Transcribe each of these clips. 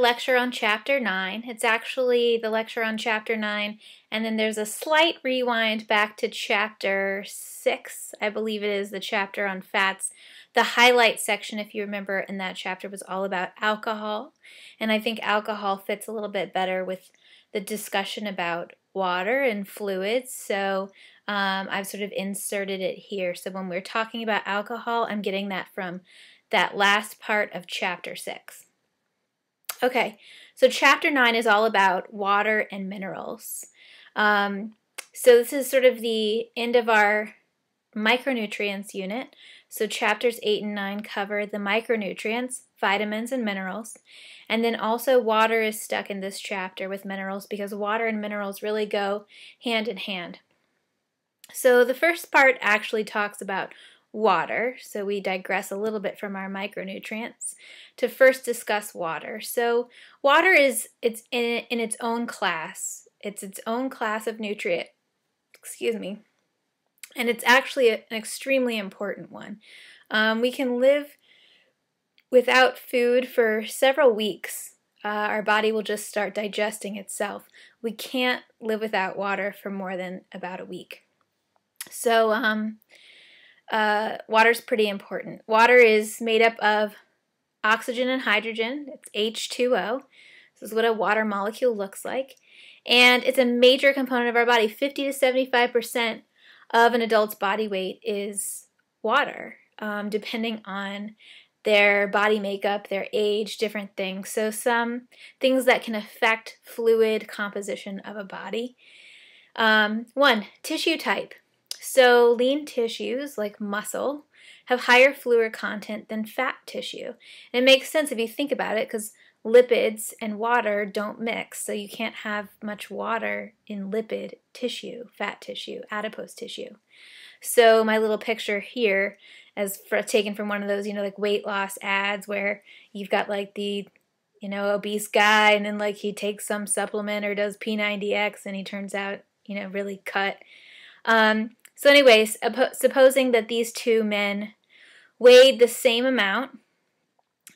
lecture on chapter 9. It's actually the lecture on chapter 9, and then there's a slight rewind back to chapter 6. I believe it is the chapter on fats. The highlight section, if you remember, in that chapter was all about alcohol, and I think alcohol fits a little bit better with the discussion about water and fluids. So um, I've sort of inserted it here. So when we're talking about alcohol, I'm getting that from that last part of chapter 6. Okay, so chapter 9 is all about water and minerals. Um, so this is sort of the end of our micronutrients unit. So chapters 8 and 9 cover the micronutrients, vitamins, and minerals. And then also water is stuck in this chapter with minerals because water and minerals really go hand in hand. So the first part actually talks about water. So we digress a little bit from our micronutrients to first discuss water. So water is it's in, in its own class. It's its own class of nutrient. Excuse me. And it's actually an extremely important one. Um, we can live without food for several weeks. Uh, our body will just start digesting itself. We can't live without water for more than about a week. So, um, uh, water is pretty important. Water is made up of oxygen and hydrogen. It's H2O. This is what a water molecule looks like. And it's a major component of our body. 50 to 75% of an adult's body weight is water, um, depending on their body makeup, their age, different things. So, some things that can affect fluid composition of a body. Um, one, tissue type. So, lean tissues like muscle have higher fluid content than fat tissue. And it makes sense if you think about it because lipids and water don't mix, so you can't have much water in lipid tissue, fat tissue, adipose tissue. So, my little picture here as taken from one of those, you know, like weight loss ads where you've got like the you know, obese guy, and then like he takes some supplement or does P90X, and he turns out, you know, really cut. Um, so, anyways, supposing that these two men weighed the same amount,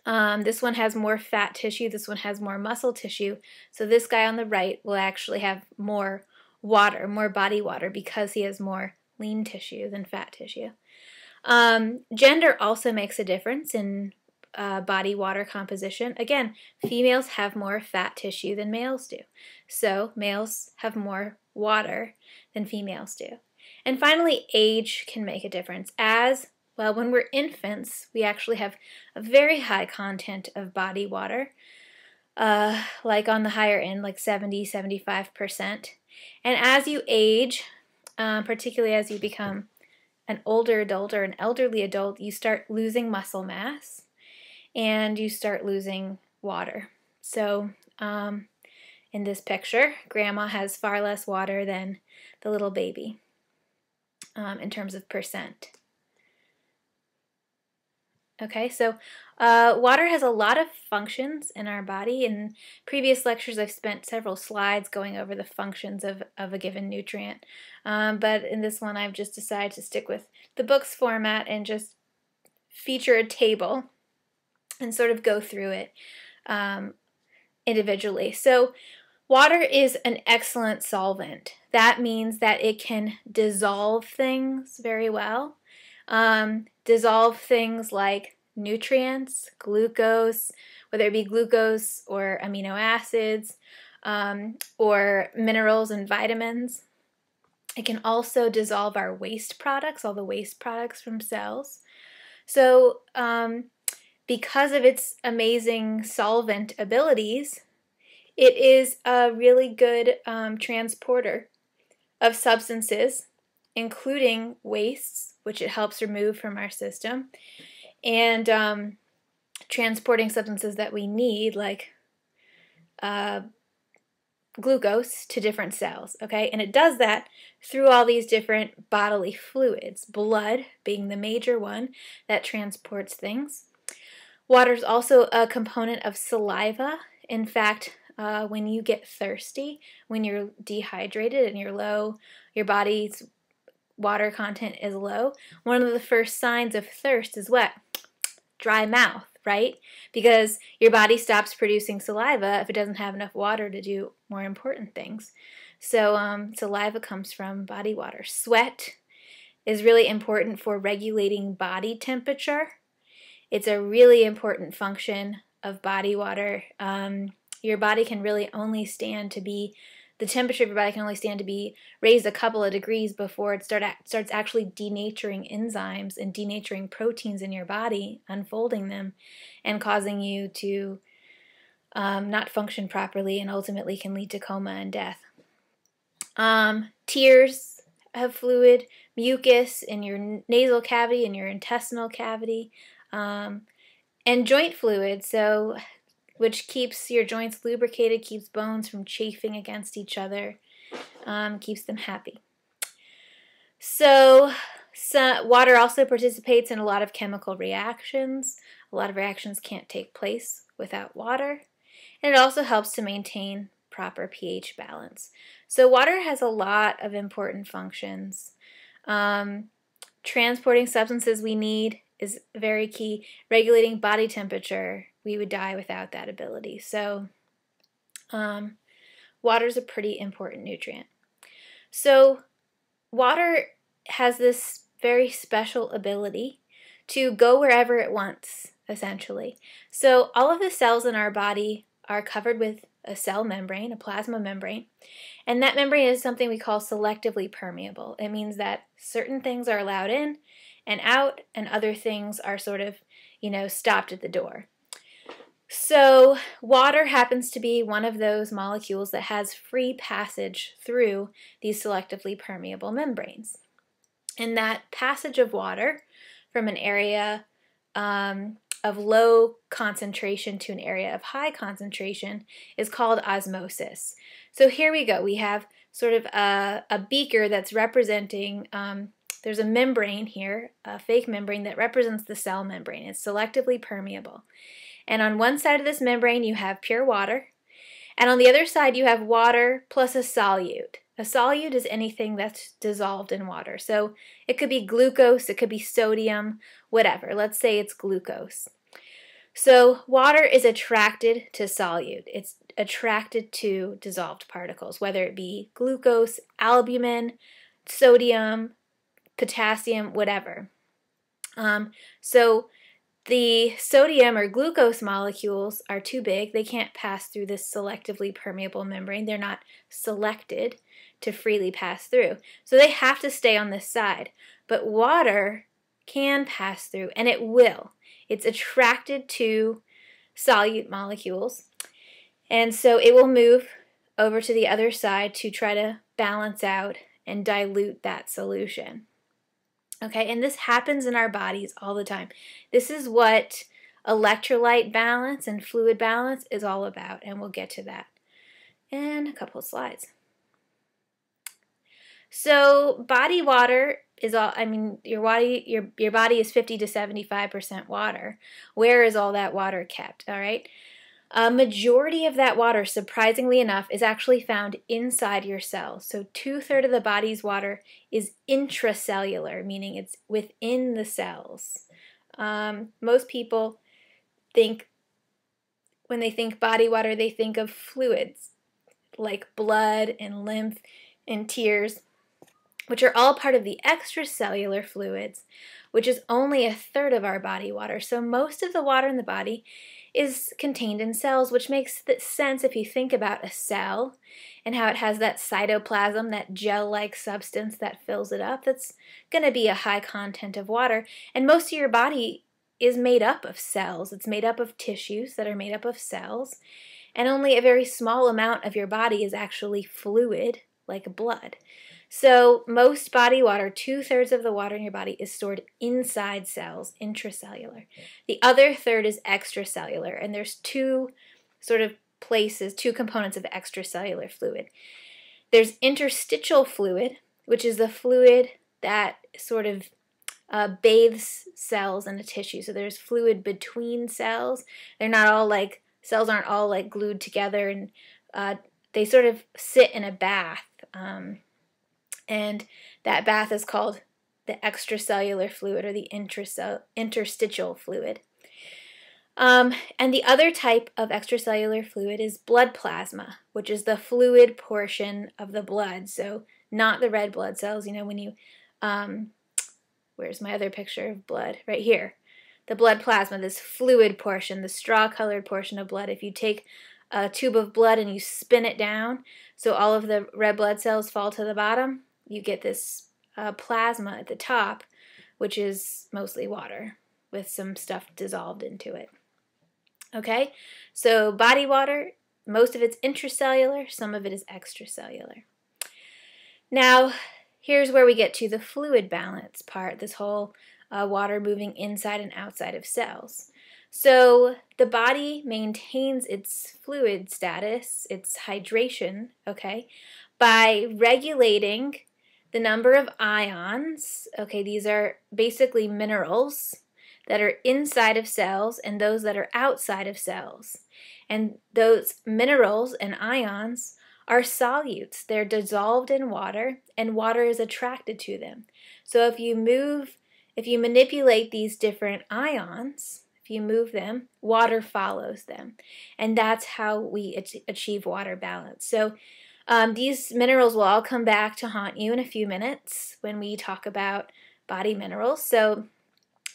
um, this one has more fat tissue, this one has more muscle tissue. So, this guy on the right will actually have more water, more body water, because he has more lean tissue than fat tissue. Um, gender also makes a difference in uh, body water composition. Again, females have more fat tissue than males do. So, males have more water than females do. And finally, age can make a difference. As well, when we're infants, we actually have a very high content of body water, uh, like on the higher end, like 70, 75%. And as you age, um, particularly as you become an older adult or an elderly adult, you start losing muscle mass and you start losing water. So, um, in this picture, grandma has far less water than the little baby um, in terms of percent. Okay, so uh, water has a lot of functions in our body. In previous lectures, I've spent several slides going over the functions of, of a given nutrient. Um, but in this one, I've just decided to stick with the book's format and just feature a table and sort of go through it um, individually. So Water is an excellent solvent. That means that it can dissolve things very well. Um, dissolve things like nutrients, glucose, whether it be glucose or amino acids, um, or minerals and vitamins. It can also dissolve our waste products, all the waste products from cells. So, um, because of its amazing solvent abilities, it is a really good um, transporter of substances, including wastes, which it helps remove from our system, and um, transporting substances that we need, like uh, glucose, to different cells. Okay, and it does that through all these different bodily fluids, blood being the major one that transports things. Water is also a component of saliva. In fact, uh, when you get thirsty, when you're dehydrated and you're low, your body's water content is low. One of the first signs of thirst is what? Dry mouth, right? Because your body stops producing saliva if it doesn't have enough water to do more important things. So, um, saliva comes from body water. Sweat is really important for regulating body temperature. It's a really important function of body water. Um, your body can really only stand to be the temperature of your body can only stand to be raised a couple of degrees before it start starts actually denaturing enzymes and denaturing proteins in your body, unfolding them, and causing you to um, not function properly and ultimately can lead to coma and death. Um, tears have fluid, mucus in your nasal cavity and your intestinal cavity, um, and joint fluid. So which keeps your joints lubricated, keeps bones from chafing against each other, um, keeps them happy. So, so, water also participates in a lot of chemical reactions. A lot of reactions can't take place without water. And it also helps to maintain proper pH balance. So, water has a lot of important functions. Um, transporting substances we need is very key. Regulating body temperature, we would die without that ability. So, um, water is a pretty important nutrient. So, water has this very special ability to go wherever it wants, essentially. So, all of the cells in our body are covered with a cell membrane, a plasma membrane, and that membrane is something we call selectively permeable. It means that certain things are allowed in and out, and other things are sort of, you know, stopped at the door. So, water happens to be one of those molecules that has free passage through these selectively permeable membranes. And that passage of water from an area um, of low concentration to an area of high concentration is called osmosis. So, here we go. We have sort of a, a beaker that's representing um, there's a membrane here, a fake membrane that represents the cell membrane. It's selectively permeable. And on one side of this membrane, you have pure water. And on the other side, you have water plus a solute. A solute is anything that's dissolved in water. So it could be glucose, it could be sodium, whatever. Let's say it's glucose. So water is attracted to solute. It's attracted to dissolved particles, whether it be glucose, albumin, sodium, potassium, whatever. Um, so the sodium or glucose molecules are too big. They can't pass through this selectively permeable membrane. They're not selected to freely pass through. So they have to stay on this side. But water can pass through, and it will. It's attracted to solute molecules, and so it will move over to the other side to try to balance out and dilute that solution. Okay, and this happens in our bodies all the time. This is what electrolyte balance and fluid balance is all about, and we'll get to that in a couple of slides. So, body water is all I mean, your body your your body is 50 to 75% water. Where is all that water kept, all right? A majority of that water, surprisingly enough, is actually found inside your cells. So, two thirds of the body's water is intracellular, meaning it's within the cells. Um, most people think, when they think body water, they think of fluids like blood and lymph and tears, which are all part of the extracellular fluids, which is only a third of our body water. So, most of the water in the body is contained in cells, which makes sense if you think about a cell and how it has that cytoplasm, that gel like substance that fills it up. That's going to be a high content of water. And most of your body is made up of cells, it's made up of tissues that are made up of cells. And only a very small amount of your body is actually fluid, like blood. So, most body water, two thirds of the water in your body, is stored inside cells, intracellular. The other third is extracellular, and there's two sort of places, two components of extracellular fluid. There's interstitial fluid, which is the fluid that sort of uh, bathes cells in a tissue. So there's fluid between cells. They're not all like, cells aren't all like glued together, and uh, they sort of sit in a bath. Um, and that bath is called the extracellular fluid or the interstitial fluid. Um, and the other type of extracellular fluid is blood plasma, which is the fluid portion of the blood. So not the red blood cells. You know, when you, um, where's my other picture of blood? Right here. The blood plasma, this fluid portion, the straw colored portion of blood. If you take a tube of blood and you spin it down so all of the red blood cells fall to the bottom, you get this uh, plasma at the top, which is mostly water with some stuff dissolved into it. Okay, so body water, most of it's intracellular, some of it is extracellular. Now, here's where we get to the fluid balance part, this whole uh, water moving inside and outside of cells. So the body maintains its fluid status, its hydration, okay, by regulating the number of ions. Okay, these are basically minerals that are inside of cells and those that are outside of cells. And those minerals and ions are solutes. They're dissolved in water, and water is attracted to them. So if you move, if you manipulate these different ions, if you move them, water follows them. And that's how we achieve water balance. So um, these minerals will all come back to haunt you in a few minutes when we talk about body minerals. So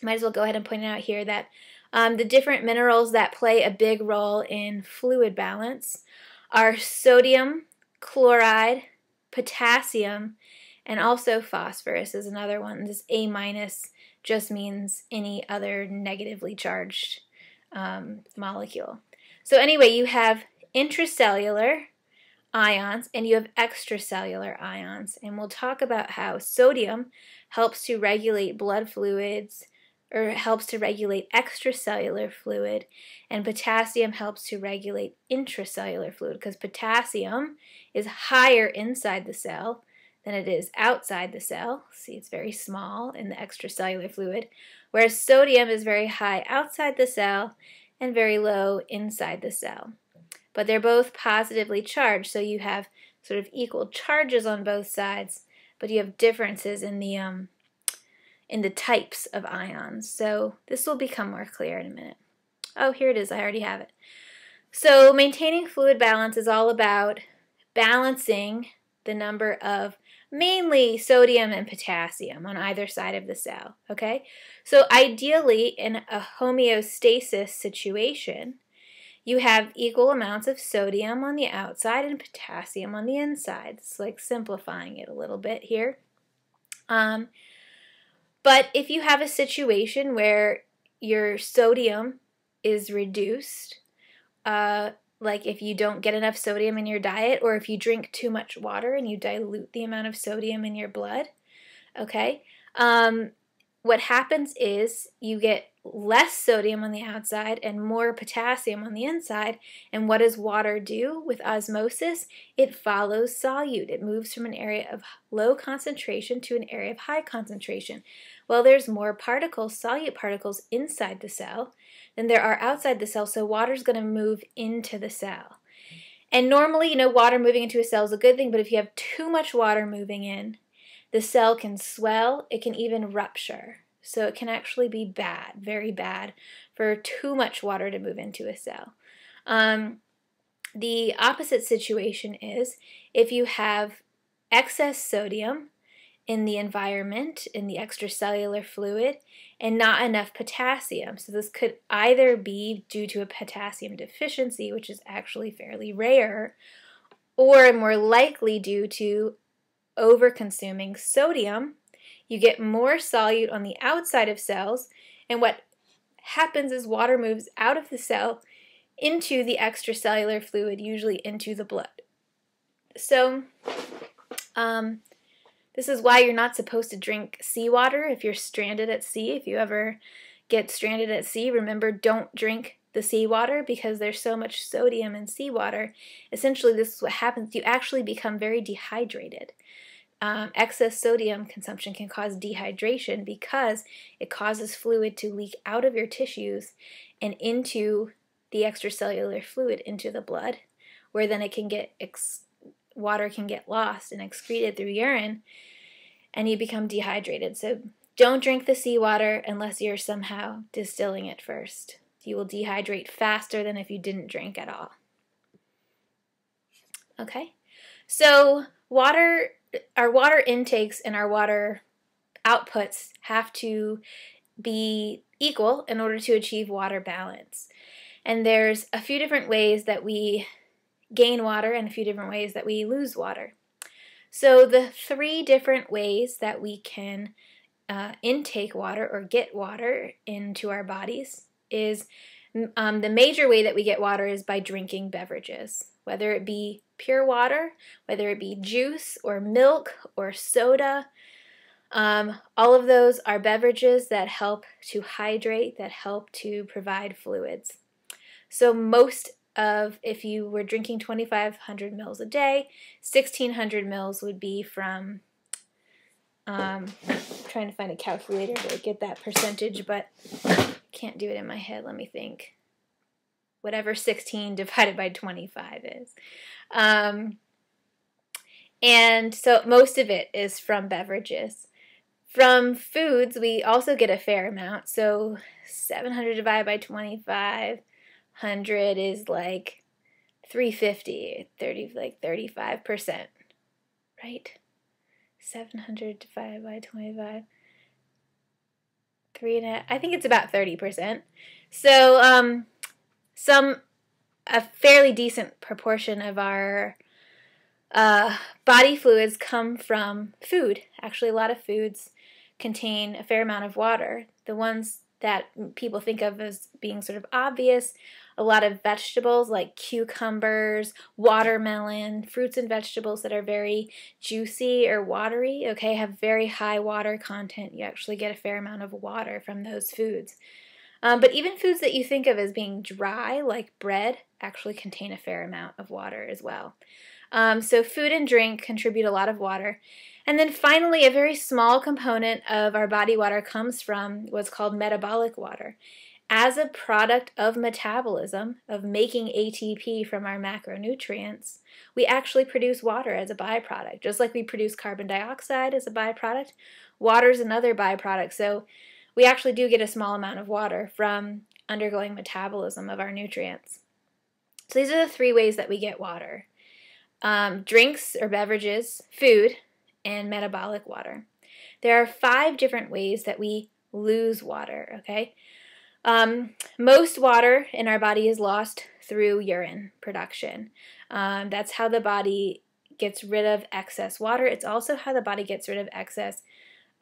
might as well go ahead and point it out here that um, the different minerals that play a big role in fluid balance are sodium, chloride, potassium, and also phosphorus is another one. This A minus just means any other negatively charged um, molecule. So anyway, you have intracellular ions and you have extracellular ions. And we'll talk about how sodium helps to regulate blood fluids, or helps to regulate extracellular fluid, and potassium helps to regulate intracellular fluid because potassium is higher inside the cell than it is outside the cell. See, it's very small in the extracellular fluid, whereas sodium is very high outside the cell and very low inside the cell. But they're both positively charged, so you have sort of equal charges on both sides, but you have differences in the um, in the types of ions. So this will become more clear in a minute. Oh, here it is. I already have it. So maintaining fluid balance is all about balancing the number of mainly sodium and potassium on either side of the cell, okay? So ideally in a homeostasis situation, you have equal amounts of sodium on the outside and potassium on the inside. It's like simplifying it a little bit here. Um, but if you have a situation where your sodium is reduced, uh, like if you don't get enough sodium in your diet, or if you drink too much water and you dilute the amount of sodium in your blood, okay, um, what happens is you get less sodium on the outside and more potassium on the inside. And what does water do with osmosis? It follows solute. It moves from an area of low concentration to an area of high concentration. Well, there's more particles, solute particles, inside the cell than there are outside the cell, so water is going to move into the cell. And normally, you know, water moving into a cell is a good thing, but if you have too much water moving in, the cell can swell, it can even rupture. So it can actually be bad, very bad, for too much water to move into a cell. Um, the opposite situation is if you have excess sodium in the environment, in the extracellular fluid, and not enough potassium. So this could either be due to a potassium deficiency, which is actually fairly rare, or more likely due to over-consuming sodium you get more solute on the outside of cells, and what happens is water moves out of the cell into the extracellular fluid, usually into the blood. So, um, this is why you're not supposed to drink seawater if you're stranded at sea. If you ever get stranded at sea, remember don't drink the seawater because there's so much sodium in seawater. Essentially, this is what happens. You actually become very dehydrated um, excess sodium consumption can cause dehydration because it causes fluid to leak out of your tissues and into the extracellular fluid into the blood, where then it can get water can get lost and excreted through urine, and you become dehydrated. So don't drink the seawater unless you're somehow distilling it first. You will dehydrate faster than if you didn't drink at all. Okay, so water, our water intakes and our water outputs have to be equal in order to achieve water balance. And there's a few different ways that we gain water and a few different ways that we lose water. So, the three different ways that we can uh, intake water or get water into our bodies is um, the major way that we get water is by drinking beverages, whether it be pure water, whether it be juice or milk or soda. Um, all of those are beverages that help to hydrate, that help to provide fluids. So, most of if you were drinking 2,500 mils a day, 1,600 mils would be from. Um, trying to find a calculator to get that percentage, but can't do it in my head. Let me think. Whatever 16 divided by 25 is. Um, and so most of it is from beverages. From foods, we also get a fair amount. So 700 divided by 25, 100 is like 350, 30, like 35%, right? 700 divided by 25, three and a half, I think it's about 30%. So, um, some, a fairly decent proportion of our uh, body fluids come from food. Actually, a lot of foods contain a fair amount of water. The ones that people think of as being sort of obvious a lot of vegetables like cucumbers, watermelon, fruits and vegetables that are very juicy or watery, okay, have very high water content. You actually get a fair amount of water from those foods. Um, but even foods that you think of as being dry, like bread, actually contain a fair amount of water as well. Um, so, food and drink contribute a lot of water. And then finally, a very small component of our body water comes from what's called metabolic water as a product of metabolism, of making ATP from our macronutrients, we actually produce water as a byproduct. Just like we produce carbon dioxide as a byproduct, water is another byproduct. So we actually do get a small amount of water from undergoing metabolism of our nutrients. So these are the three ways that we get water um, drinks or beverages, food, and metabolic water. There are five different ways that we lose water, okay? Um, most water in our body is lost through urine production. Um, that's how the body gets rid of excess water. It's also how the body gets rid of excess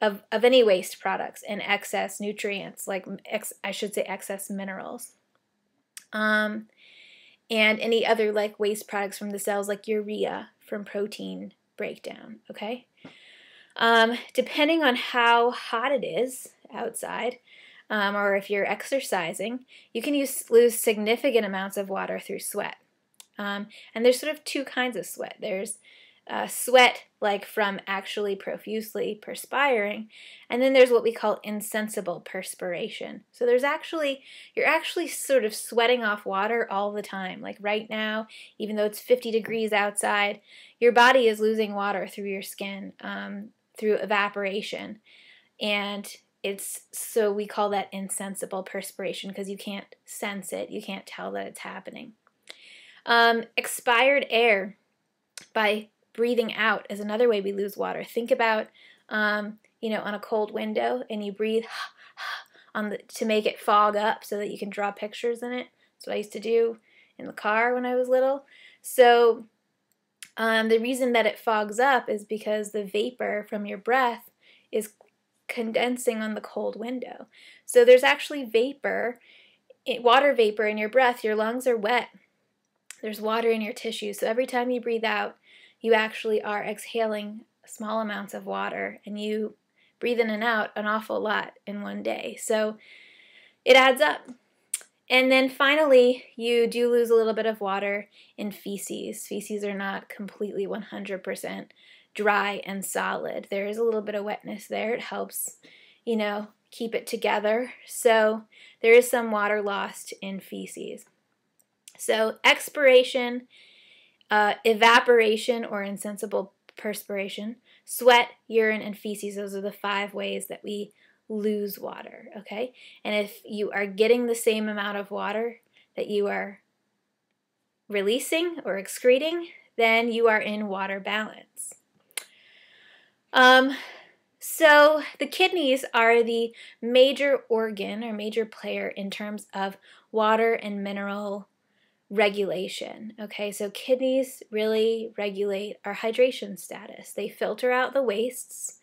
of, of any waste products and excess nutrients, like ex, I should say excess minerals. Um, and any other like waste products from the cells, like urea from protein breakdown. Okay. Um, depending on how hot it is outside, um, or if you're exercising, you can use, lose significant amounts of water through sweat. Um, and there's sort of two kinds of sweat. There's uh, sweat like from actually profusely perspiring, and then there's what we call insensible perspiration. So there's actually, you're actually sort of sweating off water all the time. Like right now, even though it's 50 degrees outside, your body is losing water through your skin um, through evaporation. And it's so we call that insensible perspiration because you can't sense it, you can't tell that it's happening. Um, expired air by breathing out is another way we lose water. Think about, um, you know, on a cold window and you breathe on the to make it fog up so that you can draw pictures in it. That's what I used to do in the car when I was little. So um, the reason that it fogs up is because the vapor from your breath is condensing on the cold window. So there's actually vapor, water vapor in your breath. Your lungs are wet. There's water in your tissue. So every time you breathe out, you actually are exhaling small amounts of water and you breathe in and out an awful lot in one day. So it adds up. And then finally, you do lose a little bit of water in feces. Feces are not completely 100% dry and solid. There is a little bit of wetness there. It helps, you know, keep it together. So there is some water lost in feces. So expiration, uh, evaporation or insensible perspiration, sweat, urine, and feces, those are the five ways that we lose water, okay? And if you are getting the same amount of water that you are releasing or excreting, then you are in water balance. Um, so the kidneys are the major organ or major player in terms of water and mineral regulation. Okay, so kidneys really regulate our hydration status. They filter out the wastes,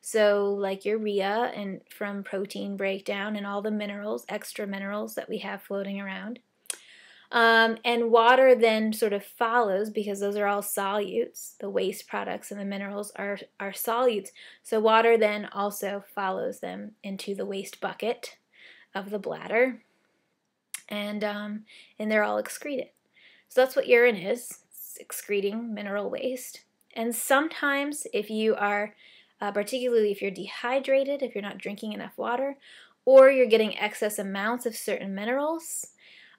so like urea and from protein breakdown and all the minerals, extra minerals that we have floating around. Um, and water then sort of follows because those are all solutes. The waste products and the minerals are, are solutes. So water then also follows them into the waste bucket of the bladder. And, um, and they're all excreted. So that's what urine is. It's excreting mineral waste. And sometimes if you are, uh, particularly if you're dehydrated, if you're not drinking enough water, or you're getting excess amounts of certain minerals,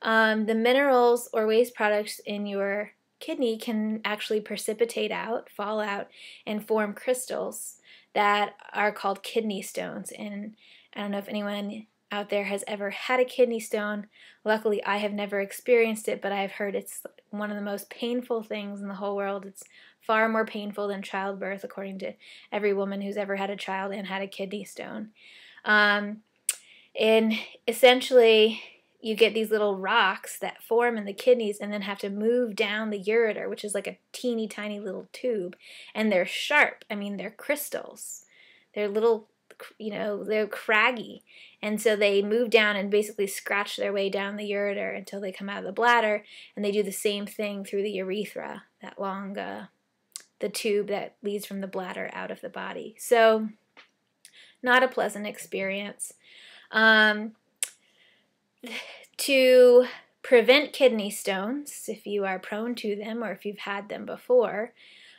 um, the minerals or waste products in your kidney can actually precipitate out, fall out, and form crystals that are called kidney stones. And I don't know if anyone out there has ever had a kidney stone. Luckily, I have never experienced it, but I've heard it's one of the most painful things in the whole world. It's far more painful than childbirth, according to every woman who's ever had a child and had a kidney stone. Um, and essentially, you get these little rocks that form in the kidneys and then have to move down the ureter, which is like a teeny tiny little tube. And they're sharp. I mean, they're crystals. They're little, you know, they're craggy. And so they move down and basically scratch their way down the ureter until they come out of the bladder. And they do the same thing through the urethra, that long, uh, the tube that leads from the bladder out of the body. So, not a pleasant experience. Um, to prevent kidney stones, if you are prone to them or if you've had them before,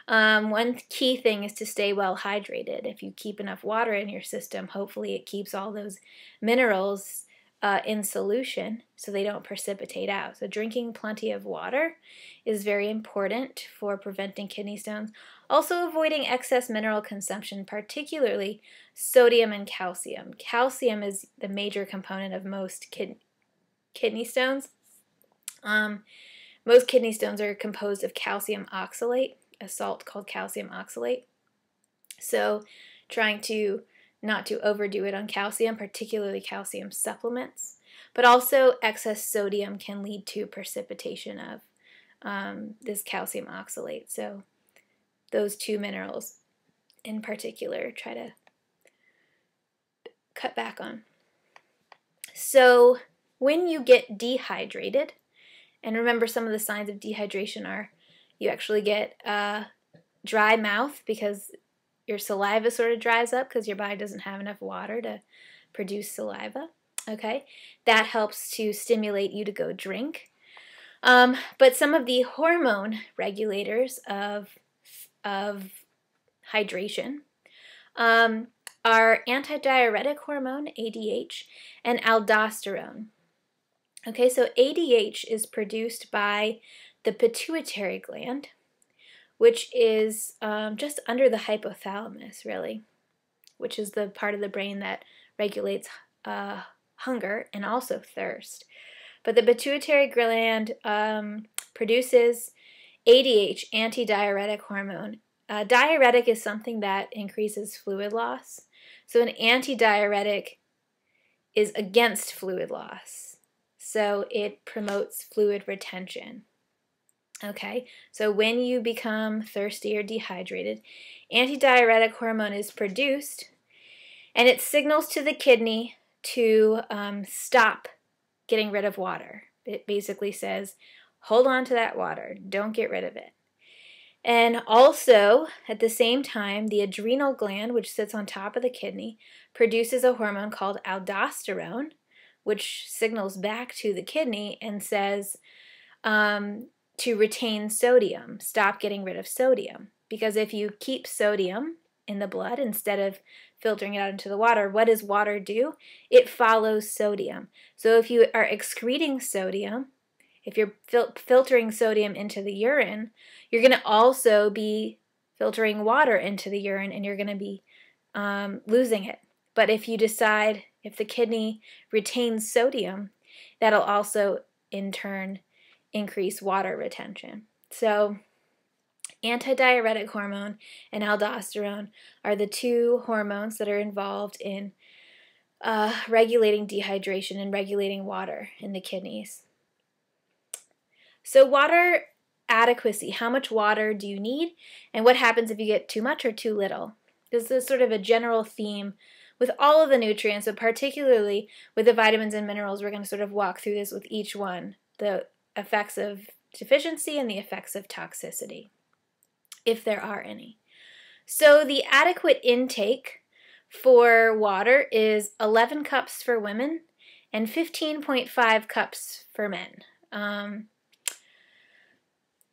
um, one key thing is to stay well hydrated. If you keep enough water in your system, hopefully it keeps all those minerals uh, in solution so they don't precipitate out. So, drinking plenty of water is very important for preventing kidney stones. Also, avoiding excess mineral consumption, particularly sodium and calcium. Calcium is the major component of most kid- kidney stones. Um, most kidney stones are composed of calcium oxalate, a salt called calcium oxalate. So, trying to not to overdo it on calcium, particularly calcium supplements. But also, excess sodium can lead to precipitation of um, this calcium oxalate. So, those two minerals in particular, try to cut back on. So, when you get dehydrated, and remember some of the signs of dehydration are you actually get a dry mouth because your saliva sort of dries up because your body doesn't have enough water to produce saliva. Okay, that helps to stimulate you to go drink. Um, but some of the hormone regulators of, of hydration um, are antidiuretic hormone, ADH, and aldosterone. Okay, so ADH is produced by the pituitary gland, which is um, just under the hypothalamus, really, which is the part of the brain that regulates uh, hunger and also thirst. But the pituitary gland um, produces ADH, antidiuretic hormone. Uh, diuretic is something that increases fluid loss. So an antidiuretic is against fluid loss so it promotes fluid retention. Okay, so when you become thirsty or dehydrated, antidiuretic hormone is produced and it signals to the kidney to um, stop getting rid of water. It basically says, hold on to that water, don't get rid of it. And also, at the same time, the adrenal gland, which sits on top of the kidney, produces a hormone called aldosterone, which signals back to the kidney and says um, to retain sodium, stop getting rid of sodium. Because if you keep sodium in the blood instead of filtering it out into the water, what does water do? It follows sodium. So if you are excreting sodium, if you're fil- filtering sodium into the urine, you're going to also be filtering water into the urine and you're going to be um, losing it But if you decide, if the kidney retains sodium, that'll also in turn increase water retention. So, antidiuretic hormone and aldosterone are the two hormones that are involved in uh, regulating dehydration and regulating water in the kidneys. So, water adequacy how much water do you need, and what happens if you get too much or too little? This is sort of a general theme with all of the nutrients, but particularly with the vitamins and minerals. We're going to sort of walk through this with each one the effects of deficiency and the effects of toxicity, if there are any. So, the adequate intake for water is 11 cups for women and 15.5 cups for men. Um,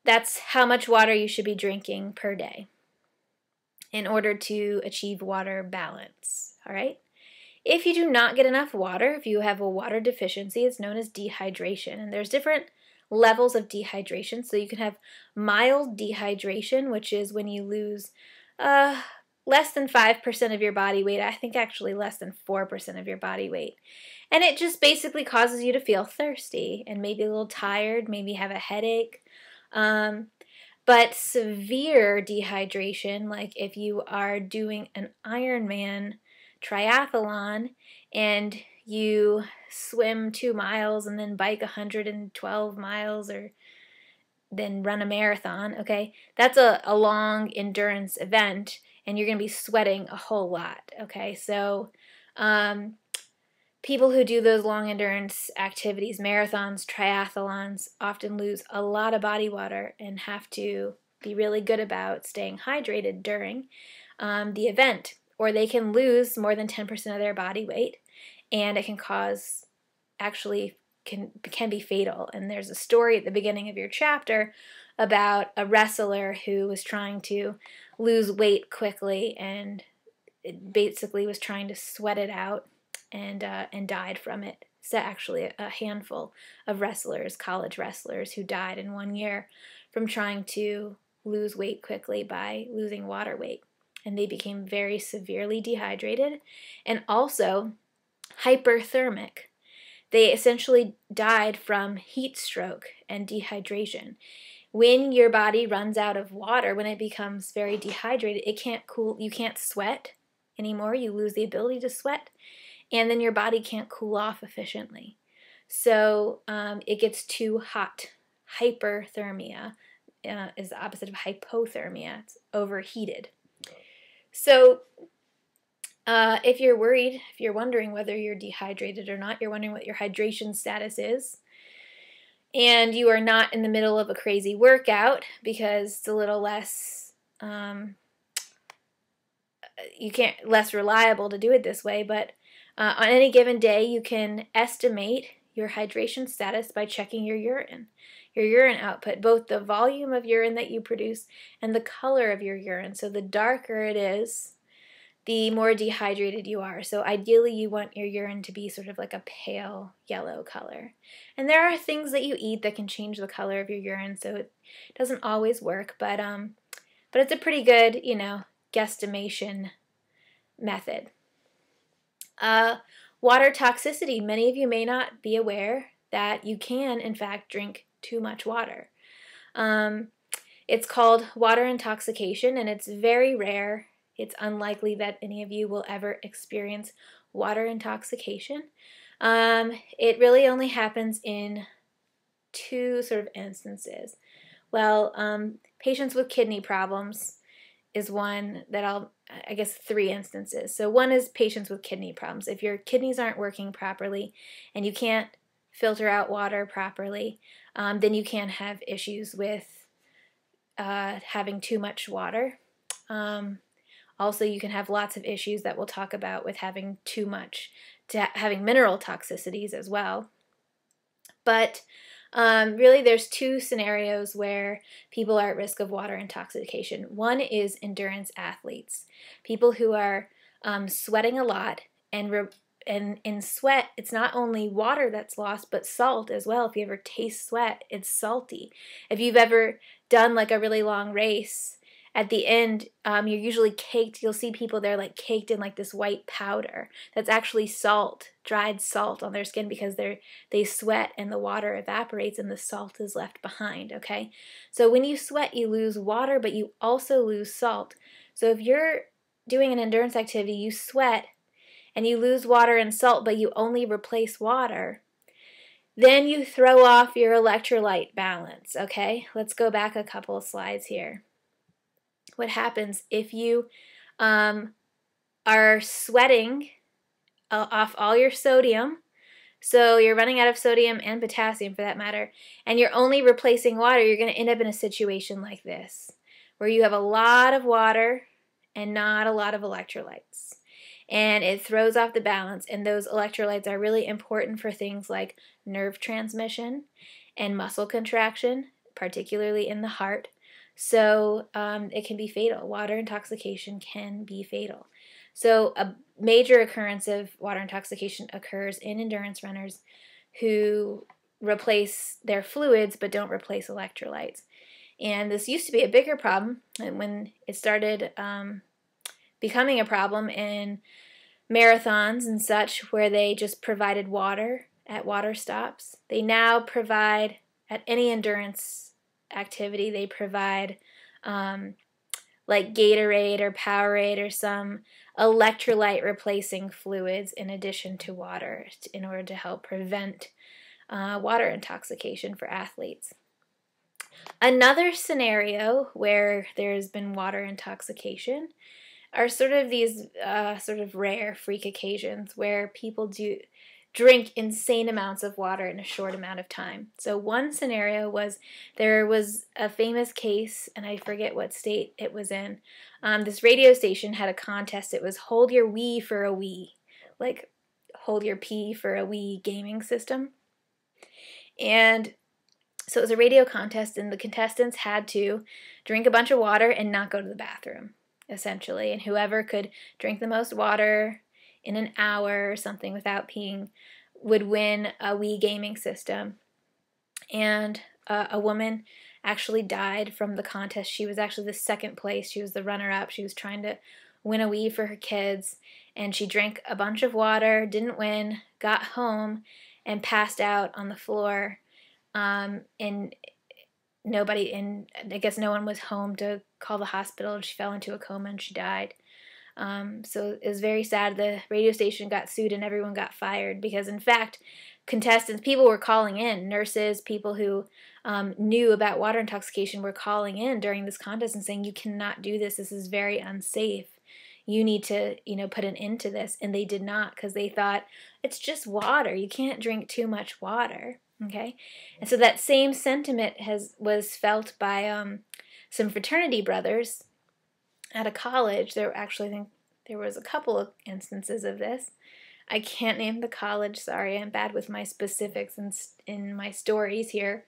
that's how much water you should be drinking per day in order to achieve water balance. All right? If you do not get enough water, if you have a water deficiency, it's known as dehydration. And there's different levels of dehydration. So you can have mild dehydration, which is when you lose uh, less than 5% of your body weight. I think actually less than 4% of your body weight. And it just basically causes you to feel thirsty and maybe a little tired, maybe have a headache. Um, but severe dehydration, like if you are doing an Ironman triathlon and you swim two miles and then bike 112 miles or then run a marathon, okay? That's a, a long endurance event and you're going to be sweating a whole lot, okay? So, um, people who do those long endurance activities, marathons, triathlons, often lose a lot of body water and have to be really good about staying hydrated during um, the event, or they can lose more than 10% of their body weight and it can cause actually can can be fatal and there's a story at the beginning of your chapter about a wrestler who was trying to lose weight quickly and basically was trying to sweat it out and uh, and died from it. So actually a handful of wrestlers, college wrestlers, who died in one year from trying to lose weight quickly by losing water weight, and they became very severely dehydrated and also hyperthermic. They essentially died from heat stroke and dehydration when your body runs out of water, when it becomes very dehydrated, it can't cool, you can't sweat anymore. You lose the ability to sweat, and then your body can't cool off efficiently. So um, it gets too hot. Hyperthermia uh, is the opposite of hypothermia, it's overheated. So uh, if you're worried, if you're wondering whether you're dehydrated or not, you're wondering what your hydration status is, and you are not in the middle of a crazy workout because it's a little less um, you can't less reliable to do it this way but uh, on any given day you can estimate your hydration status by checking your urine your urine output both the volume of urine that you produce and the color of your urine. So the darker it is the more dehydrated you are. So ideally you want your urine to be sort of like a pale yellow color. And there are things that you eat that can change the color of your urine, so it doesn't always work, but um but it's a pretty good, you know, guesstimation method. Uh, water toxicity. Many of you may not be aware that you can, in fact, drink too much water. Um, it's called water intoxication, and it's very rare it's unlikely that any of you will ever experience water intoxication. Um, it really only happens in two sort of instances. Well, um, patients with kidney problems is one that I'll, I guess, three instances. So, one is patients with kidney problems. If your kidneys aren't working properly and you can't filter out water properly, um, then you can have issues with uh, having too much water. Um, also, you can have lots of issues that we'll talk about with having too much, to having mineral toxicities as well. But um, really, there's two scenarios where people are at risk of water intoxication. One is endurance athletes, people who are um, sweating a lot and and in sweat, it's not only water that's lost, but salt as well. If you ever taste sweat, it's salty. If you've ever done like a really long race at the end, um, you're usually caked. You'll see people they're like caked in like this white powder that's actually salt, dried salt on their skin because they're they sweat and the water evaporates and the salt is left behind. Okay, so when you sweat, you lose water, but you also lose salt. So if you're doing an endurance activity, you sweat and you lose water and salt, but you only replace water. Then you throw off your electrolyte balance. Okay, let's go back a couple of slides here what happens if you um, are sweating uh, off all your sodium. So you're running out of sodium and potassium for that matter, and you're only replacing water. You're going to end up in a situation like this where you have a lot of water and not a lot of electrolytes. And it throws off the balance, and those electrolytes are really important for things like nerve transmission and muscle contraction, particularly in the heart. So um, it can be fatal. Water intoxication can be fatal. So a major occurrence of water intoxication occurs in endurance runners who replace their fluids but don't replace electrolytes. And this used to be a bigger problem when it started um, becoming a problem in marathons and such where they just provided water at water stops. They now provide at any endurance activity, they provide um, like Gatorade or Powerade or some electrolyte replacing fluids in addition to water in order to help prevent uh, water intoxication for athletes. Another scenario where there's been water intoxication are sort of these uh, sort of rare freak occasions where people do drink insane amounts of water in a short amount of time. So, one scenario was there was a famous case, and I forget what state it was in. Um, this radio station had a contest. It was Hold Your Wee for a Wii, like Hold Your Pee for a Wii gaming system. And so it was a radio contest, and the contestants had to drink a bunch of water and not go to the bathroom, essentially. And whoever could drink the most water in an hour or something without peeing would win a Wii gaming system. And uh, a woman actually died from the contest. She was actually the second place. She was the runner up. She was trying to win a Wii for her kids. And she drank a bunch of water, didn't win, got home, and passed out on the floor. Um, and nobody, and I guess no one was home to call the hospital. And she fell into a coma and she died. Um, so it was very sad. The radio station got sued and everyone got fired because, in fact, contestants, people were calling in, nurses, people who um, knew about water intoxication were calling in during this contest and saying, "You cannot do this. This is very unsafe. You need to, you know, put an end to this." And they did not because they thought it's just water. You can't drink too much water. Okay, and so that same sentiment has was felt by um, some fraternity brothers at a college, there actually I think there was a couple of instances of this. I can't name the college. Sorry, I'm bad with my specifics in, in my stories here.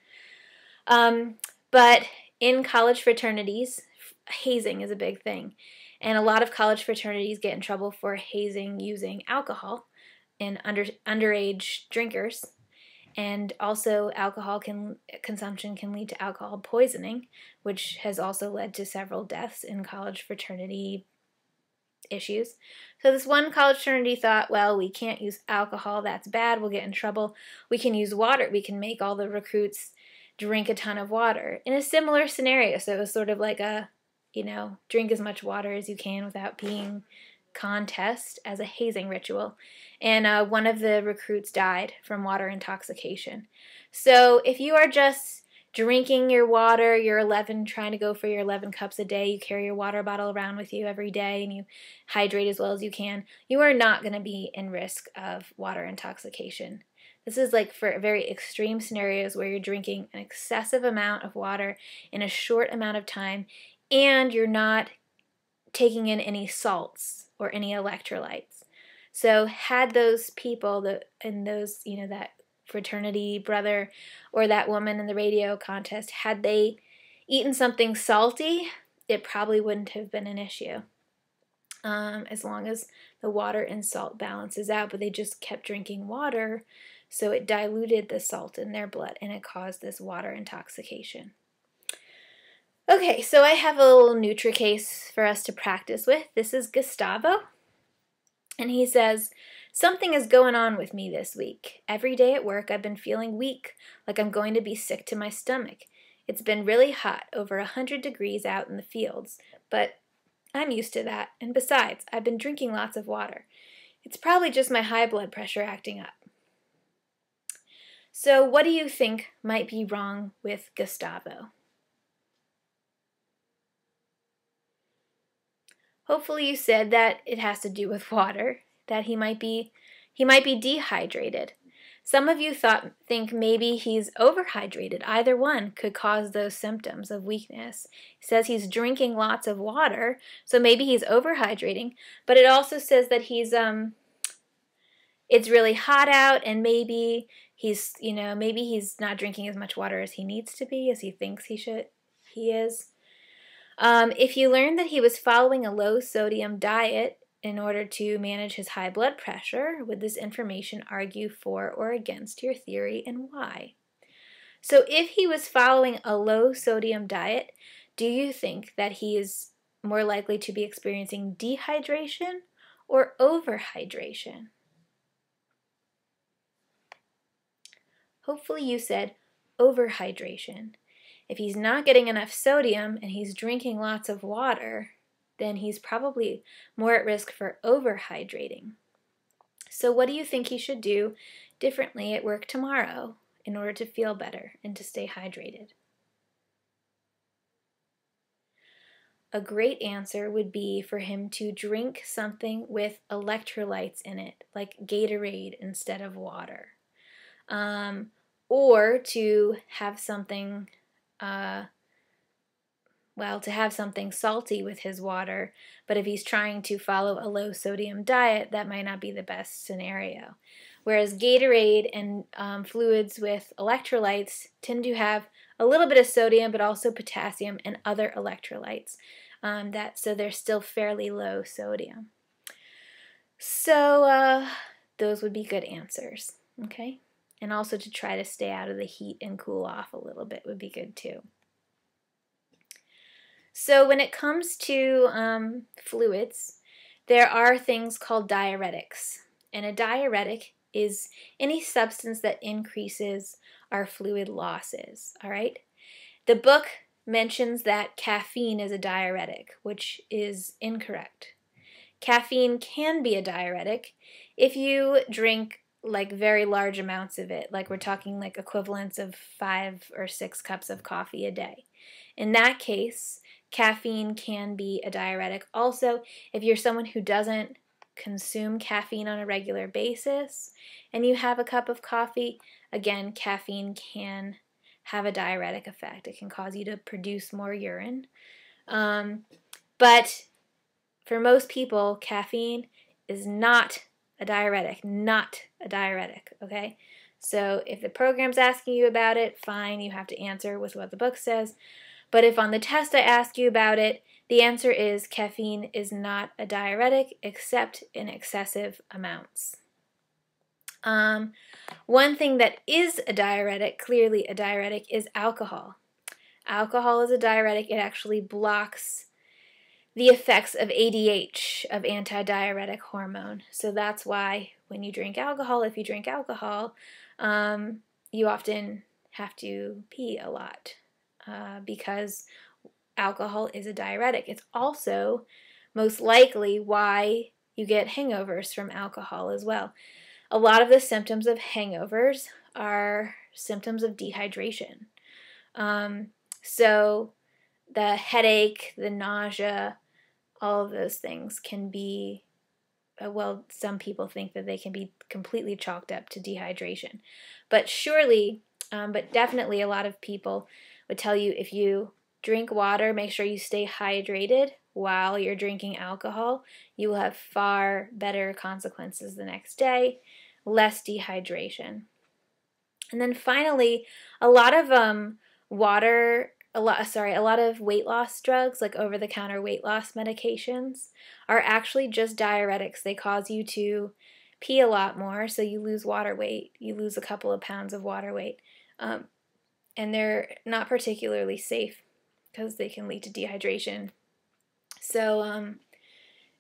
Um, but in college fraternities, hazing is a big thing. And a lot of college fraternities get in trouble for hazing using alcohol in under underage drinkers and also alcohol can consumption can lead to alcohol poisoning which has also led to several deaths in college fraternity issues. So this one college fraternity thought well we can't use alcohol that's bad we'll get in trouble. We can use water we can make all the recruits drink a ton of water. In a similar scenario so it was sort of like a you know drink as much water as you can without peeing contest as a hazing ritual, and uh, one of the recruits died from water intoxication. So if you are just drinking your water, you're 11, trying to go for your 11 cups a day, you carry your water bottle around with you every day, and you hydrate as well as you can, you are not going to be in risk of water intoxication. This is like for very extreme scenarios where you're drinking an excessive amount of water in a short amount of time and you're not taking in any salts or any electrolytes. So had those people that and those, you know, that fraternity brother or that woman in the radio contest, had they eaten something salty, it probably wouldn't have been an issue. Um, as long as the water and salt balances out, but they just kept drinking water, so it diluted the salt in their blood and it caused this water intoxication. Okay, so I have a little NutriCase for us to practice with. This is Gustavo. And he says, Something is going on with me this week. Every day at work, I've been feeling weak, like I'm going to be sick to my stomach. It's been really hot, over a 100 degrees out in the fields, but I'm used to that. And besides, I've been drinking lots of water. It's probably just my high blood pressure acting up. So, what do you think might be wrong with Gustavo? Hopefully you said that it has to do with water, that he might be he might be dehydrated. Some of you thought think maybe he's overhydrated. Either one could cause those symptoms of weakness. He says he's drinking lots of water, so maybe he's overhydrating, but it also says that he's um it's really hot out and maybe he's, you know, maybe he's not drinking as much water as he needs to be as he thinks he should he is. Um, if you learned that he was following a low sodium diet, in order to manage his high blood pressure, would this information argue for or against your theory and why? So, if he was following a low sodium diet, do you think that he is more likely to be experiencing dehydration or overhydration? Hopefully, you said overhydration. If he's not getting enough sodium and he's drinking lots of water, then he's probably more at risk for overhydrating. So, what do you think he should do differently at work tomorrow in order to feel better and to stay hydrated? A great answer would be for him to drink something with electrolytes in it, like Gatorade instead of water. Um, or to have something uh, well, to have something salty with his water, but if he's trying to follow a low sodium diet, that might not be the best scenario. Whereas Gatorade and um, fluids with electrolytes tend to have a little bit of sodium, but also potassium and other electrolytes. Um, that so they're still fairly low sodium. So uh, those would be good answers. Okay, and also to try to stay out of the heat and cool off a little bit would be good too. So when it comes to um, fluids, there are things called diuretics. And a diuretic is any substance that increases our fluid losses, all right? The book mentions that caffeine is a diuretic, which is incorrect. Caffeine can be a diuretic if you drink like very large amounts of it, like we're talking like equivalents of five or six cups of coffee a day. In that case, Caffeine can be a diuretic. Also, if you're someone who doesn't consume caffeine on a regular basis and you have a cup of coffee, again, caffeine can have a diuretic effect. It can cause you to produce more urine. Um, but for most people, caffeine is not a diuretic, not a diuretic, okay? So if the program's asking you about it, fine, you have to answer with what the book says. But if on the test I ask you about it, the answer is caffeine is not a diuretic except in excessive amounts. Um, one thing that is a diuretic, clearly a diuretic, is alcohol. Alcohol is a diuretic, it actually blocks the effects of ADH, of antidiuretic hormone. So that's why when you drink alcohol, if you drink alcohol, um, you often have to pee a lot uh, because alcohol is a diuretic. It's also most likely why you get hangovers from alcohol as well. A lot of the symptoms of hangovers are symptoms of dehydration. Um, so the headache, the nausea, all of those things can be, uh, well, some people think that they can be completely chalked up to dehydration. But surely, um, but definitely a lot of people would tell you if you drink water, make sure you stay hydrated while you're drinking alcohol. You will have far better consequences the next day, less dehydration. And then finally, a lot of um, water, a lot sorry, a lot of weight loss drugs like over the counter weight loss medications are actually just diuretics. They cause you to pee a lot more, so you lose water weight. You lose a couple of pounds of water weight. Um, and they're not particularly safe because they can lead to dehydration. So, um,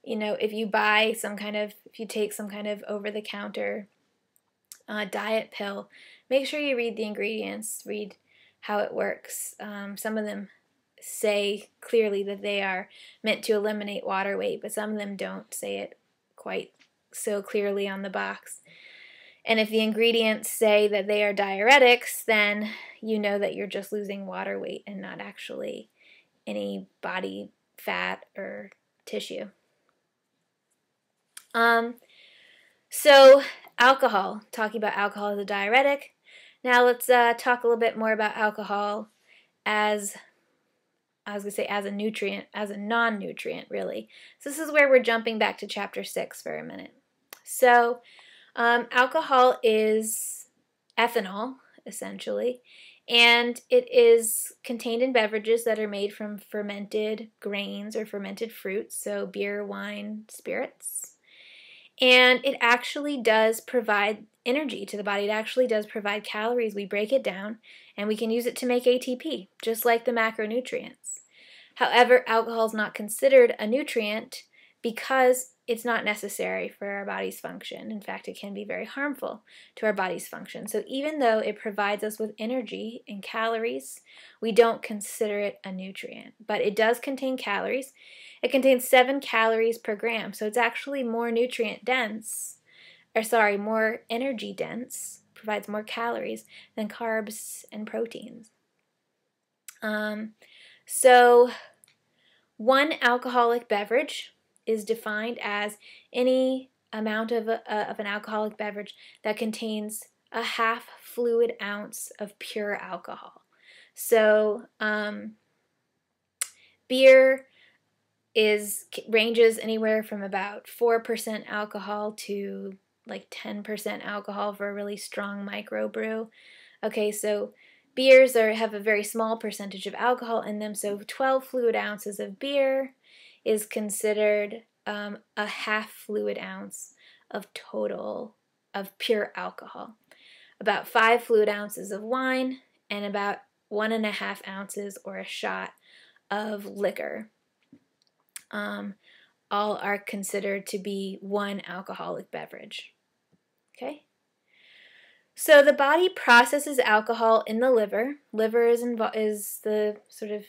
you know, if you buy some kind of, if you take some kind of over the counter uh, diet pill, make sure you read the ingredients, read how it works. Um, some of them say clearly that they are meant to eliminate water weight, but some of them don't say it quite so clearly on the box. And if the ingredients say that they are diuretics, then you know that you're just losing water weight and not actually any body fat or tissue. Um, so, alcohol, talking about alcohol as a diuretic. Now, let's uh, talk a little bit more about alcohol as I was going to say as a nutrient, as a non nutrient, really. So, this is where we're jumping back to chapter 6 for a minute. So, um, alcohol is ethanol, essentially, and it is contained in beverages that are made from fermented grains or fermented fruits, so beer, wine, spirits. And it actually does provide energy to the body. It actually does provide calories. We break it down and we can use it to make ATP, just like the macronutrients. However, alcohol is not considered a nutrient because it's not necessary for our body's function. In fact, it can be very harmful to our body's function. So, even though it provides us with energy and calories, we don't consider it a nutrient. But it does contain calories. It contains seven calories per gram, so it's actually more nutrient dense, or sorry, more energy dense, provides more calories than carbs and proteins. Um, so, one alcoholic beverage is defined as any amount of, a, of an alcoholic beverage that contains a half fluid ounce of pure alcohol. So, um, beer is ranges anywhere from about 4% alcohol to like 10% alcohol for a really strong microbrew. Okay, so beers are have a very small percentage of alcohol in them, so 12 fluid ounces of beer is considered um, a half fluid ounce of total of pure alcohol. About five fluid ounces of wine and about one and a half ounces or a shot of liquor. Um, all are considered to be one alcoholic beverage. Okay? So the body processes alcohol in the liver. Liver is, is the sort of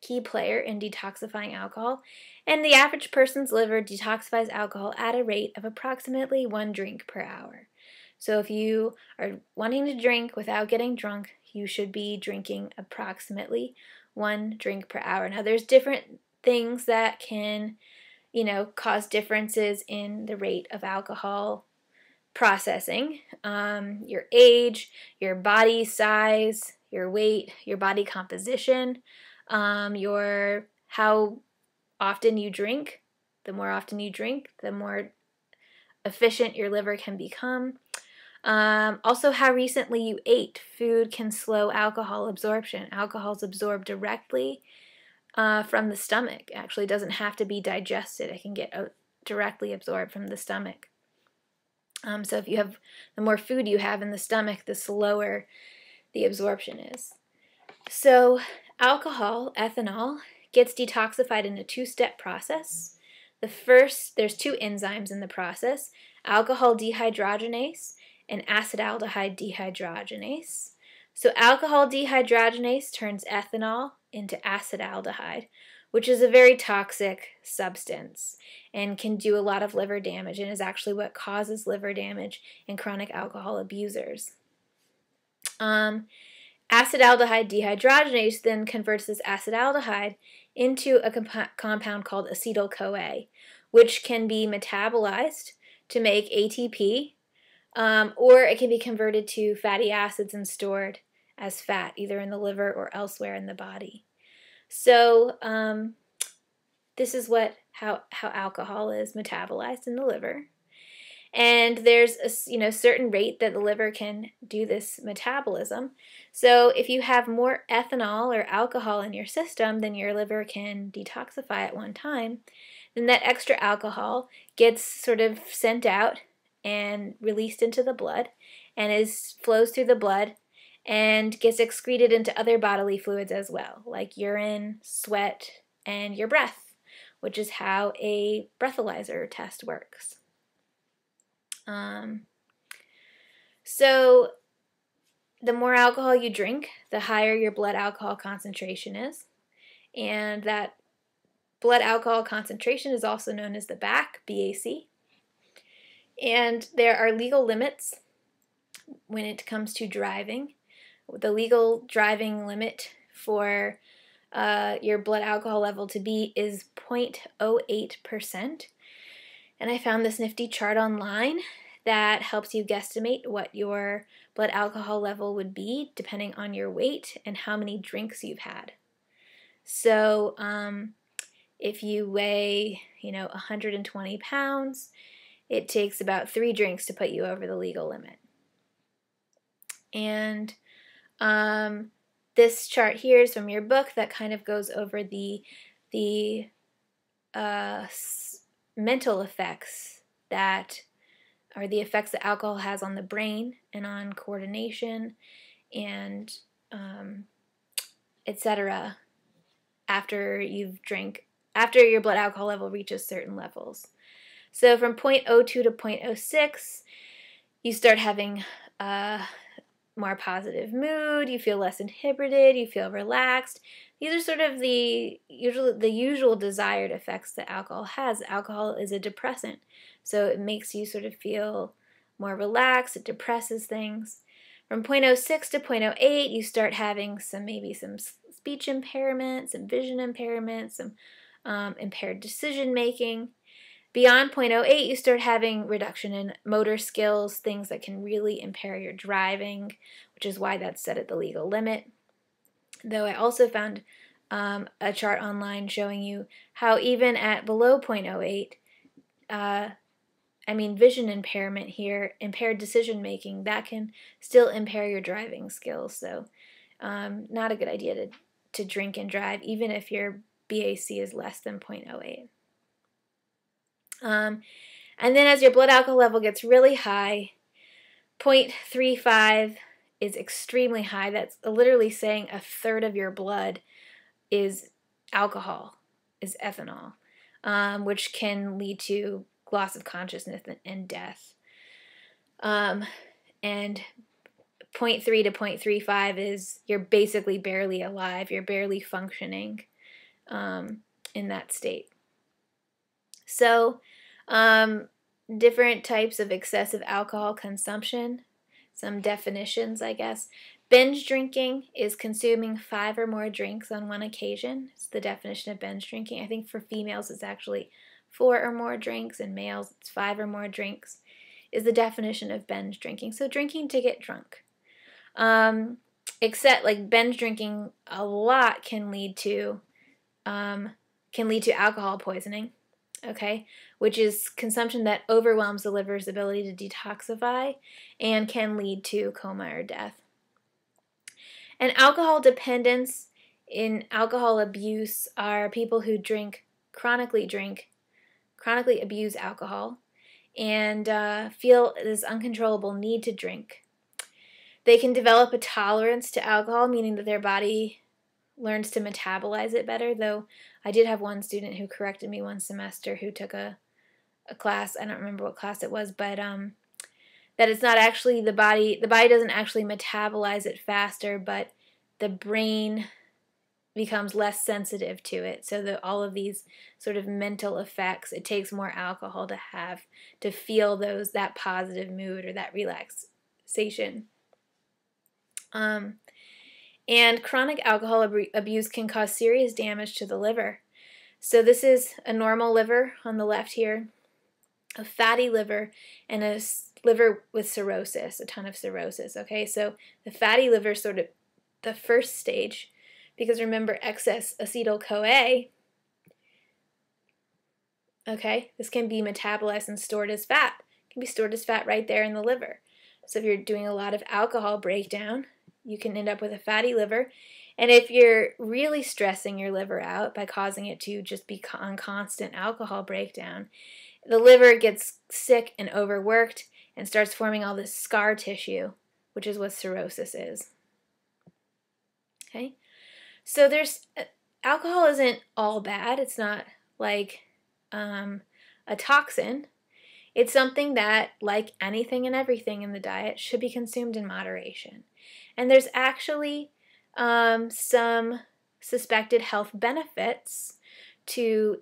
key player in detoxifying alcohol, and the average person's liver detoxifies alcohol at a rate of approximately one drink per hour. So if you are wanting to drink without getting drunk, you should be drinking approximately one drink per hour. Now, there's different things that can, you know, cause differences in the rate of alcohol processing. Um, your age, your body size, your weight, your body composition, um, your how often you drink. The more often you drink, the more efficient your liver can become. Um, also, how recently you ate. Food can slow alcohol absorption. Alcohol is absorbed directly uh, from the stomach. Actually, doesn't have to be digested. It can get uh, directly absorbed from the stomach. Um, so if you have the more food you have in the stomach, the slower the absorption is. So Alcohol, ethanol, gets detoxified in a two step process. The first, there's two enzymes in the process alcohol dehydrogenase and acetaldehyde dehydrogenase. So, alcohol dehydrogenase turns ethanol into acetaldehyde, which is a very toxic substance and can do a lot of liver damage and is actually what causes liver damage in chronic alcohol abusers. Um, Acetaldehyde dehydrogenase then converts this acetaldehyde into a comp- compound called acetyl CoA, which can be metabolized to make ATP, um, or it can be converted to fatty acids and stored as fat, either in the liver or elsewhere in the body. So, um, this is what how how alcohol is metabolized in the liver and there's a you know certain rate that the liver can do this metabolism so if you have more ethanol or alcohol in your system than your liver can detoxify at one time then that extra alcohol gets sort of sent out and released into the blood and is flows through the blood and gets excreted into other bodily fluids as well, like urine, sweat, and your breath, which is how a breathalyzer test works. Um, so, the more alcohol you drink, the higher your blood alcohol concentration is. And that blood alcohol concentration is also known as the BAC, BAC. And there are legal limits when it comes to driving. The legal driving limit for uh, your blood alcohol level to be is 0.08%. And I found this nifty chart online that helps you guesstimate what your blood alcohol level would be depending on your weight and how many drinks you've had. So, um, if you weigh, you know, 120 pounds, it takes about three drinks to put you over the legal limit. And um, this chart here is from your book that kind of goes over the the uh, mental effects that are the effects that alcohol has on the brain and on coordination and um, etc. After you've drank, after your blood alcohol level reaches certain levels. So from 0.02 to 0.06, you start having a more positive mood, you feel less inhibited, you feel relaxed. These are sort of the usual the usual desired effects that alcohol has. Alcohol is a depressant. So it makes you sort of feel more relaxed, it depresses things. From 0.06 to 0.08, you start having some maybe some speech impairment, some vision impairment, some um, impaired decision making. Beyond 0.08, you start having reduction in motor skills, things that can really impair your driving, which is why that's set at the legal limit. Though I also found um, a chart online showing you how even at below 0.08, uh, I mean vision impairment here, impaired decision making, that can still impair your driving skills. So um, not a good idea to, to drink and drive, even if your BAC is less than 0.08. Um, and then as your blood alcohol level gets really high, 0.35 is extremely high. That's literally saying a third of your blood is alcohol, is ethanol, um, which can lead to loss of consciousness and death. Um, and 0.3 to 0.35 is you're basically barely alive, you're barely functioning um, in that state. So, um, different types of excessive alcohol consumption, some definitions, I guess. Binge drinking is consuming five or more drinks on one occasion. It's the definition of binge drinking. I think for females it's actually four or more drinks, and males it's five or more drinks, is the definition of binge drinking. So drinking to get drunk. Um, except like binge drinking a lot can lead to um, can lead to alcohol poisoning okay, which is consumption that overwhelms the liver's ability to detoxify and can lead to coma or death. And alcohol dependence in alcohol abuse are people who drink, chronically drink, chronically abuse alcohol, and uh, feel this uncontrollable need to drink. They can develop a tolerance to alcohol, meaning that their body learns to metabolize it better, though I did have one student who corrected me one semester who took a, a class, I don't remember what class it was, but um, that it's not actually the body, the body doesn't actually metabolize it faster, but the brain becomes less sensitive to it. So that all of these sort of mental effects, it takes more alcohol to have to feel those that positive mood or that relaxation. Um, and chronic alcohol ab- abuse can cause serious damage to the liver. So, this is a normal liver on the left here, a fatty liver, and a liver with cirrhosis, a ton of cirrhosis. Okay, so the fatty liver is sort of the first stage because remember, excess acetyl CoA. Okay, this can be metabolized and stored as fat. It can be stored as fat right there in the liver. So, if you're doing a lot of alcohol breakdown, you can end up with a fatty liver. And if you're really stressing your liver out by causing it to just be on constant alcohol breakdown, the liver gets sick and overworked and starts forming all this scar tissue, which is what cirrhosis is. Okay, so there's uh, alcohol isn't all bad. It's not like um, a toxin. It's something that, like anything and everything in the diet, should be consumed in moderation. And there's actually um, some suspected health benefits to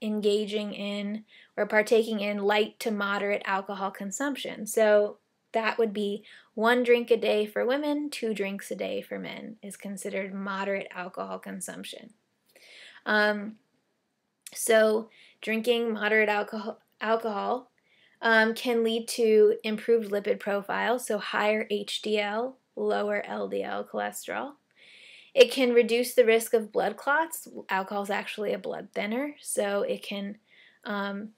engaging in or partaking in light to moderate alcohol consumption. So that would be one drink a day for women, two drinks a day for men, is considered moderate alcohol consumption. Um, so, drinking moderate alcohol, alcohol um, can lead to improved lipid profile, so higher HDL, lower LDL cholesterol. It can reduce the risk of blood clots. Alcohol is actually a blood thinner, so it can um,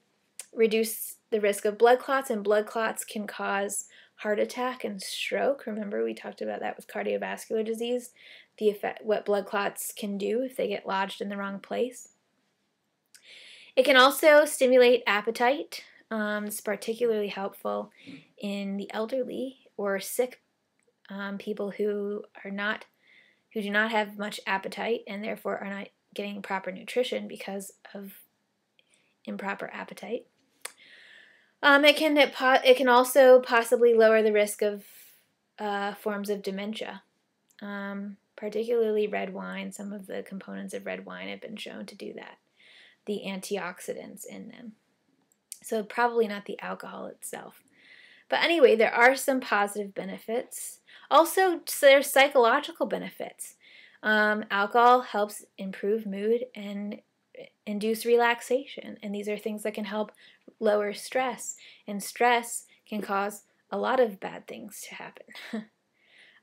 reduce the risk of blood clots, and blood clots can cause heart attack and stroke. Remember, we talked about that with cardiovascular disease, the effect, what blood clots can do if they get lodged in the wrong place. It can also stimulate appetite. Um, it's particularly helpful in the elderly or sick um, people who are not who do not have much appetite and therefore are not getting proper nutrition because of improper appetite. Um, it can it, po- it can also possibly lower the risk of uh, forms of dementia, um, particularly red wine. Some of the components of red wine have been shown to do that. The antioxidants in them. So probably not the alcohol itself. But anyway, there are some positive benefits. Also, there's psychological benefits. Um, alcohol helps improve mood and induce relaxation, and these are things that can help lower stress. And stress can cause a lot of bad things to happen.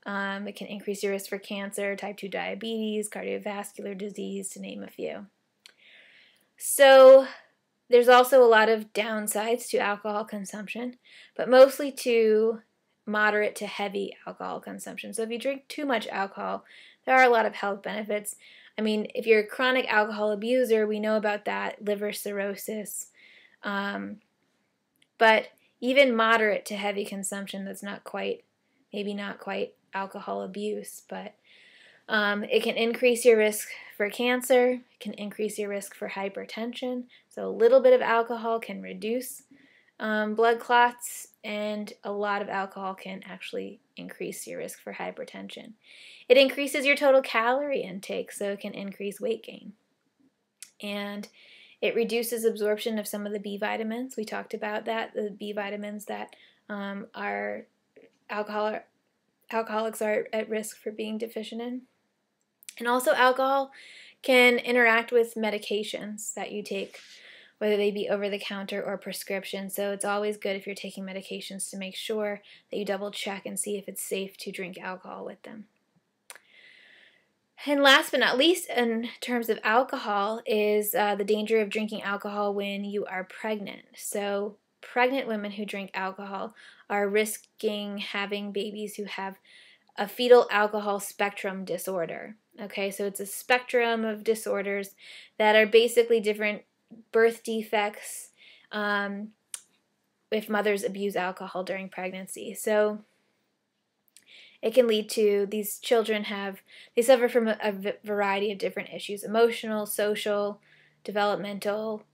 um, it can increase your risk for cancer, type 2 diabetes, cardiovascular disease, to name a few. So, there's also a lot of downsides to alcohol consumption, but mostly to moderate to heavy alcohol consumption. So if you drink too much alcohol, there are a lot of health benefits. I mean, if you're a chronic alcohol abuser, we know about that liver cirrhosis. Um, but even moderate to heavy consumption, that's not quite, maybe not quite alcohol abuse, but um, it can increase your risk for cancer, it can increase your risk for hypertension. So, a little bit of alcohol can reduce um, blood clots, and a lot of alcohol can actually increase your risk for hypertension. It increases your total calorie intake, so it can increase weight gain. And it reduces absorption of some of the B vitamins. We talked about that, the B vitamins that um, are alcohol, alcoholics are at risk for being deficient in. And also, alcohol can interact with medications that you take whether they be over the counter or prescription. So it's always good if you're taking medications to make sure that you double check and see if it's safe to drink alcohol with them. And last but not least, in terms of alcohol, is uh, the danger of drinking alcohol when you are pregnant. So, pregnant women who drink alcohol are risking having babies who have a fetal alcohol spectrum disorder. Okay, so it's a spectrum of disorders that are basically different birth defects um, if mothers abuse alcohol during pregnancy. So it can lead to these children have they suffer from a, a variety of different issues emotional social developmental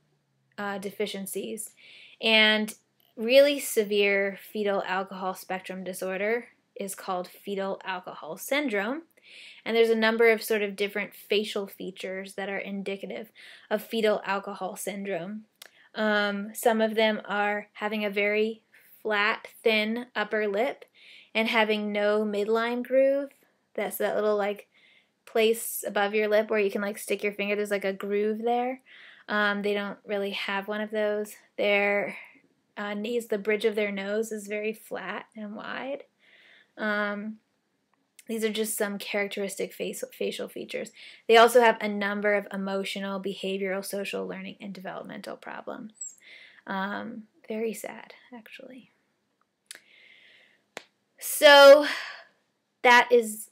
uh, deficiencies and really severe fetal alcohol spectrum disorder is called fetal alcohol syndrome and there's a number of sort of different facial features that are indicative of fetal alcohol syndrome. Um, some of them are having a very flat, thin upper lip and having no midline groove. That's that little like place above your lip where you can like stick your finger. There's like a groove there. Um, they don't really have one of those. Their uh, knees, the bridge of their nose is very flat and wide. Um, these are just some characteristic face, facial features. They also have a number of emotional, behavioral, social, learning, and developmental problems. Um, very sad, actually. So, that is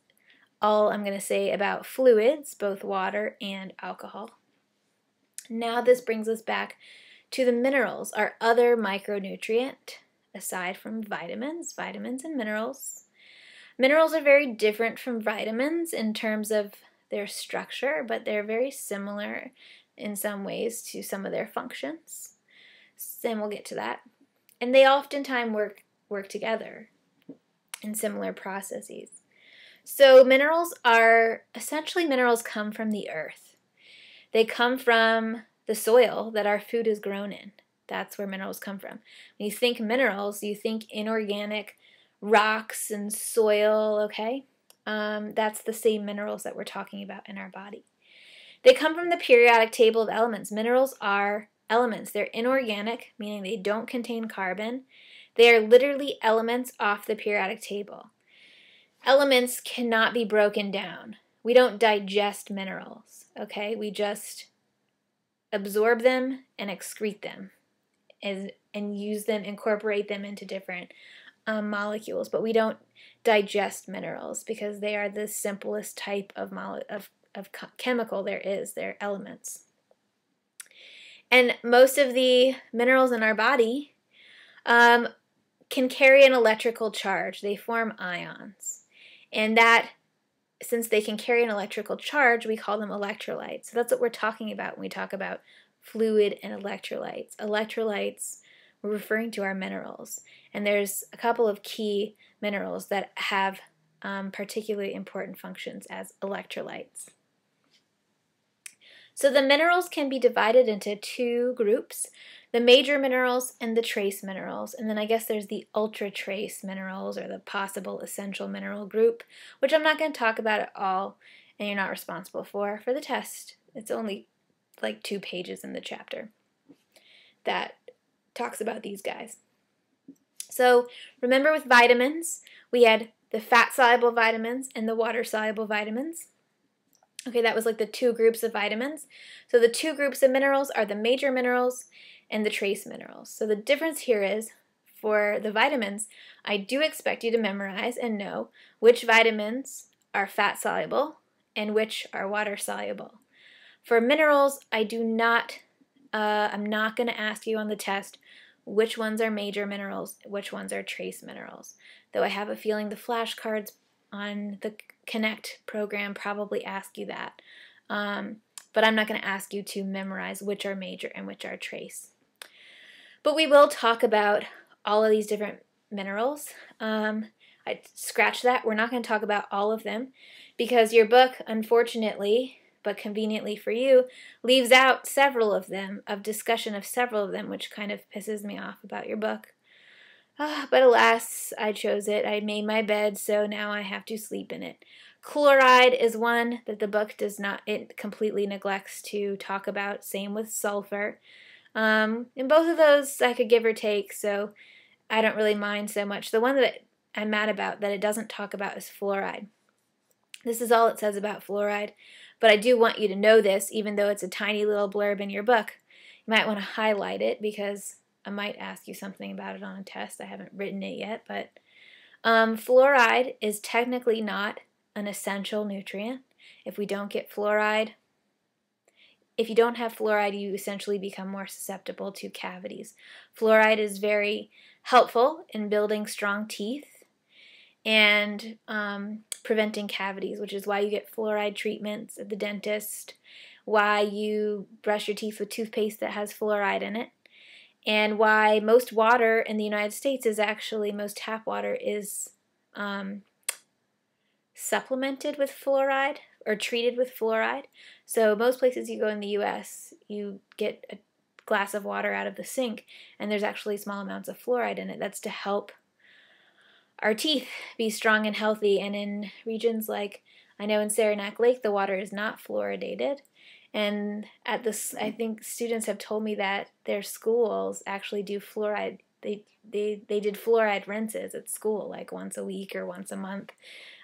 all I'm going to say about fluids, both water and alcohol. Now, this brings us back to the minerals, our other micronutrient, aside from vitamins, vitamins and minerals Minerals are very different from vitamins in terms of their structure, but they're very similar in some ways to some of their functions. And we'll get to that. And they oftentimes work work together in similar processes. So minerals are essentially minerals come from the earth. They come from the soil that our food is grown in. That's where minerals come from. When you think minerals, you think inorganic rocks and soil, okay? Um, that's the same minerals that we're talking about in our body. They come from the periodic table of elements. Minerals are elements. They're inorganic, meaning they don't contain carbon. They are literally elements off the periodic table. Elements cannot be broken down. We don't digest minerals, okay? We just absorb them and excrete them and, and use them, incorporate them into different um, molecules, but we don't digest minerals because they are the simplest type of, of, of chemical there is. They're elements. And most of the minerals in our body um, can carry an electrical charge. They form ions. And that, since they can carry an electrical charge, we call them electrolytes. So that's what we're talking about when we talk about fluid and electrolytes. Electrolytes, we're referring to our minerals. And there's a couple of key minerals that have um, particularly important functions as electrolytes. So the minerals can be divided into two groups, the major minerals and the trace minerals. And then I guess there's the ultra trace minerals or the possible essential mineral group, which I'm not going to talk about at all and you're not responsible for for the test. It's only like two pages in the chapter that talks about these guys. So remember with vitamins, we had the fat soluble vitamins and the water soluble vitamins. Okay, that was like the two groups of vitamins. So the two groups of minerals are the major minerals and the trace minerals. So the difference here is for the vitamins, I do expect you to memorize and know which vitamins are fat soluble and which are water soluble. For minerals, I do not, uh, I'm not going to ask you on the test which ones are major minerals, which ones are trace minerals. Though I have a feeling the flashcards on the Connect program probably ask you that. Um, but I'm not going to ask you to memorize which are major and which are trace. But we will talk about all of these different minerals. Um, I scratch that. We're not going to talk about all of them because your book, unfortunately, but conveniently for you, leaves out several of them, of discussion of several of them, which kind of pisses me off about your book. Ah, but alas, I chose it. I made my bed, so now I have to sleep in it. Chloride is one that the book does not, it completely neglects to talk about. Same with sulfur. Um, and both of those I could give or take, so I don't really mind so much. The one that I'm mad about that it doesn't talk about is fluoride. This is all it says about fluoride. But I do want you to know this, even though it's a tiny little blurb in your book. You might want to highlight it because I might ask you something about it on a test. I haven't written it yet, but um, fluoride is technically not an essential nutrient. If we don't get fluoride, if you don't have fluoride, you essentially become more susceptible to cavities. Fluoride is very helpful in building strong teeth and um, preventing cavities, which is why you get fluoride treatments at the dentist, why you brush your teeth with toothpaste that has fluoride in it, and why most water in the United States is actually, most tap water is um, supplemented with fluoride or treated with fluoride. So most places you go in the U.S., you get a glass of water out of the sink, and there's actually small amounts of fluoride in it. That's to help our teeth be strong and healthy. And in regions like I know in Saranac Lake, the water is not fluoridated. And at this, I think students have told me that their schools actually do fluoride. They they they did fluoride rinses at school, like once a week or once a month.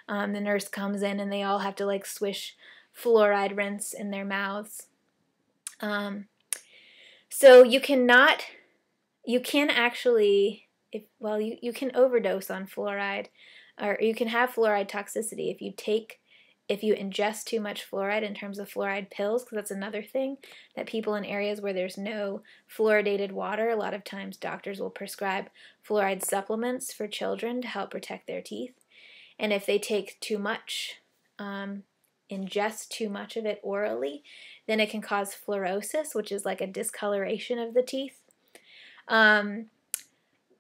Um, the nurse comes in and they all have to like swish fluoride rinse in their mouths. Um, so you cannot, you can actually if well you, you can overdose on fluoride or you can have fluoride toxicity if you take if you ingest too much fluoride in terms of fluoride pills because that's another thing that people in areas where there's no fluoridated water a lot of times doctors will prescribe fluoride supplements for children to help protect their teeth And if they take too much, um, ingest too much of it orally, then it can cause fluorosis, which is like a discoloration of the teeth. Um,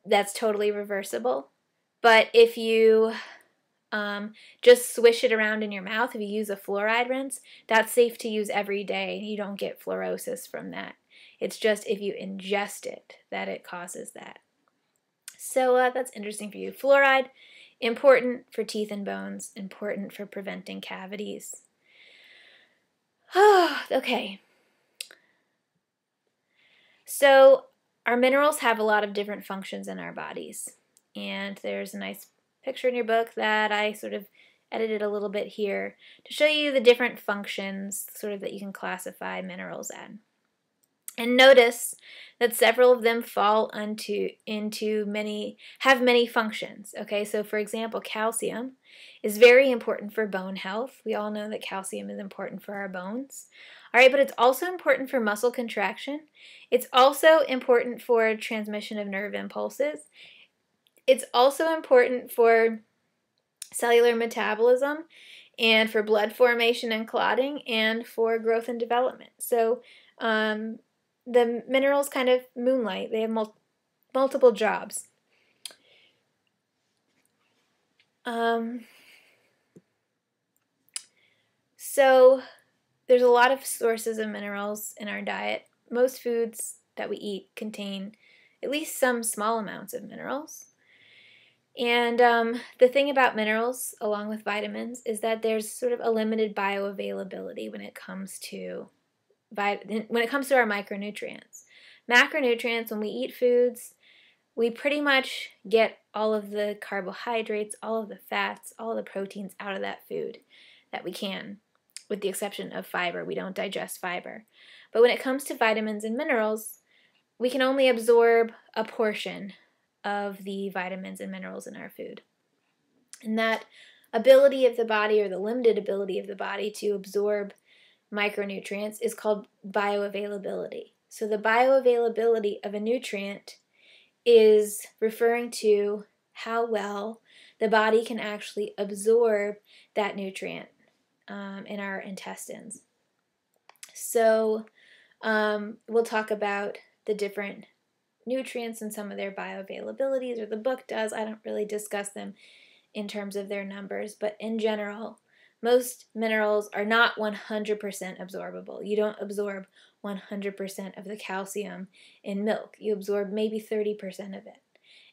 that's totally reversible. But if you um, just swish it around in your mouth, if you use a fluoride rinse, that's safe to use every day. You don't get fluorosis from that. It's just if you ingest it that it causes that. So uh, that's interesting for you. Fluoride, important for teeth and bones, important for preventing cavities. Oh, okay. So our minerals have a lot of different functions in our bodies. And there's a nice picture in your book that I sort of edited a little bit here to show you the different functions sort of that you can classify minerals in. And notice that several of them fall into, into many, have many functions. Okay, so for example, calcium is very important for bone health. We all know that calcium is important for our bones. All right, but it's also important for muscle contraction. It's also important for transmission of nerve impulses. It's also important for cellular metabolism and for blood formation and clotting and for growth and development. So um, the minerals kind of moonlight. They have mul- multiple jobs. Um, so there's a lot of sources of minerals in our diet. Most foods that we eat contain at least some small amounts of minerals. And um, the thing about minerals, along with vitamins, is that there's sort of a limited bioavailability when it comes to when it comes to our micronutrients. Macronutrients, when we eat foods, we pretty much get all of the carbohydrates, all of the fats, all the proteins out of that food that we can with the exception of fiber. We don't digest fiber. But when it comes to vitamins and minerals, we can only absorb a portion of the vitamins and minerals in our food. And that ability of the body, or the limited ability of the body to absorb micronutrients, is called bioavailability. So the bioavailability of a nutrient is referring to how well the body can actually absorb that nutrient um, in our intestines. So um, we'll talk about the different nutrients and some of their bioavailabilities, or the book does. I don't really discuss them in terms of their numbers, but in general, most minerals are not 100% absorbable. You don't absorb 100% of the calcium in milk. You absorb maybe 30% of it.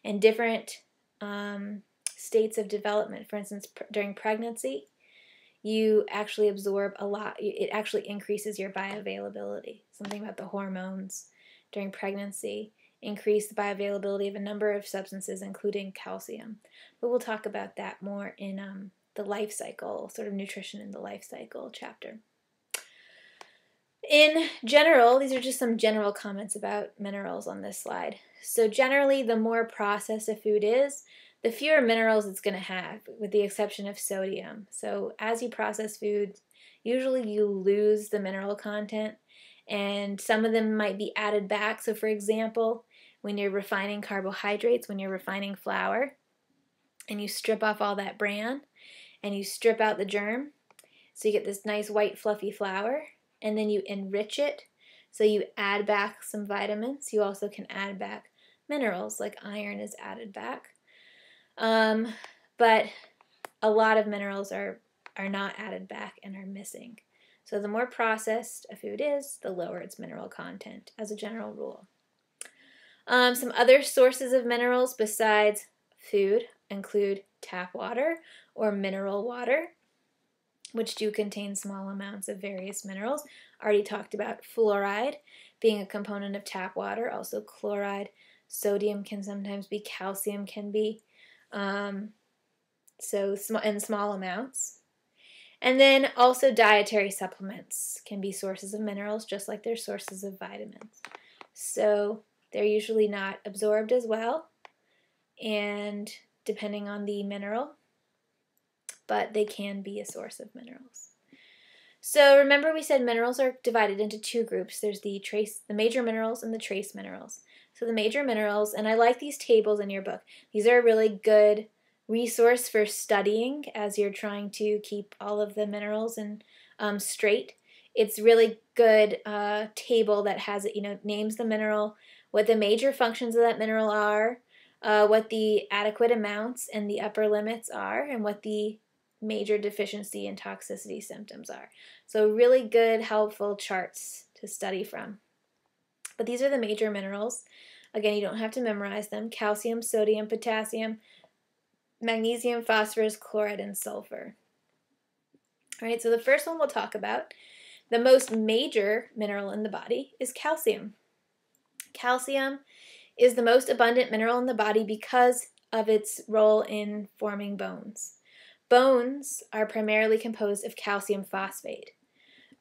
And different um, states of development, for instance, pr- during pregnancy, you actually absorb a lot. It actually increases your bioavailability. Something about the hormones during pregnancy increase the bioavailability of a number of substances, including calcium. But we'll talk about that more in um, the life cycle, sort of nutrition in the life cycle chapter. In general, these are just some general comments about minerals on this slide. So, generally, the more processed a food is, the fewer minerals it's going to have, with the exception of sodium. So, as you process foods, usually you lose the mineral content, and some of them might be added back. So, for example, when you're refining carbohydrates, when you're refining flour, and you strip off all that bran and you strip out the germ, so you get this nice white fluffy flour, and then you enrich it. So, you add back some vitamins. You also can add back minerals, like iron is added back. Um, but a lot of minerals are, are not added back and are missing. So the more processed a food is, the lower its mineral content, as a general rule. Um, some other sources of minerals besides food include tap water or mineral water, which do contain small amounts of various minerals. Already talked about fluoride being a component of tap water, also chloride. Sodium can sometimes be, calcium can be. Um, so in small amounts. And then also dietary supplements can be sources of minerals just like they're sources of vitamins. So they're usually not absorbed as well and depending on the mineral, but they can be a source of minerals. So remember we said minerals are divided into two groups. There's the trace the major minerals and the trace minerals. So the major minerals, and I like these tables in your book. These are a really good resource for studying as you're trying to keep all of the minerals and um, straight. It's really good uh, table that has it, you know, names the mineral, what the major functions of that mineral are, uh, what the adequate amounts and the upper limits are, and what the major deficiency and toxicity symptoms are. So really good, helpful charts to study from. But these are the major minerals. Again, you don't have to memorize them. Calcium, sodium, potassium, magnesium, phosphorus, chloride, and sulfur. All right, so the first one we'll talk about, the most major mineral in the body is calcium. Calcium is the most abundant mineral in the body because of its role in forming bones. Bones are primarily composed of calcium phosphate.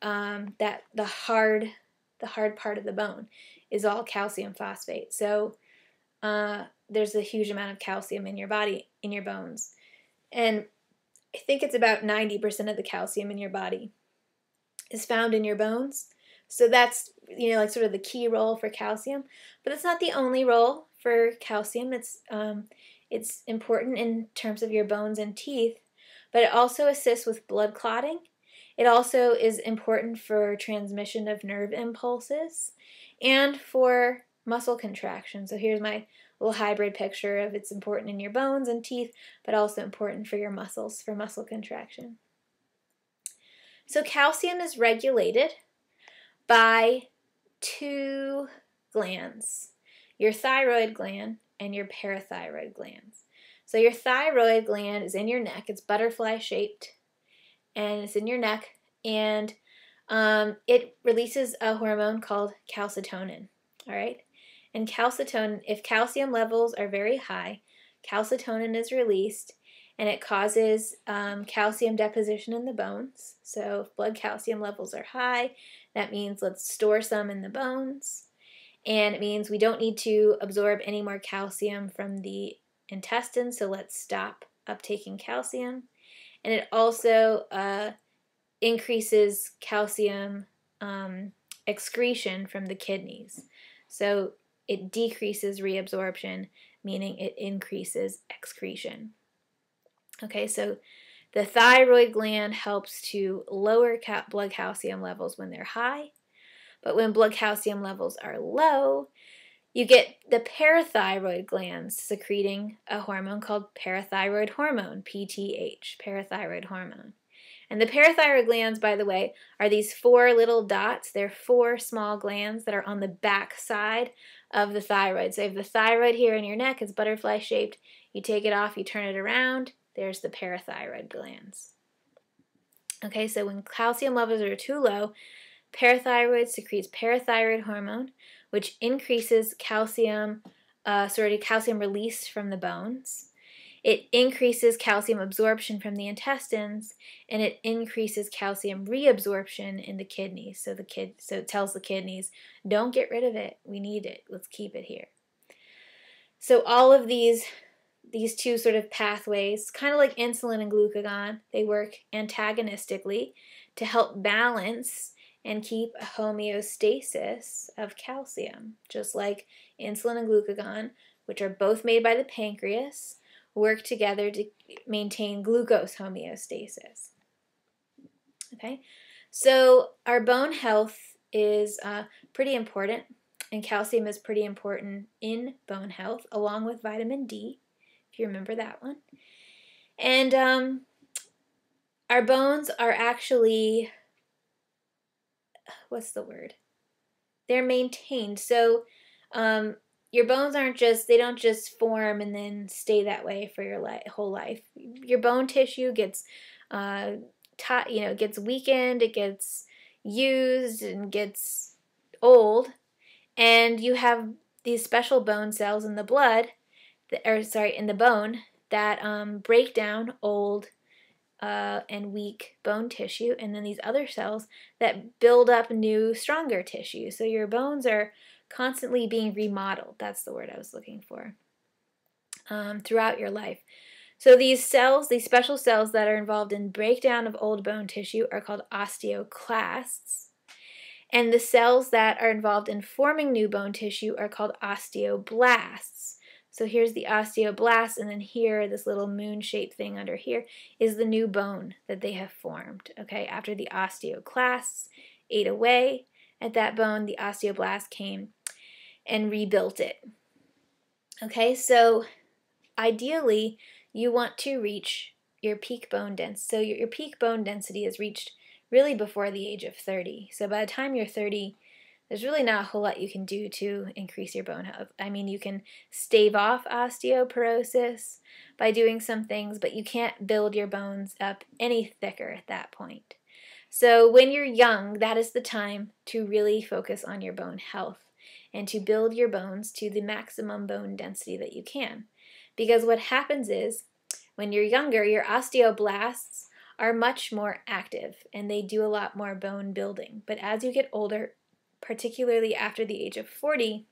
Um, that the hard, the hard part of the bone is all calcium phosphate. So uh, there's a huge amount of calcium in your body, in your bones. And I think it's about 90% of the calcium in your body is found in your bones. So that's, you know, like sort of the key role for calcium. But it's not the only role for calcium. It's, um, it's important in terms of your bones and teeth, but it also assists with blood clotting. It also is important for transmission of nerve impulses and for muscle contraction. So here's my little hybrid picture of it's important in your bones and teeth, but also important for your muscles, for muscle contraction. So calcium is regulated by two glands, your thyroid gland and your parathyroid glands. So your thyroid gland is in your neck, it's butterfly shaped, and it's in your neck, and um, it releases a hormone called calcitonin. All right. And calcitonin, if calcium levels are very high, calcitonin is released and it causes um, calcium deposition in the bones. So if blood calcium levels are high, that means let's store some in the bones. And it means we don't need to absorb any more calcium from the intestines, so let's stop uptaking calcium. And it also uh, increases calcium um, excretion from the kidneys. So it decreases reabsorption, meaning it increases excretion. Okay, so the thyroid gland helps to lower blood calcium levels when they're high, but when blood calcium levels are low, you get the parathyroid glands secreting a hormone called parathyroid hormone, PTH, parathyroid hormone. And the parathyroid glands, by the way, are these four little dots. They're four small glands that are on the back side of the thyroid. So if the thyroid here in your neck is butterfly shaped, you take it off, you turn it around, there's the parathyroid glands. Okay, so when calcium levels are too low, parathyroid secretes parathyroid hormone, which increases calcium, uh, sorry, calcium release from the bones. It increases calcium absorption from the intestines and it increases calcium reabsorption in the kidneys. So the kid so it tells the kidneys, don't get rid of it. We need it. Let's keep it here. So all of these these two sort of pathways, kind of like insulin and glucagon, they work antagonistically to help balance and keep a homeostasis of calcium, just like insulin and glucagon, which are both made by the pancreas, work together to maintain glucose homeostasis. Okay, so our bone health is uh, pretty important, and calcium is pretty important in bone health, along with vitamin D, if you remember that one. And um, our bones are actually, what's the word? They're maintained. So um, your bones aren't just they don't just form and then stay that way for your li- whole life your bone tissue gets uh t- you know gets weakened it gets used and gets old and you have these special bone cells in the blood that, or sorry in the bone that um, break down old uh, and weak bone tissue and then these other cells that build up new stronger tissue so your bones are constantly being remodeled. That's the word I was looking for. Um, throughout your life. So these cells, these special cells that are involved in breakdown of old bone tissue are called osteoclasts. And the cells that are involved in forming new bone tissue are called osteoblasts. So here's the osteoblast, and then here, this little moon-shaped thing under here, is the new bone that they have formed, okay? After the osteoclasts ate away at that bone, the osteoblast came and rebuilt it. Okay, so ideally, you want to reach your peak bone density. So your, your peak bone density is reached really before the age of 30. So by the time you're 30, there's really not a whole lot you can do to increase your bone health. I mean, you can stave off osteoporosis by doing some things, but you can't build your bones up any thicker at that point. So when you're young, that is the time to really focus on your bone health and to build your bones to the maximum bone density that you can. Because what happens is, when you're younger, your osteoblasts are much more active and they do a lot more bone building. But as you get older, particularly after the age of 40,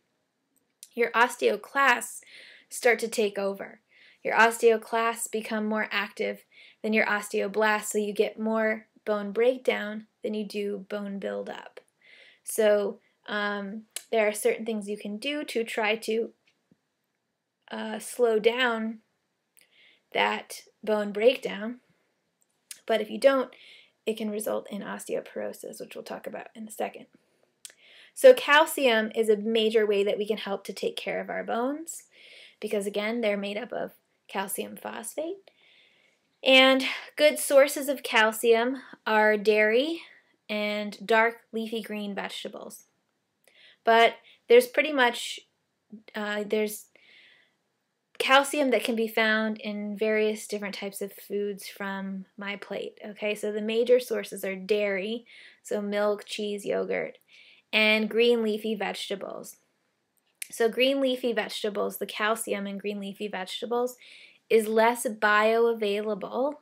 your osteoclasts start to take over. Your osteoclasts become more active than your osteoblasts, so you get more bone breakdown than you do bone buildup. So um, there are certain things you can do to try to uh, slow down that bone breakdown. But if you don't, it can result in osteoporosis, which we'll talk about in a second. So calcium is a major way that we can help to take care of our bones because again, they're made up of calcium phosphate. And good sources of calcium are dairy and dark leafy green vegetables. But there's pretty much uh, there's calcium that can be found in various different types of foods from my plate. Okay, so the major sources are dairy, so milk, cheese, yogurt, and green leafy vegetables. So, green leafy vegetables, the calcium in green leafy vegetables is less bioavailable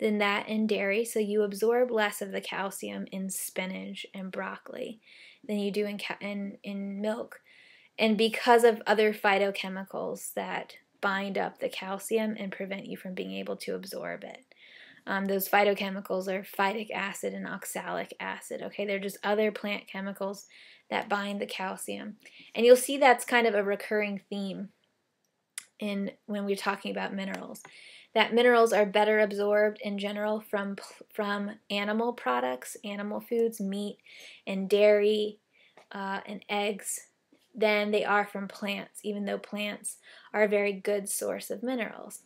than that in dairy, so you absorb less of the calcium in spinach and broccoli than you do in, in, in milk. And because of other phytochemicals that bind up the calcium and prevent you from being able to absorb it. Um, those phytochemicals are phytic acid and oxalic acid. Okay, they're just other plant chemicals that bind the calcium. And you'll see that's kind of a recurring theme in when we're talking about minerals. That minerals are better absorbed in general from from animal products, animal foods, meat and dairy uh, and eggs than they are from plants, even though plants are a very good source of minerals.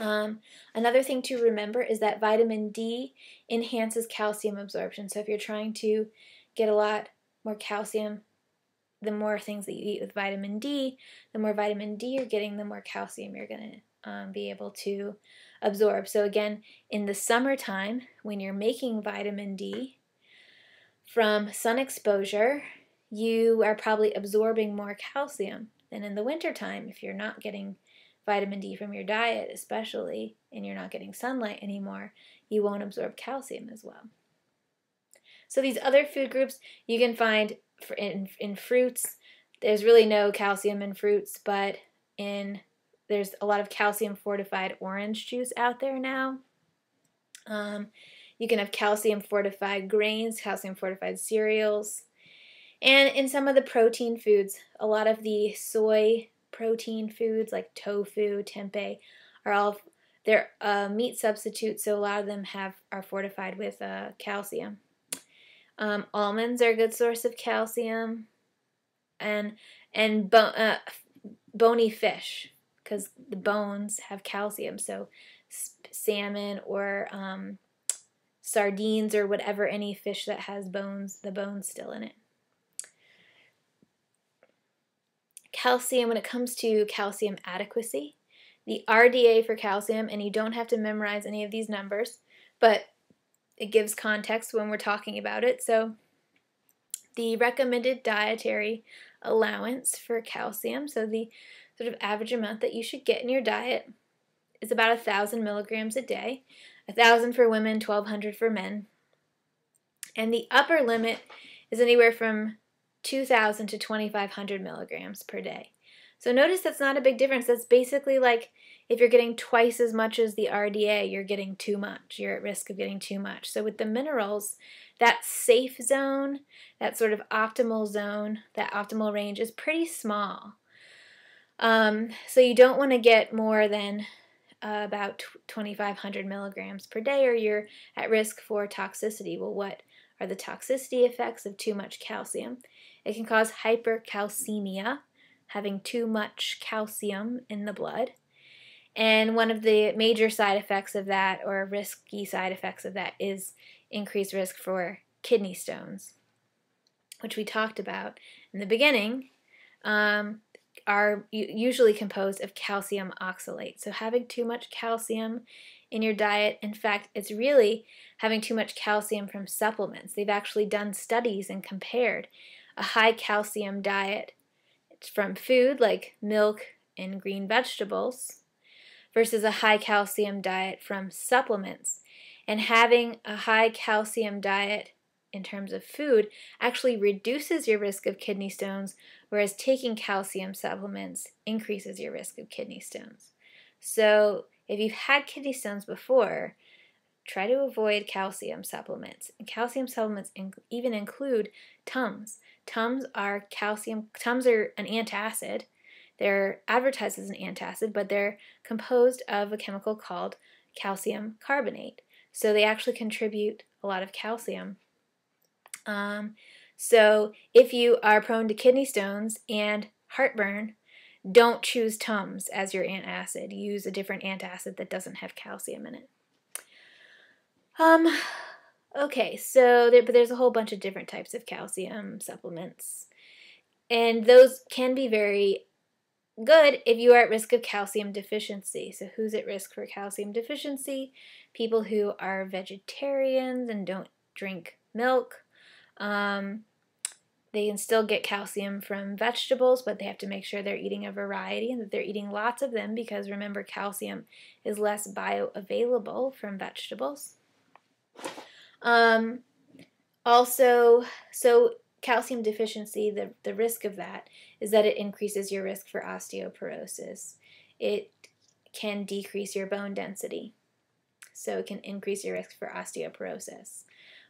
Um, another thing to remember is that vitamin D enhances calcium absorption. So if you're trying to get a lot more calcium, the more things that you eat with vitamin D, the more vitamin D you're getting, the more calcium you're going to um, be able to absorb. So again, in the summertime, when you're making vitamin D from sun exposure, you are probably absorbing more calcium than in the wintertime if you're not getting vitamin D from your diet, especially, and you're not getting sunlight anymore, you won't absorb calcium as well. So these other food groups you can find in, in fruits. There's really no calcium in fruits, but in there's a lot of calcium fortified orange juice out there now. Um, you can have calcium fortified grains, calcium fortified cereals. And in some of the protein foods, a lot of the soy protein foods like tofu, tempeh are all they're uh, meat substitutes, so a lot of them have are fortified with uh, calcium. Um, almonds are a good source of calcium, and and bo- uh, bony fish because the bones have calcium. So salmon or um, sardines or whatever any fish that has bones, the bones still in it. Calcium, when it comes to calcium adequacy, the RDA for calcium, and you don't have to memorize any of these numbers, but it gives context when we're talking about it. So, the recommended dietary allowance for calcium, so the sort of average amount that you should get in your diet, is about a thousand milligrams a day. A thousand for women, 1200 for men. And the upper limit is anywhere from 2,000 to 2,500 milligrams per day. So notice that's not a big difference. That's basically like if you're getting twice as much as the RDA, you're getting too much. You're at risk of getting too much. So with the minerals, that safe zone, that sort of optimal zone, that optimal range is pretty small. Um, so you don't want to get more than uh, about 2,500 milligrams per day, or you're at risk for toxicity. Well, what are the toxicity effects of too much calcium? It can cause hypercalcemia, having too much calcium in the blood. And one of the major side effects of that, or risky side effects of that, is increased risk for kidney stones, which we talked about in the beginning. Um, are usually composed of calcium oxalate. So, having too much calcium in your diet, in fact, it's really having too much calcium from supplements. They've actually done studies and compared a high calcium diet from food like milk and green vegetables versus a high calcium diet from supplements. And having a high calcium diet in terms of food actually reduces your risk of kidney stones, whereas taking calcium supplements increases your risk of kidney stones. So, if you've had kidney stones before, try to avoid calcium supplements. And calcium supplements in, even include Tums. Tums are calcium, Tums are an antacid. They're advertised as an antacid, but they're composed of a chemical called calcium carbonate. So they actually contribute a lot of calcium. Um, so if you are prone to kidney stones and heartburn, don't choose Tums as your antacid. Use a different antacid that doesn't have calcium in it. Um, okay, so there, but there's a whole bunch of different types of calcium supplements, and those can be very good if you are at risk of calcium deficiency. So, who's at risk for calcium deficiency? People who are vegetarians and don't drink milk. Um, they can still get calcium from vegetables, but they have to make sure they're eating a variety and that they're eating lots of them because remember, calcium is less bioavailable from vegetables. Um, also, so calcium deficiency, the, the risk of that is that it increases your risk for osteoporosis. It can decrease your bone density, so it can increase your risk for osteoporosis.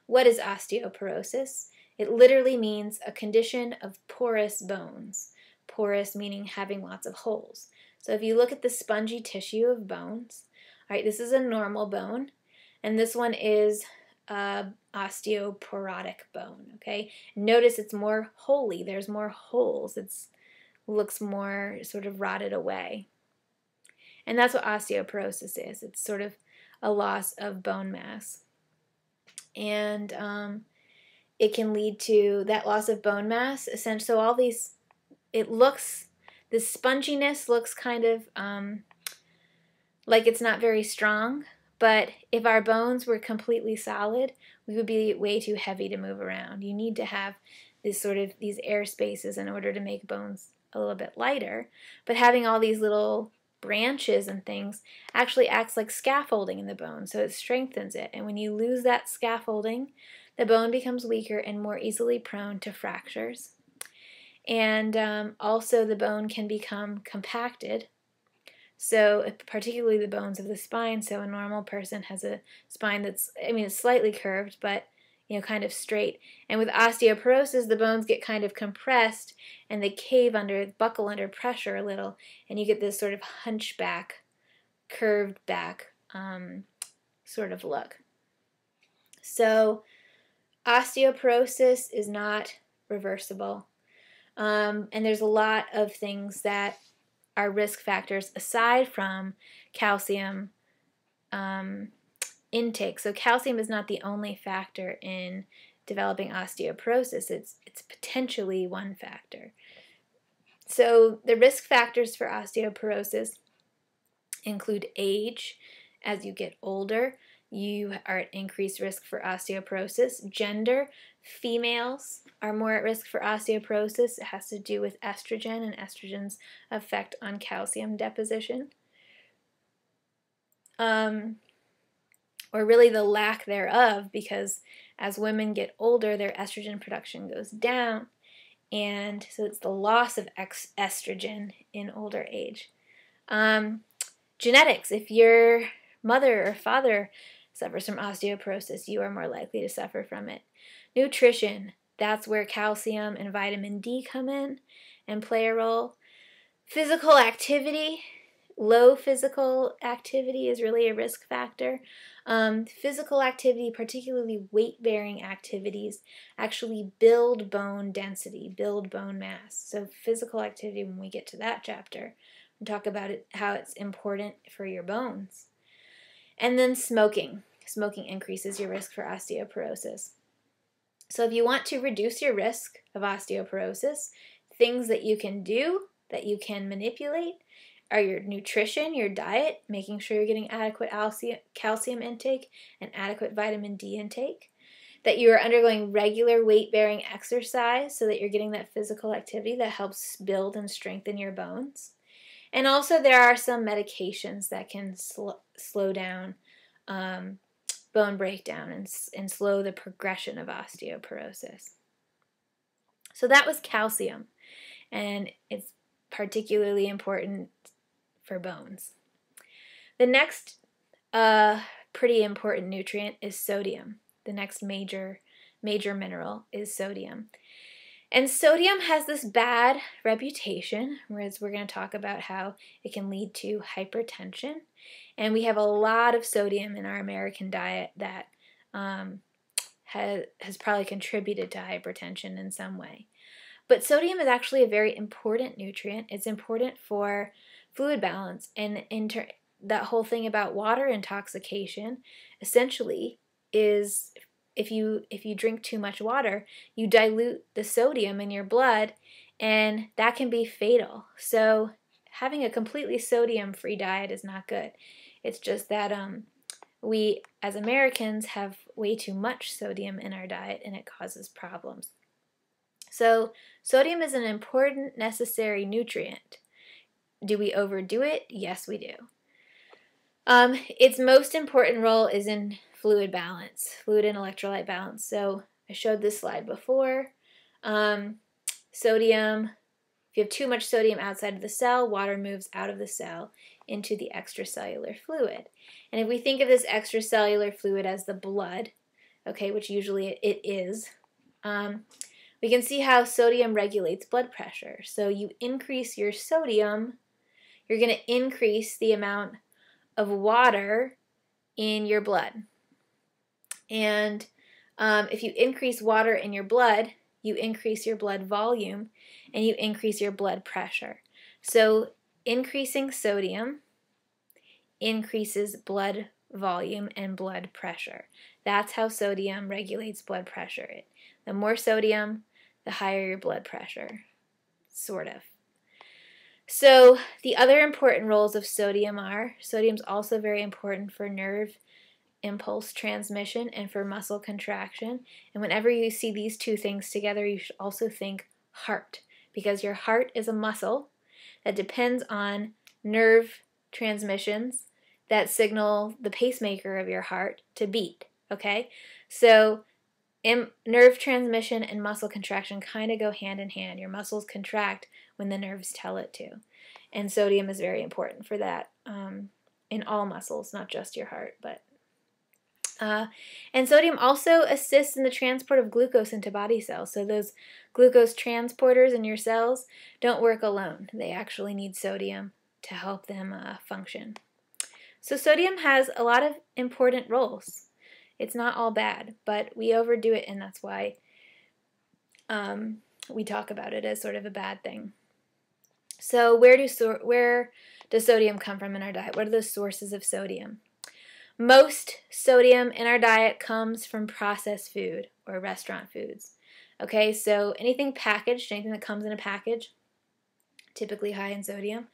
What is osteoporosis? It literally means a condition of porous bones. Porous meaning having lots of holes. So if you look at the spongy tissue of bones, all right, this is a normal bone, and this one is osteoporotic bone, okay? Notice it's more holy. There's more holes. It looks more sort of rotted away. And that's what osteoporosis is. It's sort of a loss of bone mass. And um, it can lead to that loss of bone mass. Essentially, so all these, it looks, the sponginess looks kind of um, like it's not very strong, but if our bones were completely solid, we would be way too heavy to move around. You need to have this sort of these air spaces in order to make bones a little bit lighter. But having all these little branches and things actually acts like scaffolding in the bone, so it strengthens it. And when you lose that scaffolding, the bone becomes weaker and more easily prone to fractures. And um, also, the bone can become compacted so, particularly the bones of the spine. So, a normal person has a spine that's, I mean, it's slightly curved, but you know, kind of straight. And with osteoporosis, the bones get kind of compressed and they cave under, buckle under pressure a little, and you get this sort of hunchback, curved back um, sort of look. So, osteoporosis is not reversible. Um, and there's a lot of things that are risk factors aside from calcium um, intake. So calcium is not the only factor in developing osteoporosis. It's it's potentially one factor. So the risk factors for osteoporosis include age as you get older, you are at increased risk for osteoporosis. Gender, females are more at risk for osteoporosis. It has to do with estrogen and estrogen's effect on calcium deposition. Um, or really the lack thereof, because as women get older, their estrogen production goes down. And so it's the loss of estrogen in older age. Um, genetics, if your mother or father suffers from osteoporosis, you are more likely to suffer from it. Nutrition, that's where calcium and vitamin D come in and play a role. Physical activity, low physical activity is really a risk factor. Um, physical activity, particularly weight bearing activities, actually build bone density, build bone mass. So, physical activity, when we get to that chapter, we'll talk about it, how it's important for your bones. And then smoking. Smoking increases your risk for osteoporosis. So, if you want to reduce your risk of osteoporosis, things that you can do that you can manipulate are your nutrition, your diet, making sure you're getting adequate calcium intake and adequate vitamin D intake, that you are undergoing regular weight bearing exercise so that you're getting that physical activity that helps build and strengthen your bones. And also, there are some medications that can sl- slow down um, bone breakdown and, and slow the progression of osteoporosis. So, that was calcium, and it's particularly important for bones. The next uh, pretty important nutrient is sodium. The next major major mineral is sodium. And sodium has this bad reputation, whereas we're going to talk about how it can lead to hypertension. And we have a lot of sodium in our American diet that um, has, has probably contributed to hypertension in some way. But sodium is actually a very important nutrient. It's important for fluid balance and inter- that whole thing about water intoxication essentially is if you if you drink too much water, you dilute the sodium in your blood and that can be fatal. So having a completely sodium free diet is not good. It's just that um we as Americans have way too much sodium in our diet and it causes problems. So, sodium is an important necessary nutrient. Do we overdo it? Yes, we do. Um, its most important role is in fluid balance, fluid and electrolyte balance. So I showed this slide before. Um, sodium, if you have too much sodium outside of the cell, water moves out of the cell into the extracellular fluid. And if we think of this extracellular fluid as the blood, okay, which usually it is, um, we can see how sodium regulates blood pressure. So you increase your sodium, you're going to increase the amount of water in your blood. And um, if you increase water in your blood, you increase your blood volume and you increase your blood pressure. So increasing sodium increases blood volume and blood pressure. That's how sodium regulates blood pressure. The more sodium, the higher your blood pressure. Sort of. So, the other important roles of sodium are sodium's also very important for nerve impulse transmission and for muscle contraction. And whenever you see these two things together, you should also think heart because your heart is a muscle that depends on nerve transmissions that signal the pacemaker of your heart to beat. Okay? So, nerve transmission and muscle contraction kind of go hand in hand. Your muscles contract when the nerves tell it to. And sodium is very important for that um, in all muscles, not just your heart, but uh, and sodium also assists in the transport of glucose into body cells. So those glucose transporters in your cells don't work alone. They actually need sodium to help them uh, function. So sodium has a lot of important roles. It's not all bad, but we overdo it, and that's why um, we talk about it as sort of a bad thing. So where do so where does sodium come from in our diet? What are the sources of sodium? Most sodium in our diet comes from processed food or restaurant foods. Okay, so anything packaged, anything that comes in a package, typically high in sodium.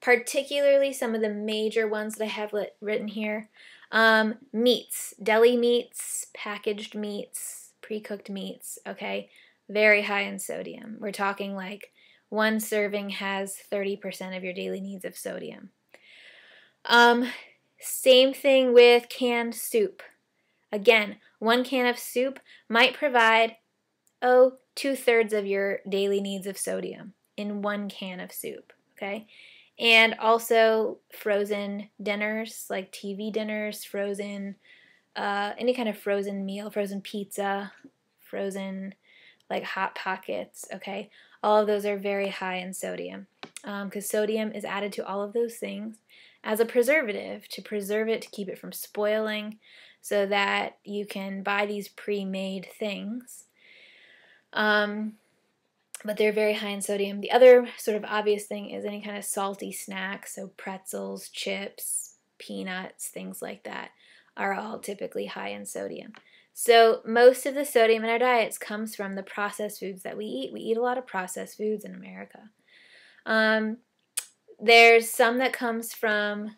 Particularly some of the major ones that I have lit, written here um, meats, deli meats, packaged meats, pre cooked meats, okay? Very high in sodium. We're talking like one serving has 30% of your daily needs of sodium. Um, same thing with canned soup. Again, one can of soup might provide, oh, two thirds of your daily needs of sodium in one can of soup, okay? and also frozen dinners like TV dinners, frozen, uh, any kind of frozen meal, frozen pizza, frozen like hot pockets. Okay, all of those are very high in sodium. because um, sodium is added to all of those things as a preservative to preserve it, to keep it from spoiling, so that you can buy these pre made things. Um, but they're very high in sodium. The other sort of obvious thing is any kind of salty snacks, so pretzels, chips, peanuts, things like that, are all typically high in sodium. So, most of the sodium in our diets comes from the processed foods that we eat. We eat a lot of processed foods in America. Um, there's some that comes from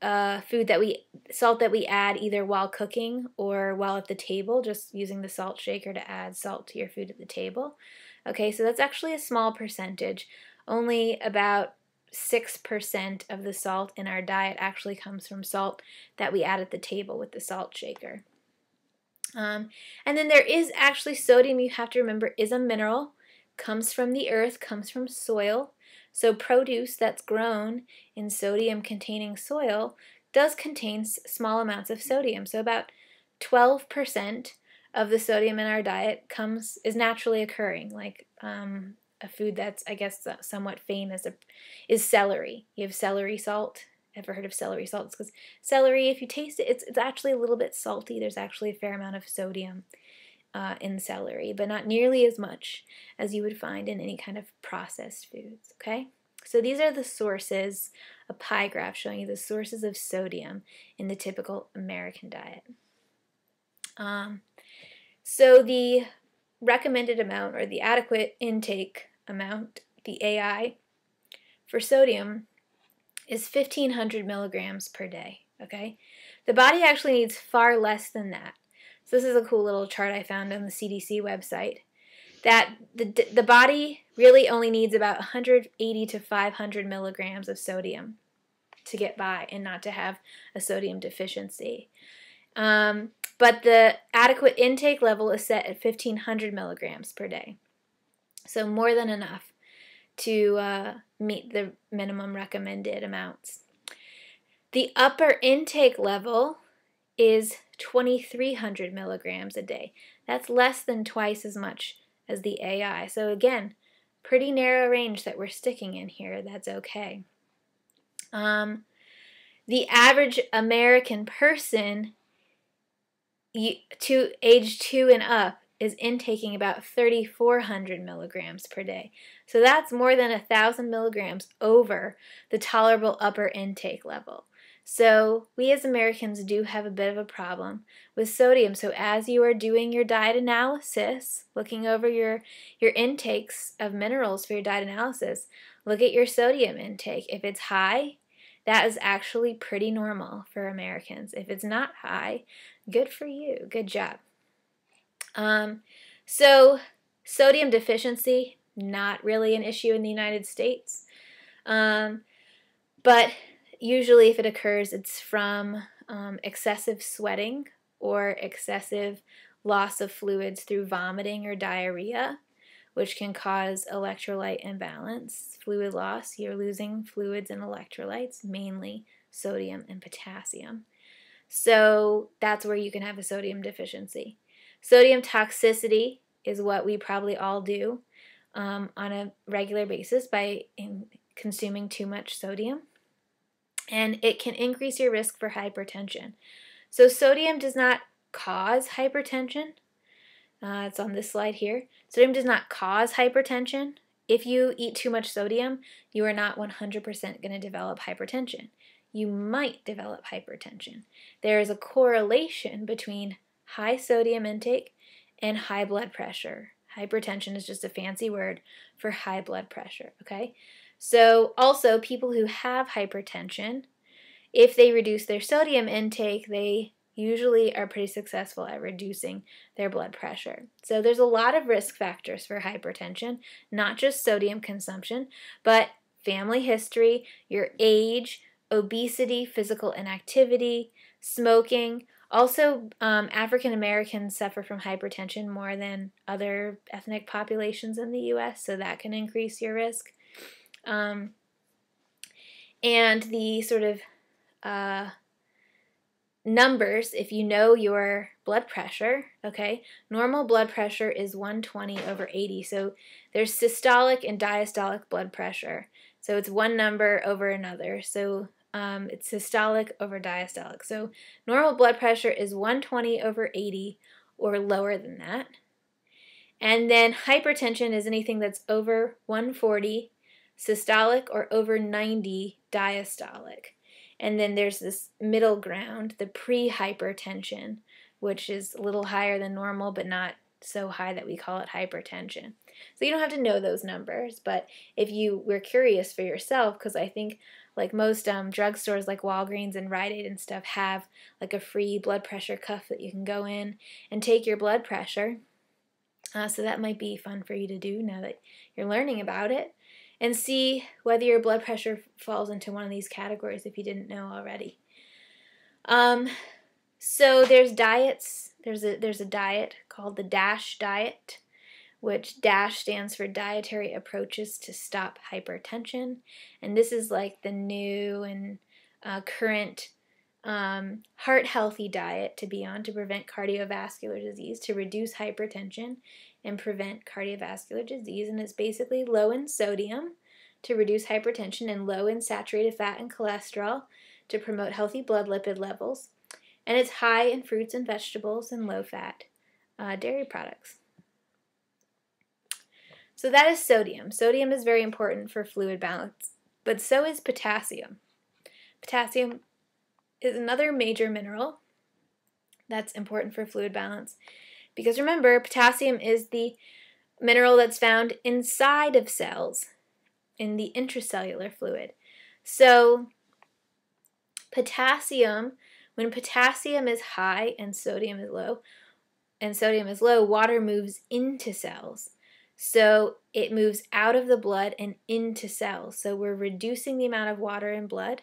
uh, food that we salt that we add either while cooking or while at the table, just using the salt shaker to add salt to your food at the table. Okay, so that's actually a small percentage. Only about 6% of the salt in our diet actually comes from salt that we add at the table with the salt shaker. Um, and then there is actually sodium, you have to remember, is a mineral, comes from the earth, comes from soil. So produce that's grown in sodium containing soil does contain small amounts of sodium. So about 12% of the sodium in our diet comes is naturally occurring, like um, a food that's I guess somewhat famous is celery. You have celery salt ever heard of celery salt? because celery, if you taste it, it's, it's actually a little bit salty. There's actually a fair amount of sodium uh, in celery, but not nearly as much as you would find in any kind of processed foods, okay? So these are the sources, a pie graph showing you the sources of sodium in the typical American diet. Um, so the recommended amount or the adequate intake amount, the AI, for sodium is 1500 milligrams per day. Okay, the body actually needs far less than that. This is a cool little chart I found on the CDC website. That the the body really only needs about 180 to 500 milligrams of sodium to get by and not to have a sodium deficiency. Um, but the adequate intake level is set at 1500 milligrams per day. So more than enough to uh, meet the minimum recommended amounts. The upper intake level is 2300 milligrams a day. That's less than twice as much as the AI. So, again, pretty narrow range that we're sticking in here. That's okay. Um, the average American person to age two and up is intaking about 3,400 milligrams per day. So that's more than a 1,000 milligrams over the tolerable upper intake level. So we as Americans do have a bit of a problem with sodium. So as you are doing your diet analysis, looking over your, your intakes of minerals for your diet analysis, look at your sodium intake. If it's high, that is actually pretty normal for Americans. If it's not high, good for you. Good job. Um, so, sodium deficiency, not really an issue in the United States. Um, but usually, if it occurs, it's from um, excessive sweating or excessive loss of fluids through vomiting or diarrhea, which can cause electrolyte imbalance, fluid loss. You're losing fluids and electrolytes, mainly sodium and potassium. So that's where you can have a sodium deficiency. Sodium toxicity is what we probably all do um, on a regular basis by consuming too much sodium. And it can increase your risk for hypertension. So, sodium does not cause hypertension. Uh, it's on this slide here. Sodium does not cause hypertension. If you eat too much sodium, you are not 100% going to develop hypertension. You might develop hypertension. There is a correlation between high sodium intake, and high blood pressure. Hypertension is just a fancy word for high blood pressure, okay? So, also, people who have hypertension, if they reduce their sodium intake, they usually are pretty successful at reducing their blood pressure. So, there's a lot of risk factors for hypertension, not just sodium consumption, but family history, your age, obesity, physical inactivity, smoking, also, um, African Americans suffer from hypertension more than other ethnic populations in the US, so that can increase your risk. Um, and the sort of uh, numbers, if you know your blood pressure, okay, normal blood pressure is 120 over 80. So there's systolic and diastolic blood pressure. So it's one number over another. So um, it's systolic over diastolic. So normal blood pressure is 120 over 80 or lower than that. And then hypertension is anything that's over 140 systolic or over 90 diastolic. And then there's this middle ground, the pre-hypertension, which is a little higher than normal but not so high that we call it hypertension. So you don't have to know those numbers, but if you were curious for yourself, because I think like most um, drugstores like Walgreens and Rite Aid and stuff have like a free blood pressure cuff that you can go in and take your blood pressure. Uh, so that might be fun for you to do now that you're learning about it and see whether your blood pressure falls into one of these categories if you didn't know already. Um, so there's diets. There's a there's a diet called the DASH diet, which DASH stands for Dietary Approaches to Stop Hypertension, and this is like the new and uh, current um, heart healthy diet to be on to prevent cardiovascular disease, to reduce hypertension, and prevent cardiovascular disease. And it's basically low in sodium to reduce hypertension and low in saturated fat and cholesterol to promote healthy blood lipid levels. And it's high in fruits and vegetables and low fat uh, dairy products. So that is sodium. Sodium is very important for fluid balance, but so is potassium. Potassium is another major mineral that's important for fluid balance. Because remember, potassium is the mineral that's found inside of cells in the intracellular fluid. So, potassium, when potassium is high and sodium is low, and sodium is low, water moves into cells. So, it moves out of the blood and into cells. So, we're reducing the amount of water in blood.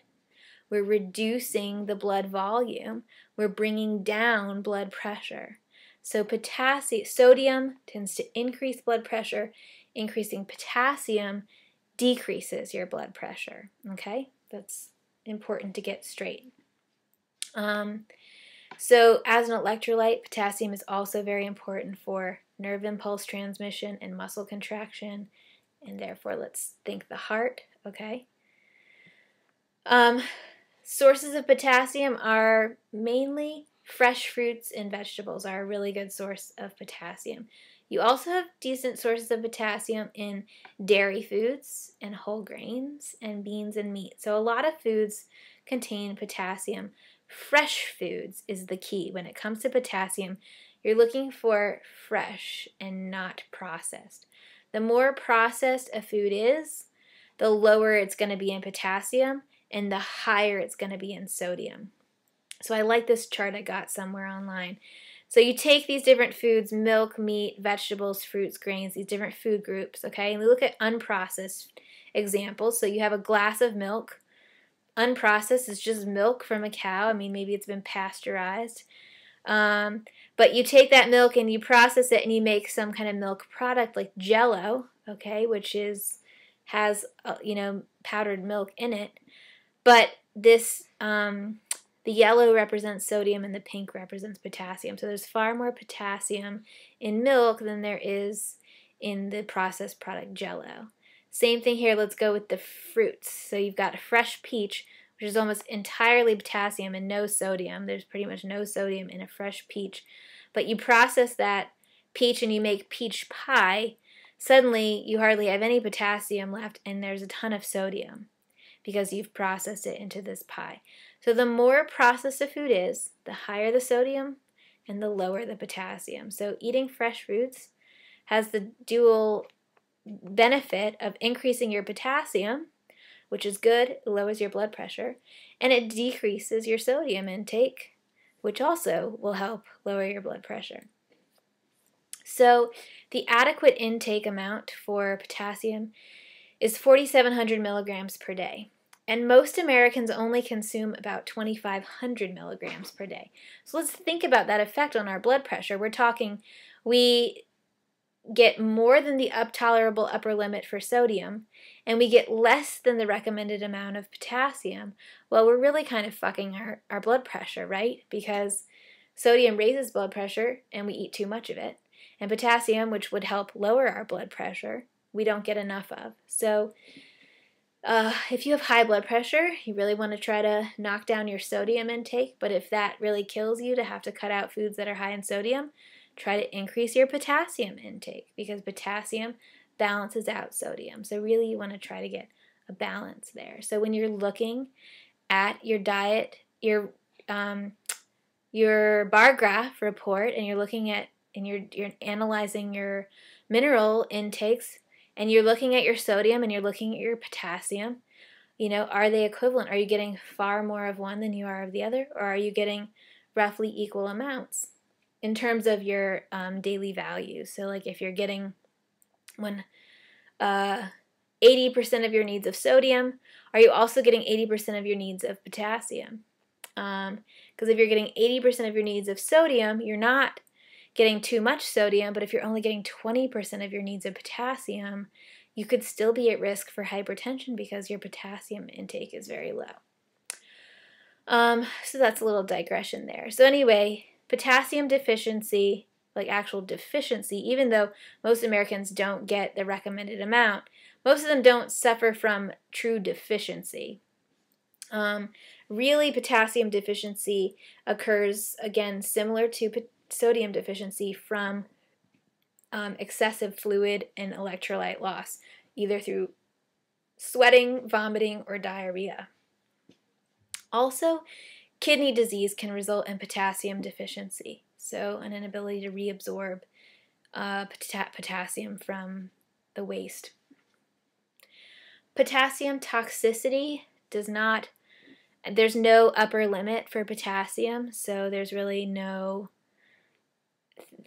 We're reducing the blood volume. We're bringing down blood pressure. So potassium, sodium tends to increase blood pressure. Increasing potassium decreases your blood pressure. Okay, that's important to get straight. Um, so as an electrolyte, potassium is also very important for nerve impulse transmission and muscle contraction, and therefore let's think the heart. Okay. Um, sources of potassium are mainly Fresh fruits and vegetables are a really good source of potassium. You also have decent sources of potassium in dairy foods and whole grains and beans and meat. So a lot of foods contain potassium. Fresh foods is the key. When it comes to potassium, you're looking for fresh and not processed. The more processed a food is, the lower it's going to be in potassium and the higher it's going to be in sodium. So I like this chart I got somewhere online. So you take these different foods, milk, meat, vegetables, fruits, grains, these different food groups, okay? And we look at unprocessed examples. So you have a glass of milk. Unprocessed is just milk from a cow. I mean, maybe it's been pasteurized. Um, but you take that milk and you process it and you make some kind of milk product like jello, okay, which is has uh, you know powdered milk in it. But this um, the yellow represents sodium and the pink represents potassium. So there's far more potassium in milk than there is in the processed product jello. Same thing here, let's go with the fruits. So you've got a fresh peach, which is almost entirely potassium and no sodium. There's pretty much no sodium in a fresh peach. But you process that peach and you make peach pie, suddenly you hardly have any potassium left and there's a ton of sodium because you've processed it into this pie. So the more processed a food is, the higher the sodium and the lower the potassium. So eating fresh fruits has the dual benefit of increasing your potassium, which is good, lowers your blood pressure, and it decreases your sodium intake, which also will help lower your blood pressure. So the adequate intake amount for potassium is 4,700 milligrams per day. And most Americans only consume about 2,500 milligrams per day. So let's think about that effect on our blood pressure. We're talking, we get more than the up tolerable upper limit for sodium, and we get less than the recommended amount of potassium. Well, we're really kind of fucking our, our blood pressure, right? Because Sodium raises blood pressure, and we eat too much of it. And potassium, which would help lower our blood pressure, we don't get enough of. So, uh, if you have high blood pressure, you really want to try to knock down your sodium intake. But if that really kills you to have to cut out foods that are high in sodium, try to increase your potassium intake because potassium balances out sodium. So, really, you want to try to get a balance there. So, when you're looking at your diet, your um, your bar graph report, and you're looking at and you're you're analyzing your mineral intakes, and you're looking at your sodium and you're looking at your potassium. You know, are they equivalent? Are you getting far more of one than you are of the other, or are you getting roughly equal amounts in terms of your um, daily values? So, like if you're getting when uh, 80% of your needs of sodium, are you also getting 80% of your needs of potassium? Because um, if you're getting 80% of your needs of sodium, you're not getting too much sodium, but if you're only getting 20% of your needs of potassium, you could still be at risk for hypertension because your potassium intake is very low. Um, so that's a little digression there. So, anyway, potassium deficiency, like actual deficiency, even though most Americans don't get the recommended amount, most of them don't suffer from true deficiency. Um, really, potassium deficiency occurs again similar to sodium deficiency from um, excessive fluid and electrolyte loss, either through sweating, vomiting, or diarrhea. Also, kidney disease can result in potassium deficiency, so an inability to reabsorb uh, potassium from the waste. Potassium toxicity does not, there's no upper limit for potassium, so there's really no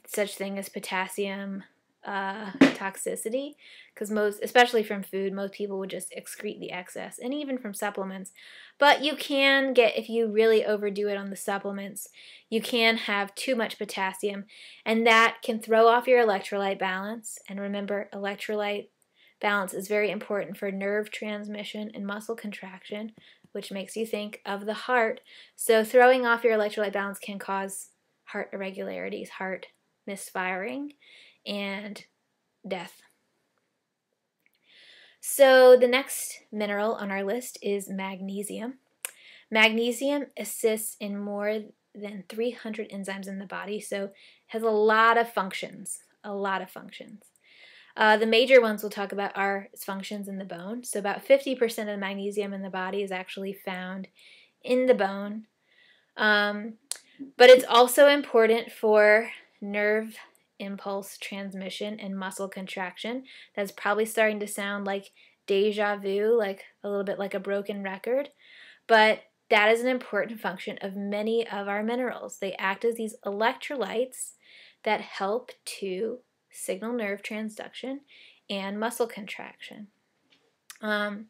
such thing as potassium uh, toxicity because most especially from food most people would just excrete the excess and even from supplements. But you can get if you really overdo it on the supplements you can have too much potassium and that can throw off your electrolyte balance. And remember electrolyte balance is very important for nerve transmission and muscle contraction which makes you think of the heart. So throwing off your electrolyte balance can cause heart irregularities heart misfiring, and death. So, the next mineral on our list is magnesium. Magnesium assists in more than 300 enzymes in the body, so has a lot of functions. A lot of functions. Uh, the major ones we'll talk about are its functions in the bone. So, about 50% of the magnesium in the body is actually found in the bone. Um, but it's also important for nerve impulse transmission and muscle contraction. That's probably starting to sound like deja vu, like a little bit like a broken record. But that is an important function of many of our minerals. They act as these electrolytes that help to signal nerve transduction and muscle contraction. Um,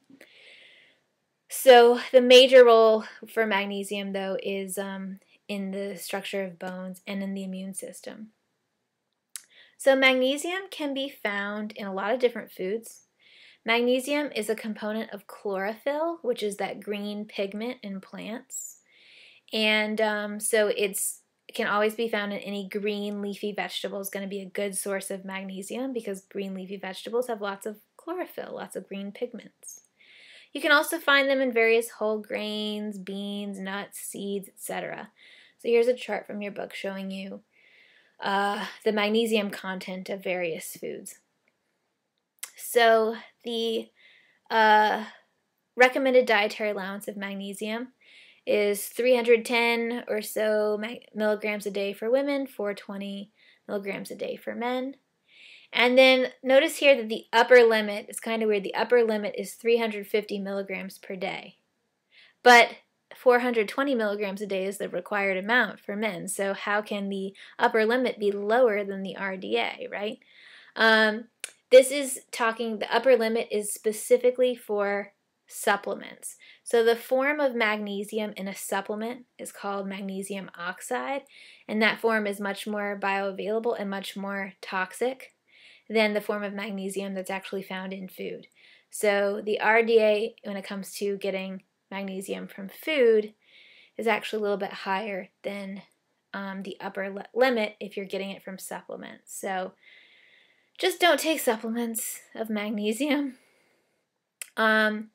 so, the major role for magnesium, though, is um, in the structure of bones and in the immune system. So, magnesium can be found in a lot of different foods. Magnesium is a component of chlorophyll, which is that green pigment in plants. And um, so it's it can always be found in any green leafy vegetable is going to be a good source of magnesium because green leafy vegetables have lots of chlorophyll, lots of green pigments. You can also find them in various whole grains, beans, nuts, seeds, etc. So here's a chart from your book showing you uh, the magnesium content of various foods. So the uh, recommended dietary allowance of magnesium is 310 or so milligrams a day for women, 420 milligrams a day for men. And then notice here that the upper limit is kind of weird. The upper limit is 350 milligrams per day. But 420 milligrams a day is the required amount for men. So how can the upper limit be lower than the RDA, right? Um, this is talking, the upper limit is specifically for supplements. So the form of magnesium in a supplement is called magnesium oxide, and that form is much more bioavailable and much more toxic than the form of magnesium that's actually found in food. So the RDA, when it comes to getting magnesium from food, is actually a little bit higher than um, the upper li- limit if you're getting it from supplements. So just don't take supplements of magnesium. Um,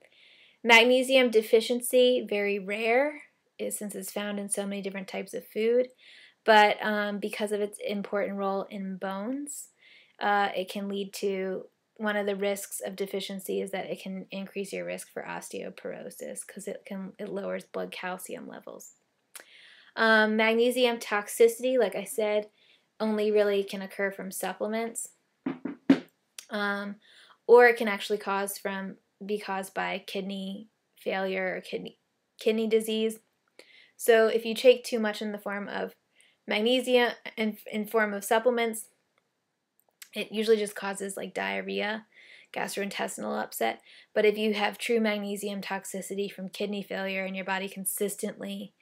magnesium deficiency, very rare, is since it's found in so many different types of food, but um, because of its important role in bones, uh, it can lead to one of the risks of deficiency is that it can increase your risk for osteoporosis because it can it lowers blood calcium levels. Um, magnesium toxicity, like I said, only really can occur from supplements, um, or it can actually cause from be caused by kidney failure or kidney kidney disease. So if you take too much in the form of magnesium in, in form of supplements, it usually just causes like diarrhea, gastrointestinal upset. But if you have true magnesium toxicity from kidney failure and your body consistently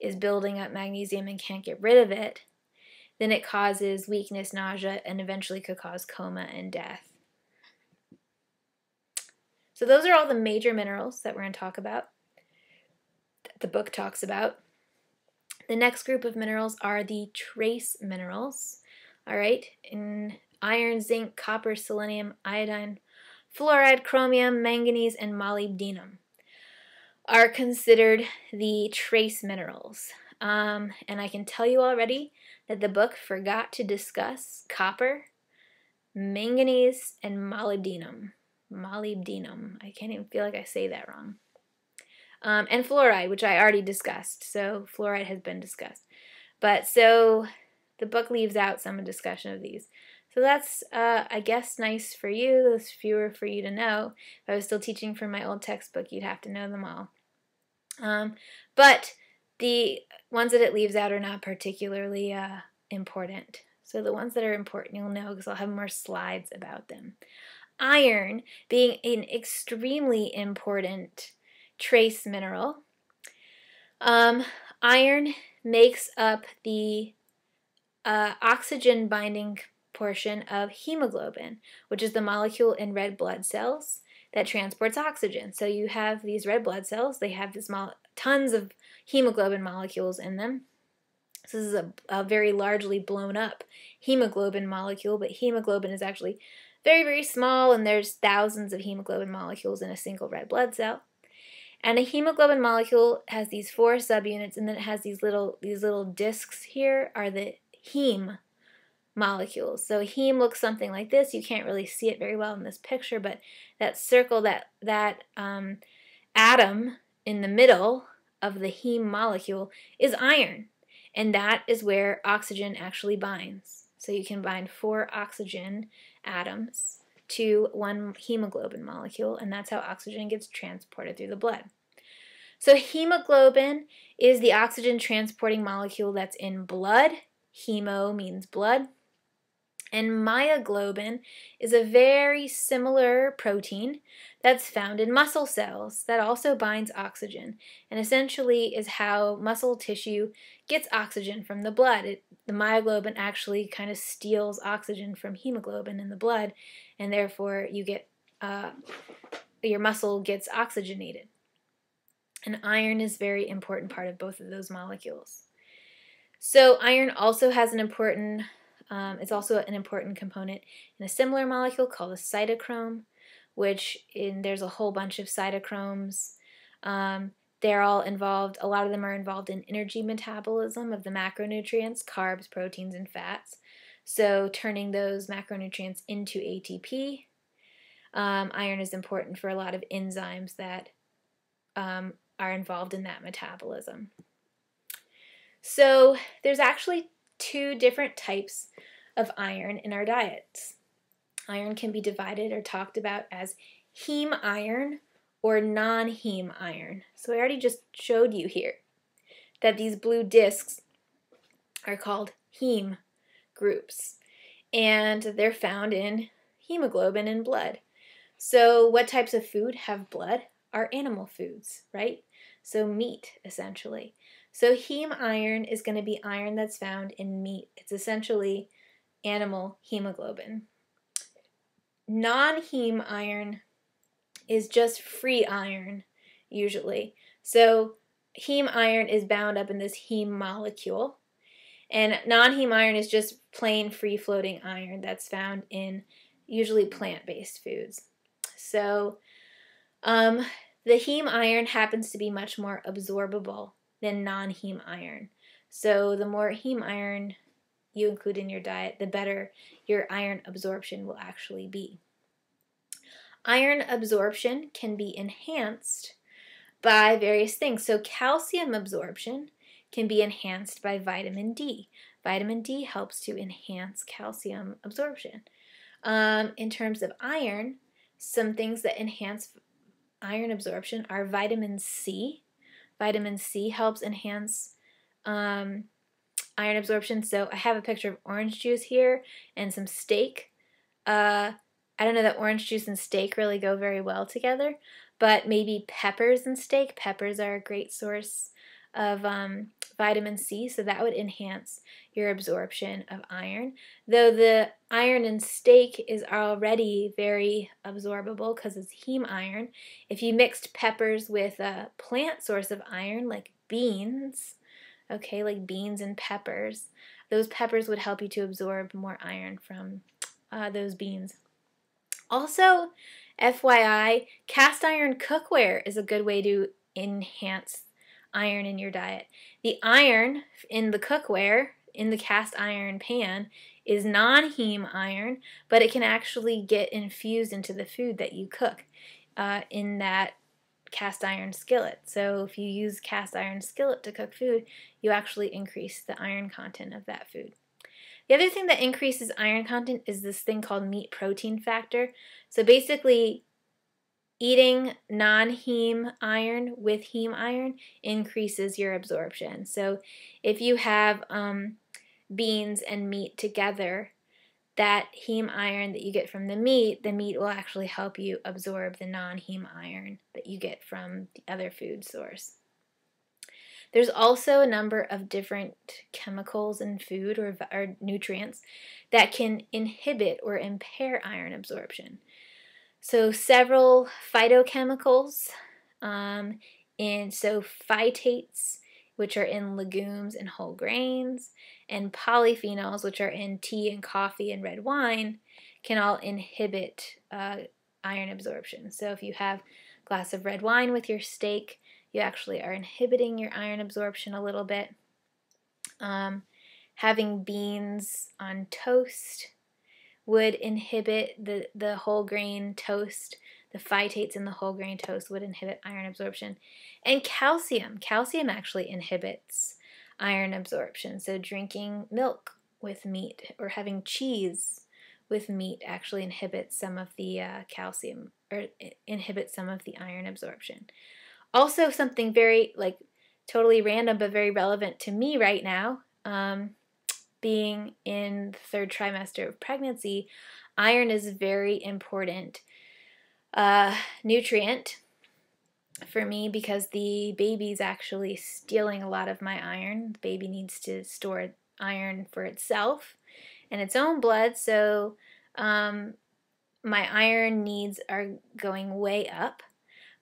is building up magnesium and can't get rid of it, then it causes weakness, nausea, and eventually could cause coma and death. So, those are all the major minerals that we're going to talk about, that the book talks about. The next group of minerals are the trace minerals. All right, in iron, zinc, copper, selenium, iodine, fluoride, chromium, manganese, and molybdenum are considered the trace minerals. Um, and I can tell you already that the book forgot to discuss copper, manganese, and molybdenum. Molybdenum. I can't even feel like I say that wrong. Um, and fluoride, which I already discussed. So fluoride has been discussed. But so the book leaves out some discussion of these. So that's, uh, I guess, nice for you. There's fewer for you to know. If I was still teaching from my old textbook, you'd have to know them all. Um, but the ones that it leaves out are not particularly uh, important. So the ones that are important you'll know because I'll have more slides about them. Iron being an extremely important trace mineral. Um, iron makes up the uh, oxygen binding portion of hemoglobin, which is the molecule in red blood cells that transports oxygen. So you have these red blood cells, they have this tons of hemoglobin molecules in them. So this is a, a very largely blown up hemoglobin molecule, but hemoglobin is actually very, very small, and there's thousands of hemoglobin molecules in a single red blood cell. And a hemoglobin molecule has these four subunits, and then it has these little these little discs here are the heme molecules. So heme looks something like this. You can't really see it very well in this picture, but that circle, that that um, atom in the middle of the heme molecule is iron, and that is where oxygen actually binds. So you can bind four oxygen atoms to one hemoglobin molecule, and that's how oxygen gets transported through the blood. So hemoglobin is the oxygen transporting molecule that's in blood. Hemo means blood. And myoglobin is a very similar protein that's found in muscle cells that also binds oxygen and essentially is how muscle tissue gets oxygen from the blood. It, the myoglobin actually kind of steals oxygen from hemoglobin in the blood, and therefore you get uh, your muscle gets oxygenated. And iron is a very important part of both of those molecules. So iron also has an important um, it's also an important component in a similar molecule called a cytochrome, which in, there's a whole bunch of cytochromes. Um, they're all involved, a lot of them are involved in energy metabolism of the macronutrients, carbs, proteins, and fats. So turning those macronutrients into ATP. Um, iron is important for a lot of enzymes that um, are involved in that metabolism. So there's actually two different types of iron in our diets. Iron can be divided or talked about as heme iron or non heme iron. So I already just showed you here that these blue discs are called heme groups and they're found in hemoglobin in blood. So, what types of food have blood? Are animal foods, right? So, meat essentially. So heme iron is going to be iron that's found in meat. It's essentially animal hemoglobin. Non-heme iron is just free iron usually. So heme iron is bound up in this heme molecule And non heme iron is just plain free floating iron that's found in usually plant based foods. So, um, the heme iron happens to be much more absorbable than non heme iron. So, the more heme iron you include in your diet, the better your iron absorption will actually be. Iron absorption can be enhanced by various things. So, calcium absorption can be enhanced by vitamin D. Vitamin D helps to enhance calcium absorption. Um, in terms of iron, some things that enhance iron absorption are vitamin C. Vitamin C helps enhance um, iron absorption. So I have a picture of orange juice here and some steak. Uh, I don't know that orange juice and steak really go very well together, but maybe peppers and steak. Peppers are a great source of um, vitamin C, so that would enhance your absorption of iron. Though the iron in steak is already very absorbable because it's heme iron, if you mixed peppers with a plant source of iron like beans, okay, like beans and peppers, those peppers would help you to absorb more iron from uh, those beans. Also, FYI, cast iron cookware is a good way to enhance iron in your diet. The iron in the cookware, in the cast iron pan, is non heme iron, but it can actually get infused into the food that you cook uh, in that cast iron skillet. So if you use cast iron skillet to cook food, you actually increase the iron content of that food. The other thing that increases iron content is this thing called meat protein factor. So basically, eating non-heme iron with heme iron increases your absorption. So if you have um, beans and meat together, that heme iron that you get from the meat, the meat will actually help you absorb the non-heme iron that you get from the other food source. There's also a number of different chemicals in food or, or nutrients that can inhibit or impair iron absorption. So several phytochemicals, um, and so phytates, which are in legumes and whole grains, and polyphenols, which are in tea and coffee and red wine, can all inhibit uh, iron absorption. So if you have a glass of red wine with your steak, you actually are inhibiting your iron absorption a little bit. Um, having beans on toast would inhibit the, the whole grain toast. The phytates in the whole grain toast would inhibit iron absorption. And calcium. Calcium actually inhibits iron absorption. So drinking milk with meat or having cheese with meat actually inhibits some of the uh, calcium or inhibits some of the iron absorption. Also, something very like totally random but very relevant to me right now. Um, being in the third trimester of pregnancy, iron is a very important uh, nutrient for me because the baby's actually stealing a lot of my iron. The baby needs to store iron for itself and its own blood, so um, my iron needs are going way up.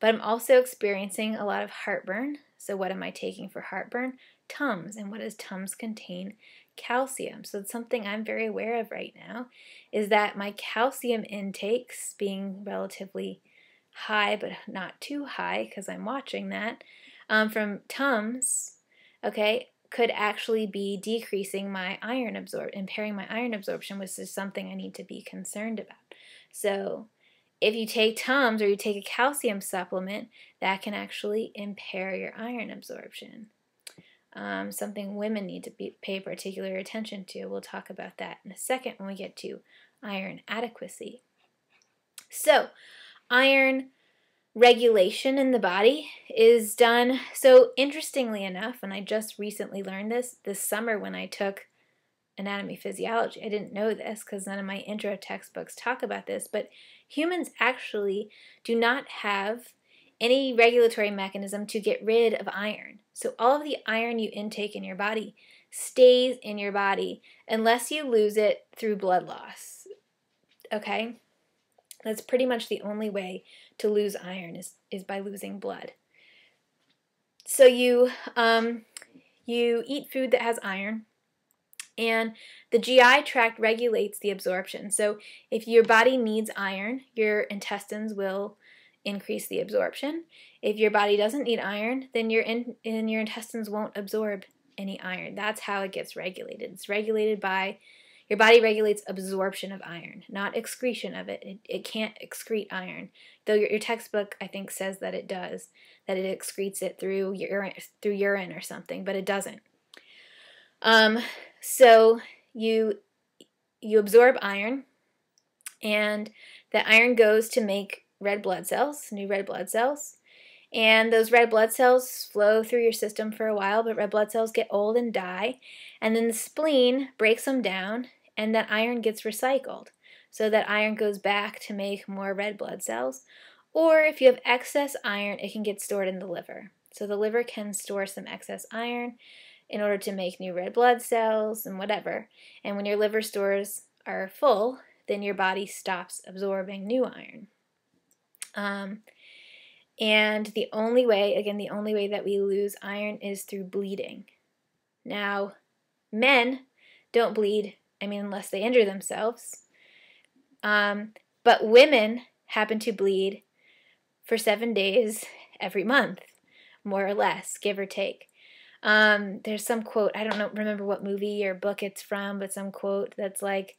But I'm also experiencing a lot of heartburn. So, what am I taking for heartburn? Tums. And what does Tums contain? Calcium. So it's something I'm very aware of right now is that my calcium intakes being relatively high, but not too high because I'm watching that um, from Tums, okay, could actually be decreasing my iron absorb, impairing my iron absorption, which is something I need to be concerned about. So if you take Tums or you take a calcium supplement, that can actually impair your iron absorption um, something women need to be, pay particular attention to. We'll talk about that in a second when we get to iron adequacy. So, iron regulation in the body is done. So, interestingly enough, and I just recently learned this this summer when I took anatomy physiology. I didn't know this because none of my intro textbooks talk about this, but humans actually do not have any regulatory mechanism to get rid of iron. So all of the iron you intake in your body stays in your body unless you lose it through blood loss. Okay? That's pretty much the only way to lose iron is, is by losing blood. So you um, you eat food that has iron. And the GI tract regulates the absorption. So if your body needs iron, your intestines will increase the absorption. If your body doesn't need iron, then your in, and your intestines won't absorb any iron. That's how it gets regulated. It's regulated by your body regulates absorption of iron, not excretion of it. It, it can't excrete iron, though your, your textbook I think says that it does, that it excretes it through urine, through urine or something, but it doesn't. Um, so you you absorb iron, and the iron goes to make red blood cells, new red blood cells. And those red blood cells flow through your system for a while, but red blood cells get old and die. And then the spleen breaks them down, and that iron gets recycled. So that iron goes back to make more red blood cells. Or if you have excess iron, it can get stored in the liver. So the liver can store some excess iron in order to make new red blood cells and whatever. And when your liver stores are full, then your body stops absorbing new iron. Um, and the only way, again, the only way that we lose iron is through bleeding. Now, men don't bleed, I mean, unless they injure themselves. Um, but women happen to bleed for seven days every month, more or less, give or take. Um, there's some quote, I don't know, remember what movie or book it's from, but some quote that's like,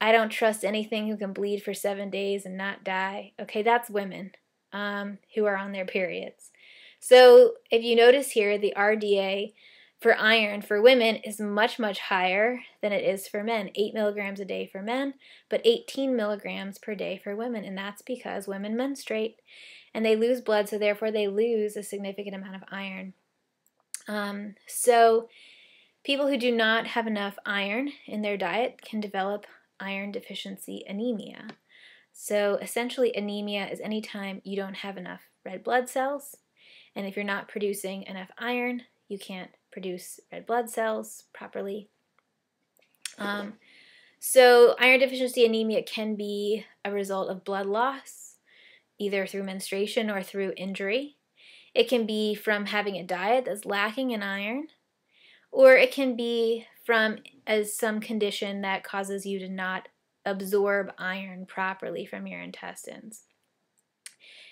I don't trust anything who can bleed for seven days and not die. Okay, that's women um, who are on their periods. So if you notice here, the RDA for iron for women is much, much higher than it is for men. 8 milligrams a day for men, but 18 milligrams per day for women. And that's because women menstruate and they lose blood, so therefore they lose a significant amount of iron. Um, so people who do not have enough iron in their diet can develop iron deficiency anemia. So essentially, anemia is anytime you don't have enough red blood cells, and if you're not producing enough iron, you can't produce red blood cells properly. Um, so, iron deficiency anemia can be a result of blood loss, either through menstruation or through injury. It can be from having a diet that's lacking in iron, or it can be from as some condition that causes you to not absorb iron properly from your intestines.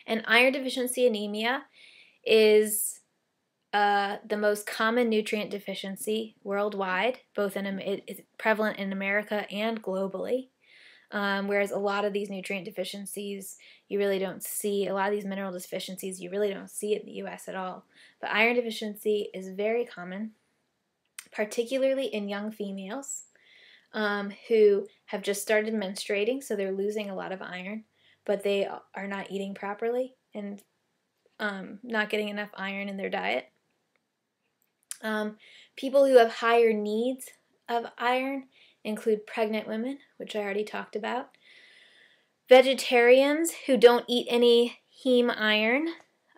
And iron deficiency anemia is uh, the most common nutrient deficiency worldwide, both in it is prevalent in America and globally. Um, whereas a lot of these nutrient deficiencies you really don't see, a lot of these mineral deficiencies you really don't see in the U.S. at all. But iron deficiency is very common, particularly in young females um, who have just started menstruating, so they're losing a lot of iron, but they are not eating properly and um, not getting enough iron in their diet. Um, people who have higher needs of iron include pregnant women, which I already talked about, vegetarians who don't eat any heme iron,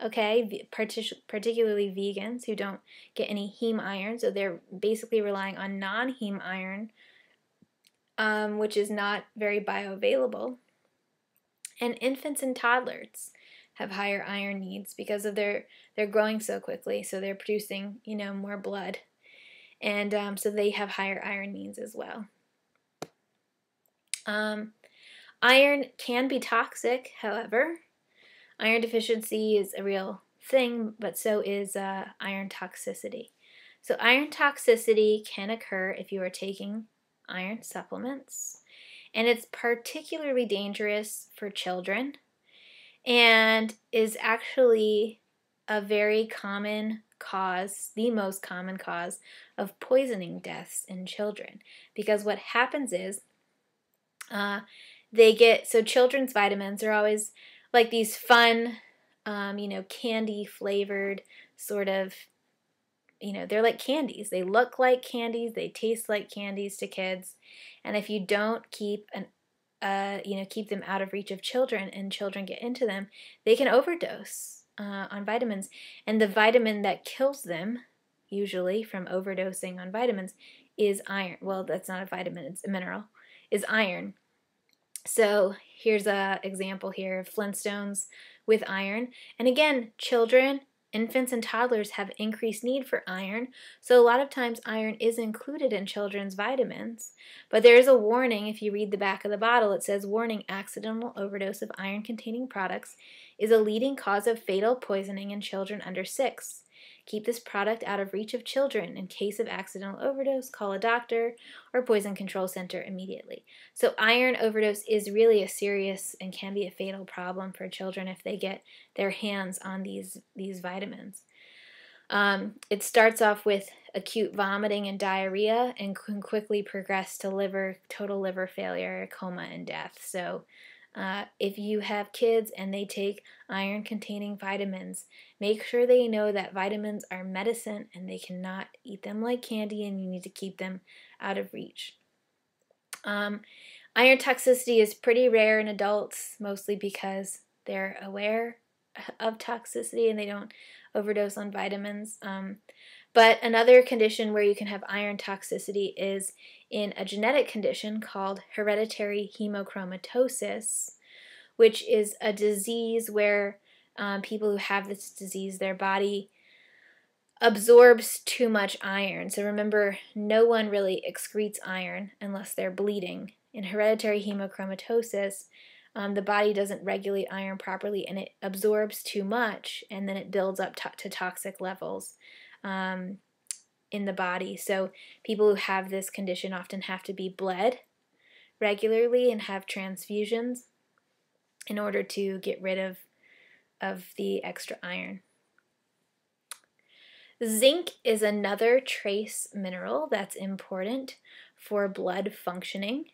okay, particularly vegans who don't get any heme iron, so they're basically relying on non heme iron um, which is not very bioavailable. And infants and toddlers have higher iron needs because of their they're growing so quickly, so they're producing you know more blood, and um, so they have higher iron needs as well. Um, iron can be toxic, however. Iron deficiency is a real thing, but so is uh, iron toxicity. So, iron toxicity can occur if you are taking iron supplements, and it's particularly dangerous for children and is actually a very common cause, the most common cause of poisoning deaths in children. Because what happens is uh, they get, so children's vitamins are always like these fun, um, you know, candy flavored sort of you know, they're like candies. They look like candies, they taste like candies to kids. And if you don't keep an uh, you know, keep them out of reach of children and children get into them, they can overdose uh, on vitamins. And the vitamin that kills them, usually from overdosing on vitamins, is iron. Well, that's not a vitamin, it's a mineral, is iron. So here's a example here of Flintstones with iron. And again, children infants and toddlers have increased need for iron, so a lot of times iron is included in children's vitamins. But there is a warning if you read the back of the bottle. It says, Warning accidental overdose of iron containing products is a leading cause of fatal poisoning in children under six. Keep this product out of reach of children. In case of accidental overdose, call a doctor or poison control center immediately. So, iron overdose is really a serious and can be a fatal problem for children if they get their hands on these, these vitamins. Um, it starts off with acute vomiting and diarrhea and can quickly progress to liver, total liver failure, coma, and death. So, uh, if you have kids and they take iron containing vitamins, make sure they know that vitamins are medicine and they cannot eat them like candy and you need to keep them out of reach. Um, iron toxicity is pretty rare in adults, mostly because they're aware of toxicity and they don't overdose on vitamins. Um, but another condition where you can have iron toxicity is in a genetic condition called hereditary hemochromatosis, which is a disease where um, people who have this disease, their body absorbs too much iron. So remember, no one really excretes iron unless they're bleeding. In hereditary hemochromatosis, um, the body doesn't regulate iron properly and it absorbs too much and then it builds up to, to toxic levels um, in the body. So people who have this condition often have to be bled regularly and have transfusions in order to get rid of of the extra iron. Zinc is another trace mineral that's important for blood functioning.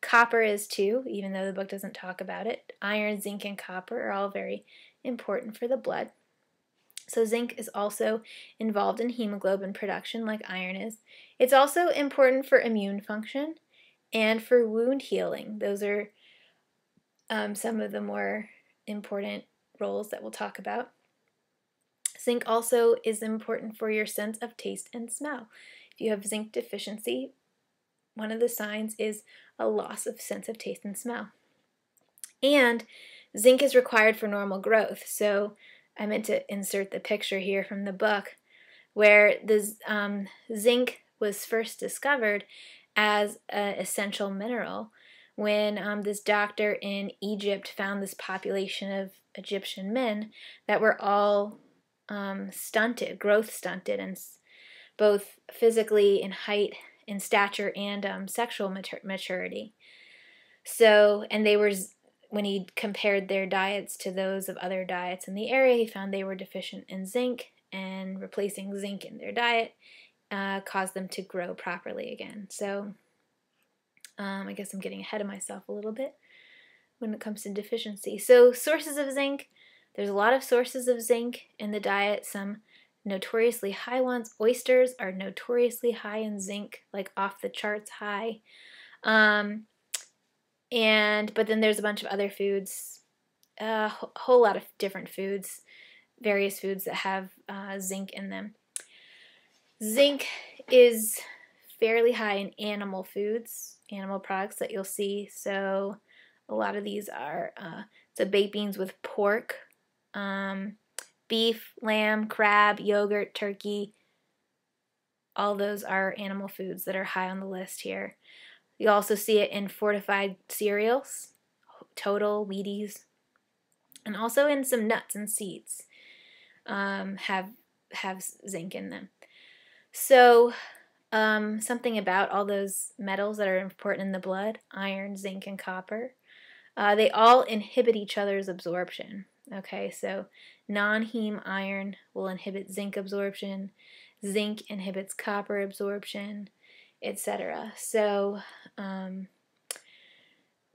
Copper is too, even though the book doesn't talk about it. Iron, zinc, and copper are all very important for the blood. So, zinc is also involved in hemoglobin production, like iron is. It's also important for immune function and for wound healing. Those are um, some of the more important roles that we'll talk about. Zinc also is important for your sense of taste and smell. If you have zinc deficiency, one of the signs is a loss of sense of taste and smell. And zinc is required for normal growth. So, I meant to insert the picture here from the book where the um, zinc was first discovered as an essential mineral when um, this doctor in Egypt found this population of Egyptian men that were all um, stunted, growth stunted, and both physically in height, in stature, and um, sexual matur- maturity. So, and they were when he compared their diets to those of other diets in the area, he found they were deficient in zinc, and replacing zinc in their diet uh, caused them to grow properly again. So um, I guess I'm getting ahead of myself a little bit when it comes to deficiency. So, sources of zinc there's a lot of sources of zinc in the diet, some notoriously high ones. Oysters are notoriously high in zinc, like off the charts high. Um, and but then there's a bunch of other foods, a whole lot of different foods, various foods that have uh, zinc in them. Zinc is fairly high in animal foods, animal products that you'll see. So a lot of these are uh, so baked beans with pork, um, beef, lamb, crab, yogurt, turkey. All those are animal foods that are high on the list here. You also see it in fortified cereals, total, Wheaties, and also in some nuts and seeds um, have have zinc in them. So um, something about all those metals that are important in the blood, iron, zinc, and copper, uh, they all inhibit each other's absorption. Okay, so non-heme iron will inhibit zinc absorption, zinc inhibits copper absorption, etc. So um,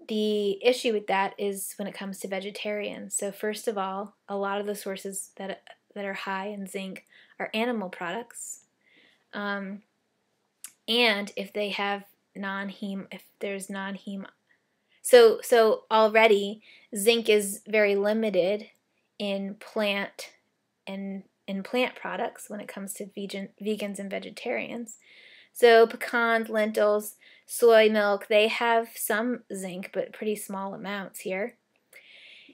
the issue with that is when it comes to vegetarians. So first of all, a lot of the sources that that are high in zinc are animal products, um, and if they have non-heme, if there's non-heme, so so already zinc is very limited in plant and in plant products when it comes to vegan, vegans and vegetarians. So pecans, lentils, soy milk, they have some zinc, but pretty small amounts here.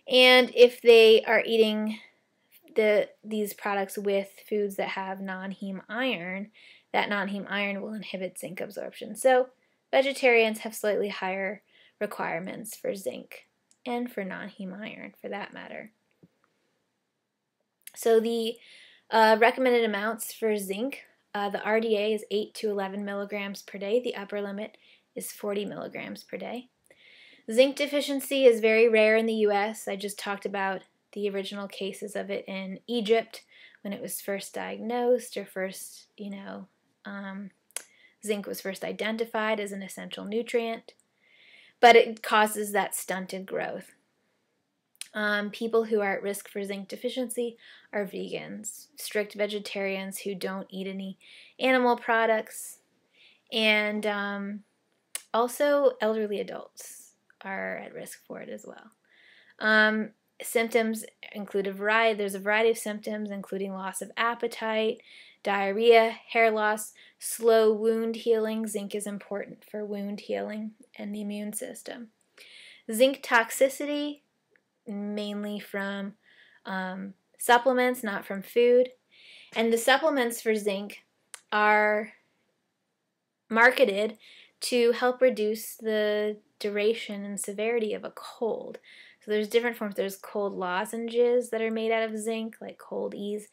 And if they are eating the these products with foods that have non-heme iron, that non-heme iron will inhibit zinc absorption. So vegetarians have slightly higher requirements for zinc and for non-heme iron for that matter. So the uh, recommended amounts for zinc, uh, the RDA is 8 to 11 milligrams per day. The upper limit is 40 milligrams per day. Zinc deficiency is very rare in the U.S. I just talked about the original cases of it in Egypt when it was first diagnosed or first, you know, um, zinc was first identified as an essential nutrient. But it causes that stunted growth. Um, people who are at risk for zinc deficiency are vegans, strict vegetarians who don't eat any animal products, and um, also elderly adults are at risk for it as well. Um, symptoms include a variety. There's a variety of symptoms, including loss of appetite, diarrhea, hair loss, slow wound healing. Zinc is important for wound healing and the immune system. Zinc toxicity mainly from um, supplements, not from food. And the supplements for zinc are marketed to help reduce the duration and severity of a cold. So there's different forms. There's cold lozenges that are made out of zinc, like Cold-EEZE.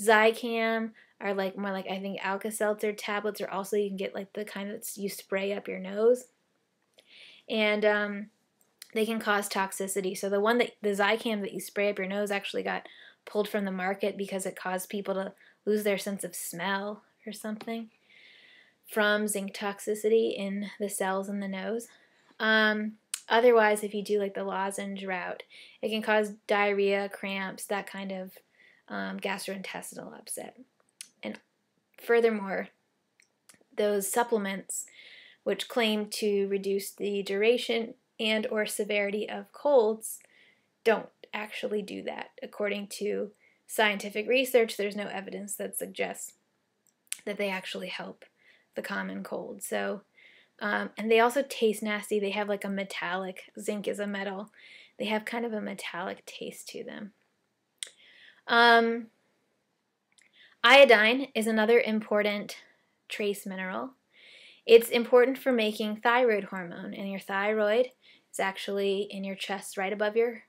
Zicam are like more like I think Alka-Seltzer tablets, or also you can get like the kind that you spray up your nose. And um, they can cause toxicity. So the one that the Zicam that you spray up your nose actually got pulled from the market because it caused people to lose their sense of smell or something from zinc toxicity in the cells in the nose. Um, otherwise, if you do like the lozenge route, it can cause diarrhea, cramps, that kind of um, gastrointestinal upset. And furthermore, those supplements, which claim to reduce the duration and or severity of colds don't actually do that. According to scientific research, there's no evidence that suggests that they actually help the common cold. So, um, and they also taste nasty. They have like a metallic, zinc is a metal. They have kind of a metallic taste to them. Um, iodine is another important trace mineral. It's important for making thyroid hormone, and your thyroid is actually in your chest right above your,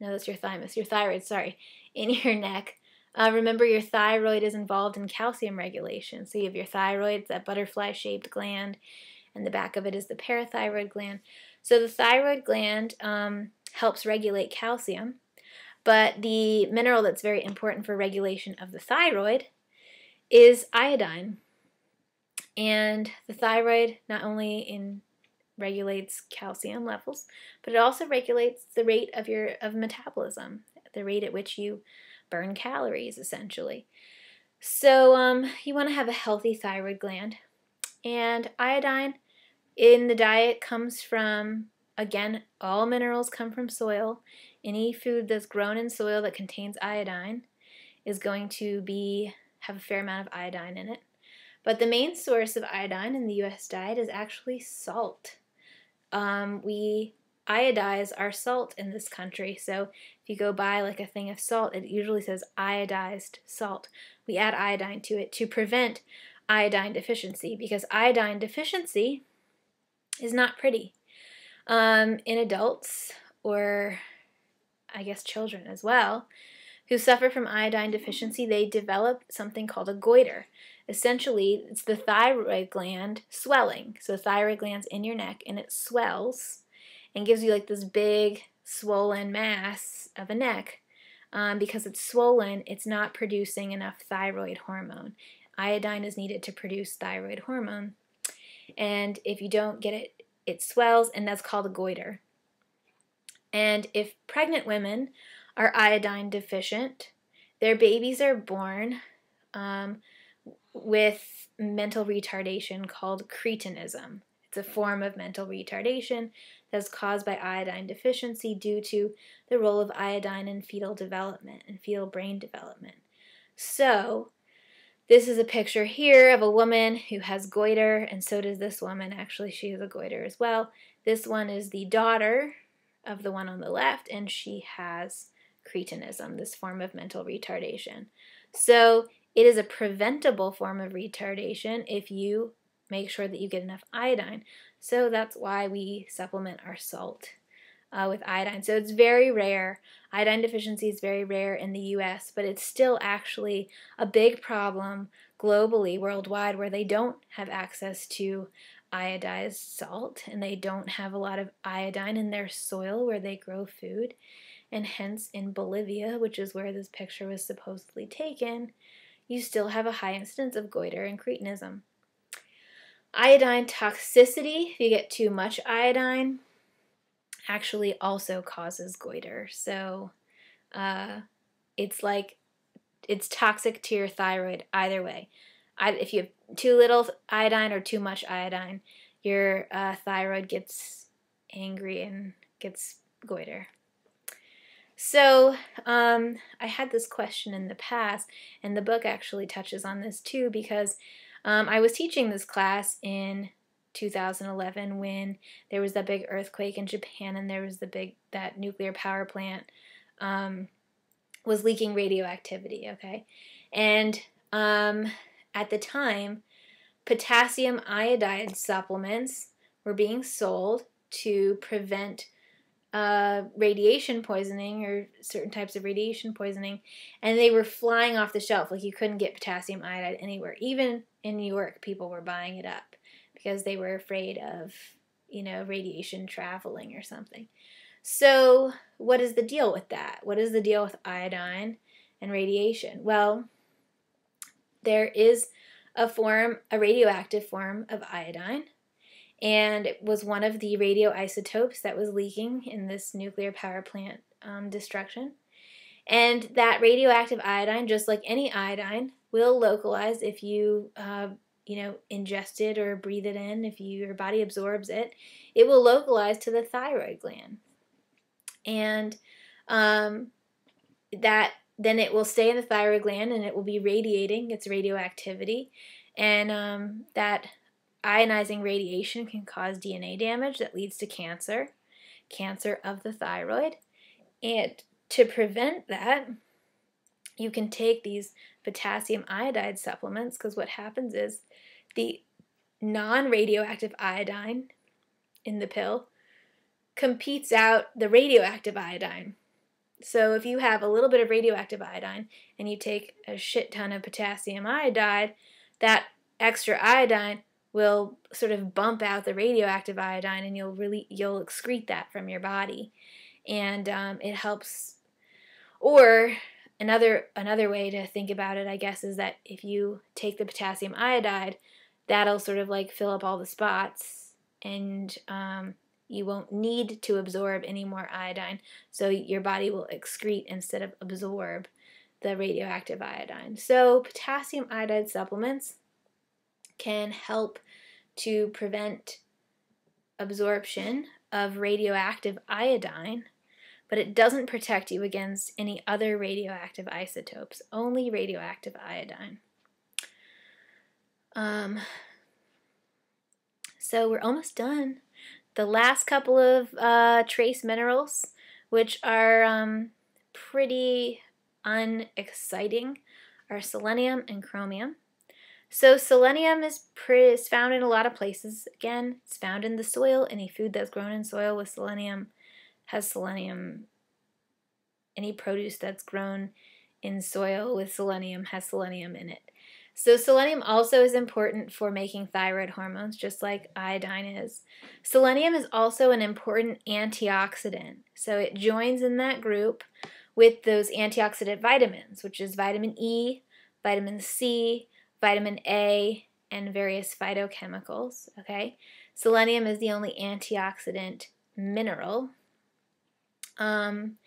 no, that's your thymus, your thyroid, sorry, in your neck. Uh, remember, your thyroid is involved in calcium regulation. So you have your thyroid, that butterfly shaped gland, and the back of it is the parathyroid gland. So the thyroid gland um, helps regulate calcium, but the mineral that's very important for regulation of the thyroid is iodine. And the thyroid, not only in regulates calcium levels, but it also regulates the rate of your of metabolism, the rate at which you burn calories essentially. So um, you want to have a healthy thyroid gland. And iodine in the diet comes from again, all minerals come from soil. Any food that's grown in soil that contains iodine is going to be have a fair amount of iodine in it. But the main source of iodine in the US diet is actually salt um, we iodize our salt in this country. So if you go buy like a thing of salt, it usually says iodized salt. We add iodine to it to prevent iodine deficiency because iodine deficiency is not pretty. Um, in adults, or I guess children as well, who suffer from iodine deficiency, they develop something called a goiter essentially it's the thyroid gland swelling. So thyroid gland's in your neck and it swells and gives you like this big swollen mass of a neck. Um, because it's swollen, it's not producing enough thyroid hormone. Iodine is needed to produce thyroid hormone. And if you don't get it, it swells, and that's called a goiter. And if pregnant women are iodine deficient, their babies are born um, with mental retardation called cretinism. It's a form of mental retardation that's caused by iodine deficiency due to the role of iodine in fetal development and fetal brain development. So, this is a picture here of a woman who has goiter, and so does this woman. Actually, she has a goiter as well. This one is the daughter of the one on the left, and she has cretinism, this form of mental retardation. So it is a preventable form of retardation if you make sure that you get enough iodine. So that's why we supplement our salt uh, with iodine. So it's very rare. Iodine deficiency is very rare in the US, but it's still actually a big problem globally, worldwide, where they don't have access to iodized salt and they don't have a lot of iodine in their soil where they grow food. And hence, in Bolivia, which is where this picture was supposedly taken, you still have a high incidence of goiter and cretinism. Iodine toxicity, if you get too much iodine, actually also causes goiter. So uh, it's like it's toxic to your thyroid either way. I, if you have too little iodine or too much iodine, your uh, thyroid gets angry and gets goiter. So, um, I had this question in the past, and the book actually touches on this too because um, I was teaching this class in 2011 when there was that big earthquake in Japan and there was the big that nuclear power plant um, was leaking radioactivity. Okay, and um, at the time, potassium iodide supplements were being sold to prevent uh, radiation poisoning or certain types of radiation poisoning, and they were flying off the shelf. Like you couldn't get potassium iodide anywhere. Even in New York, people were buying it up because they were afraid of, you know, radiation traveling or something. So, what is the deal with that? What is the deal with iodine and radiation? Well, there is a form, a radioactive form of iodine, and it was one of the radioisotopes that was leaking in this nuclear power plant um, destruction. And that radioactive iodine, just like any iodine, will localize if you, uh, you know, ingest it or breathe it in. If you, your body absorbs it, it will localize to the thyroid gland, and um, that then it will stay in the thyroid gland and it will be radiating its radioactivity. And um, that ionizing radiation can cause DNA damage that leads to cancer, cancer of the thyroid. And to prevent that, you can take these potassium iodide supplements because what happens is the non radioactive iodine in the pill competes out the radioactive iodine. So if you have a little bit of radioactive iodine and you take a shit ton of potassium iodide, that extra iodine will sort of bump out the radioactive iodine and you'll really you'll excrete that from your body. And um, it helps. Or another another way to think about it i guess is that if you take the potassium iodide that'll sort of like fill up all the spots and um, you won't need to absorb any more iodine, so your body will excrete instead of absorb the radioactive iodine. So, potassium iodide supplements can help to prevent absorption of radioactive iodine, but it doesn't protect you against any other radioactive isotopes, only radioactive iodine. Um, so, we're almost done the last couple of uh, trace minerals, which are um, pretty unexciting, are selenium and chromium. So selenium is, is found in a lot of places. Again, it's found in the soil. Any food that's grown in soil with selenium has selenium. Any produce that's grown in soil with selenium has selenium in it. So selenium also is important for making thyroid hormones, just like iodine is. Selenium is also an important antioxidant. So it joins in that group with those antioxidant vitamins, which is vitamin E, vitamin C, vitamin A, and various phytochemicals. Okay, selenium is the only antioxidant mineral, um,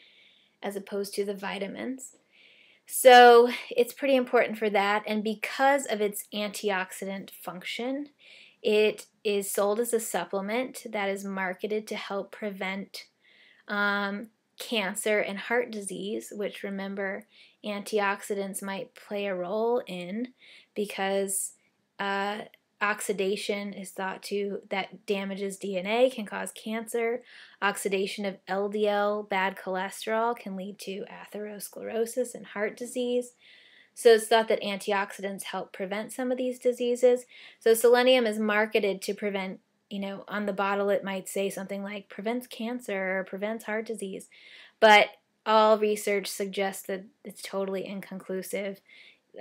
as opposed to the vitamins. So it's pretty important for that. And because of its antioxidant function, it is sold as a supplement that is marketed to help prevent um, cancer and heart disease, which remember antioxidants might play a role in because uh, oxidation is thought to that damages DNA can cause cancer. Oxidation of LDL, bad cholesterol, can lead to atherosclerosis and heart disease. So it's thought that antioxidants help prevent some of these diseases. So selenium is marketed to prevent, you know, on the bottle it might say something like prevents cancer or prevents heart disease. But all research suggests that it's totally inconclusive.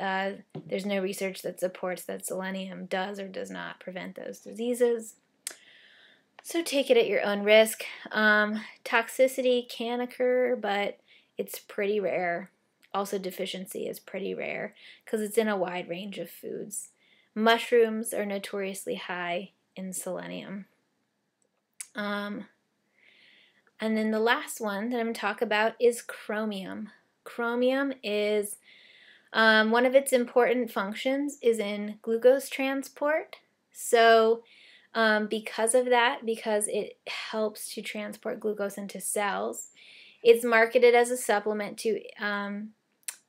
Uh, there's no research that supports that selenium does or does not prevent those diseases. So take it at your own risk. Um, toxicity can occur, but it's pretty rare. Also, deficiency is pretty rare because it's in a wide range of foods. Mushrooms are notoriously high in selenium. Um, and then the last one that I'm going to talk about is chromium. Chromium is um, one of its important functions is in glucose transport. So, um, because of that, because it helps to transport glucose into cells, it's marketed as a supplement to um,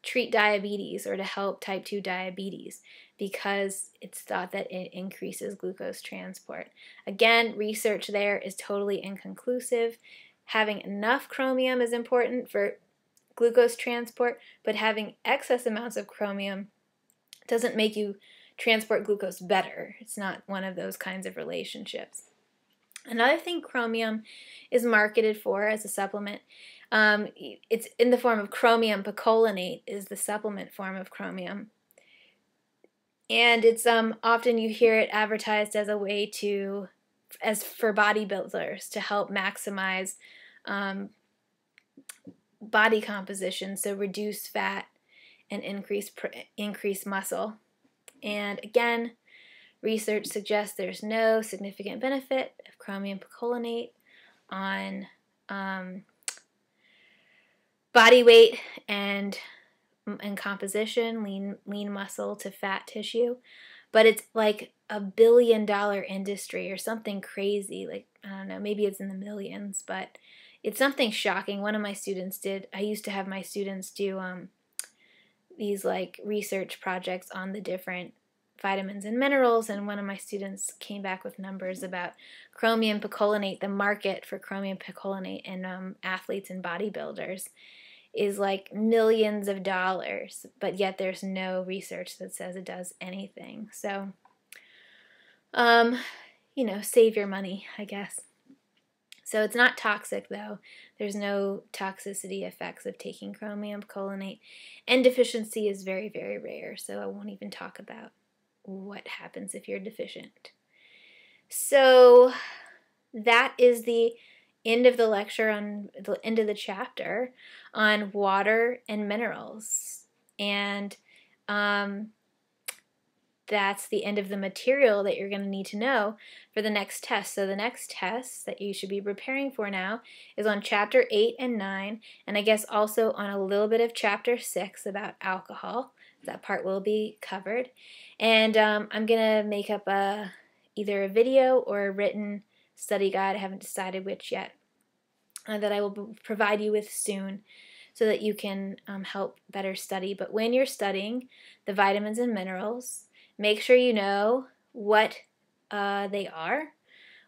treat diabetes or to help type 2 diabetes because it's thought that it increases glucose transport. Again, research there is totally inconclusive. Having enough chromium is important for glucose transport, but having excess amounts of chromium doesn't make you transport glucose better. It's not one of those kinds of relationships. Another thing chromium is marketed for as a supplement um, it's in the form of chromium picolinate is the supplement form of chromium. And it's um, often you hear it advertised as a way to, as for bodybuilders to help maximize um, body composition, so reduce fat and increase increase muscle. And again, research suggests there's no significant benefit of chromium picolinate on um, body weight and and composition, lean lean muscle to fat tissue, but it's like a billion dollar industry or something crazy. Like I don't know, maybe it's in the millions, but it's something shocking. One of my students did. I used to have my students do um, these like research projects on the different vitamins and minerals, and one of my students came back with numbers about chromium picolinate, the market for chromium picolinate in um, athletes and bodybuilders is like millions of dollars, but yet there's no research that says it does anything. So, um, you know, save your money, I guess. So it's not toxic though. There's no toxicity effects of taking chromium picolinate, and deficiency is very, very rare. So I won't even talk about what happens if you're deficient. So that is the end of the lecture on the end of the chapter on water and minerals. And um, that's the end of the material that you're going to need to know for the next test. So the next test that you should be preparing for now is on chapter 8 and 9, and I guess also on a little bit of chapter 6 about alcohol. That part will be covered. And um, I'm going to make up a either a video or a written study guide. I haven't decided which yet. Uh, that I will provide you with soon so that you can um, help better study. But when you're studying the vitamins and minerals, make sure you know what uh, they are,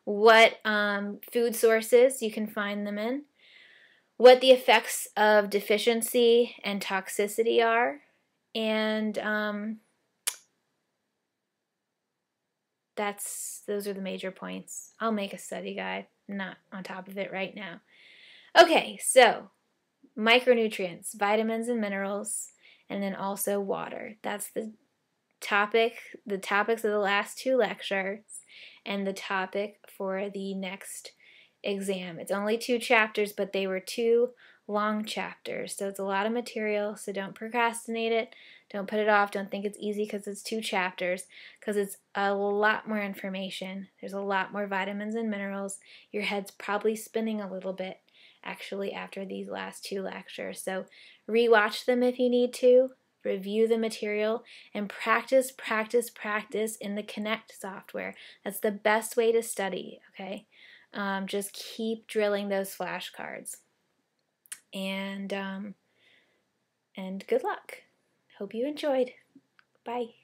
what um, food sources you can find them in, what the effects of deficiency and toxicity are, and um, that's those are the major points. I'll make a study guide, not on top of it right now. Okay, so micronutrients, vitamins and minerals, and then also water. That's the topic, the topics of the last two lectures, and the topic for the next exam. It's only two chapters, but they were two long chapters, so it's a lot of material, so don't procrastinate it. Don't put it off. Don't think it's easy because it's two chapters, because it's a lot more information. There's a lot more vitamins and minerals. Your head's probably spinning a little bit actually after these last two lectures. So rewatch them if you need to, review the material, and practice, practice, practice in the Connect software. That's the best way to study, okay? Um, just keep drilling those flashcards. And, um, and good luck. Hope you enjoyed. Bye.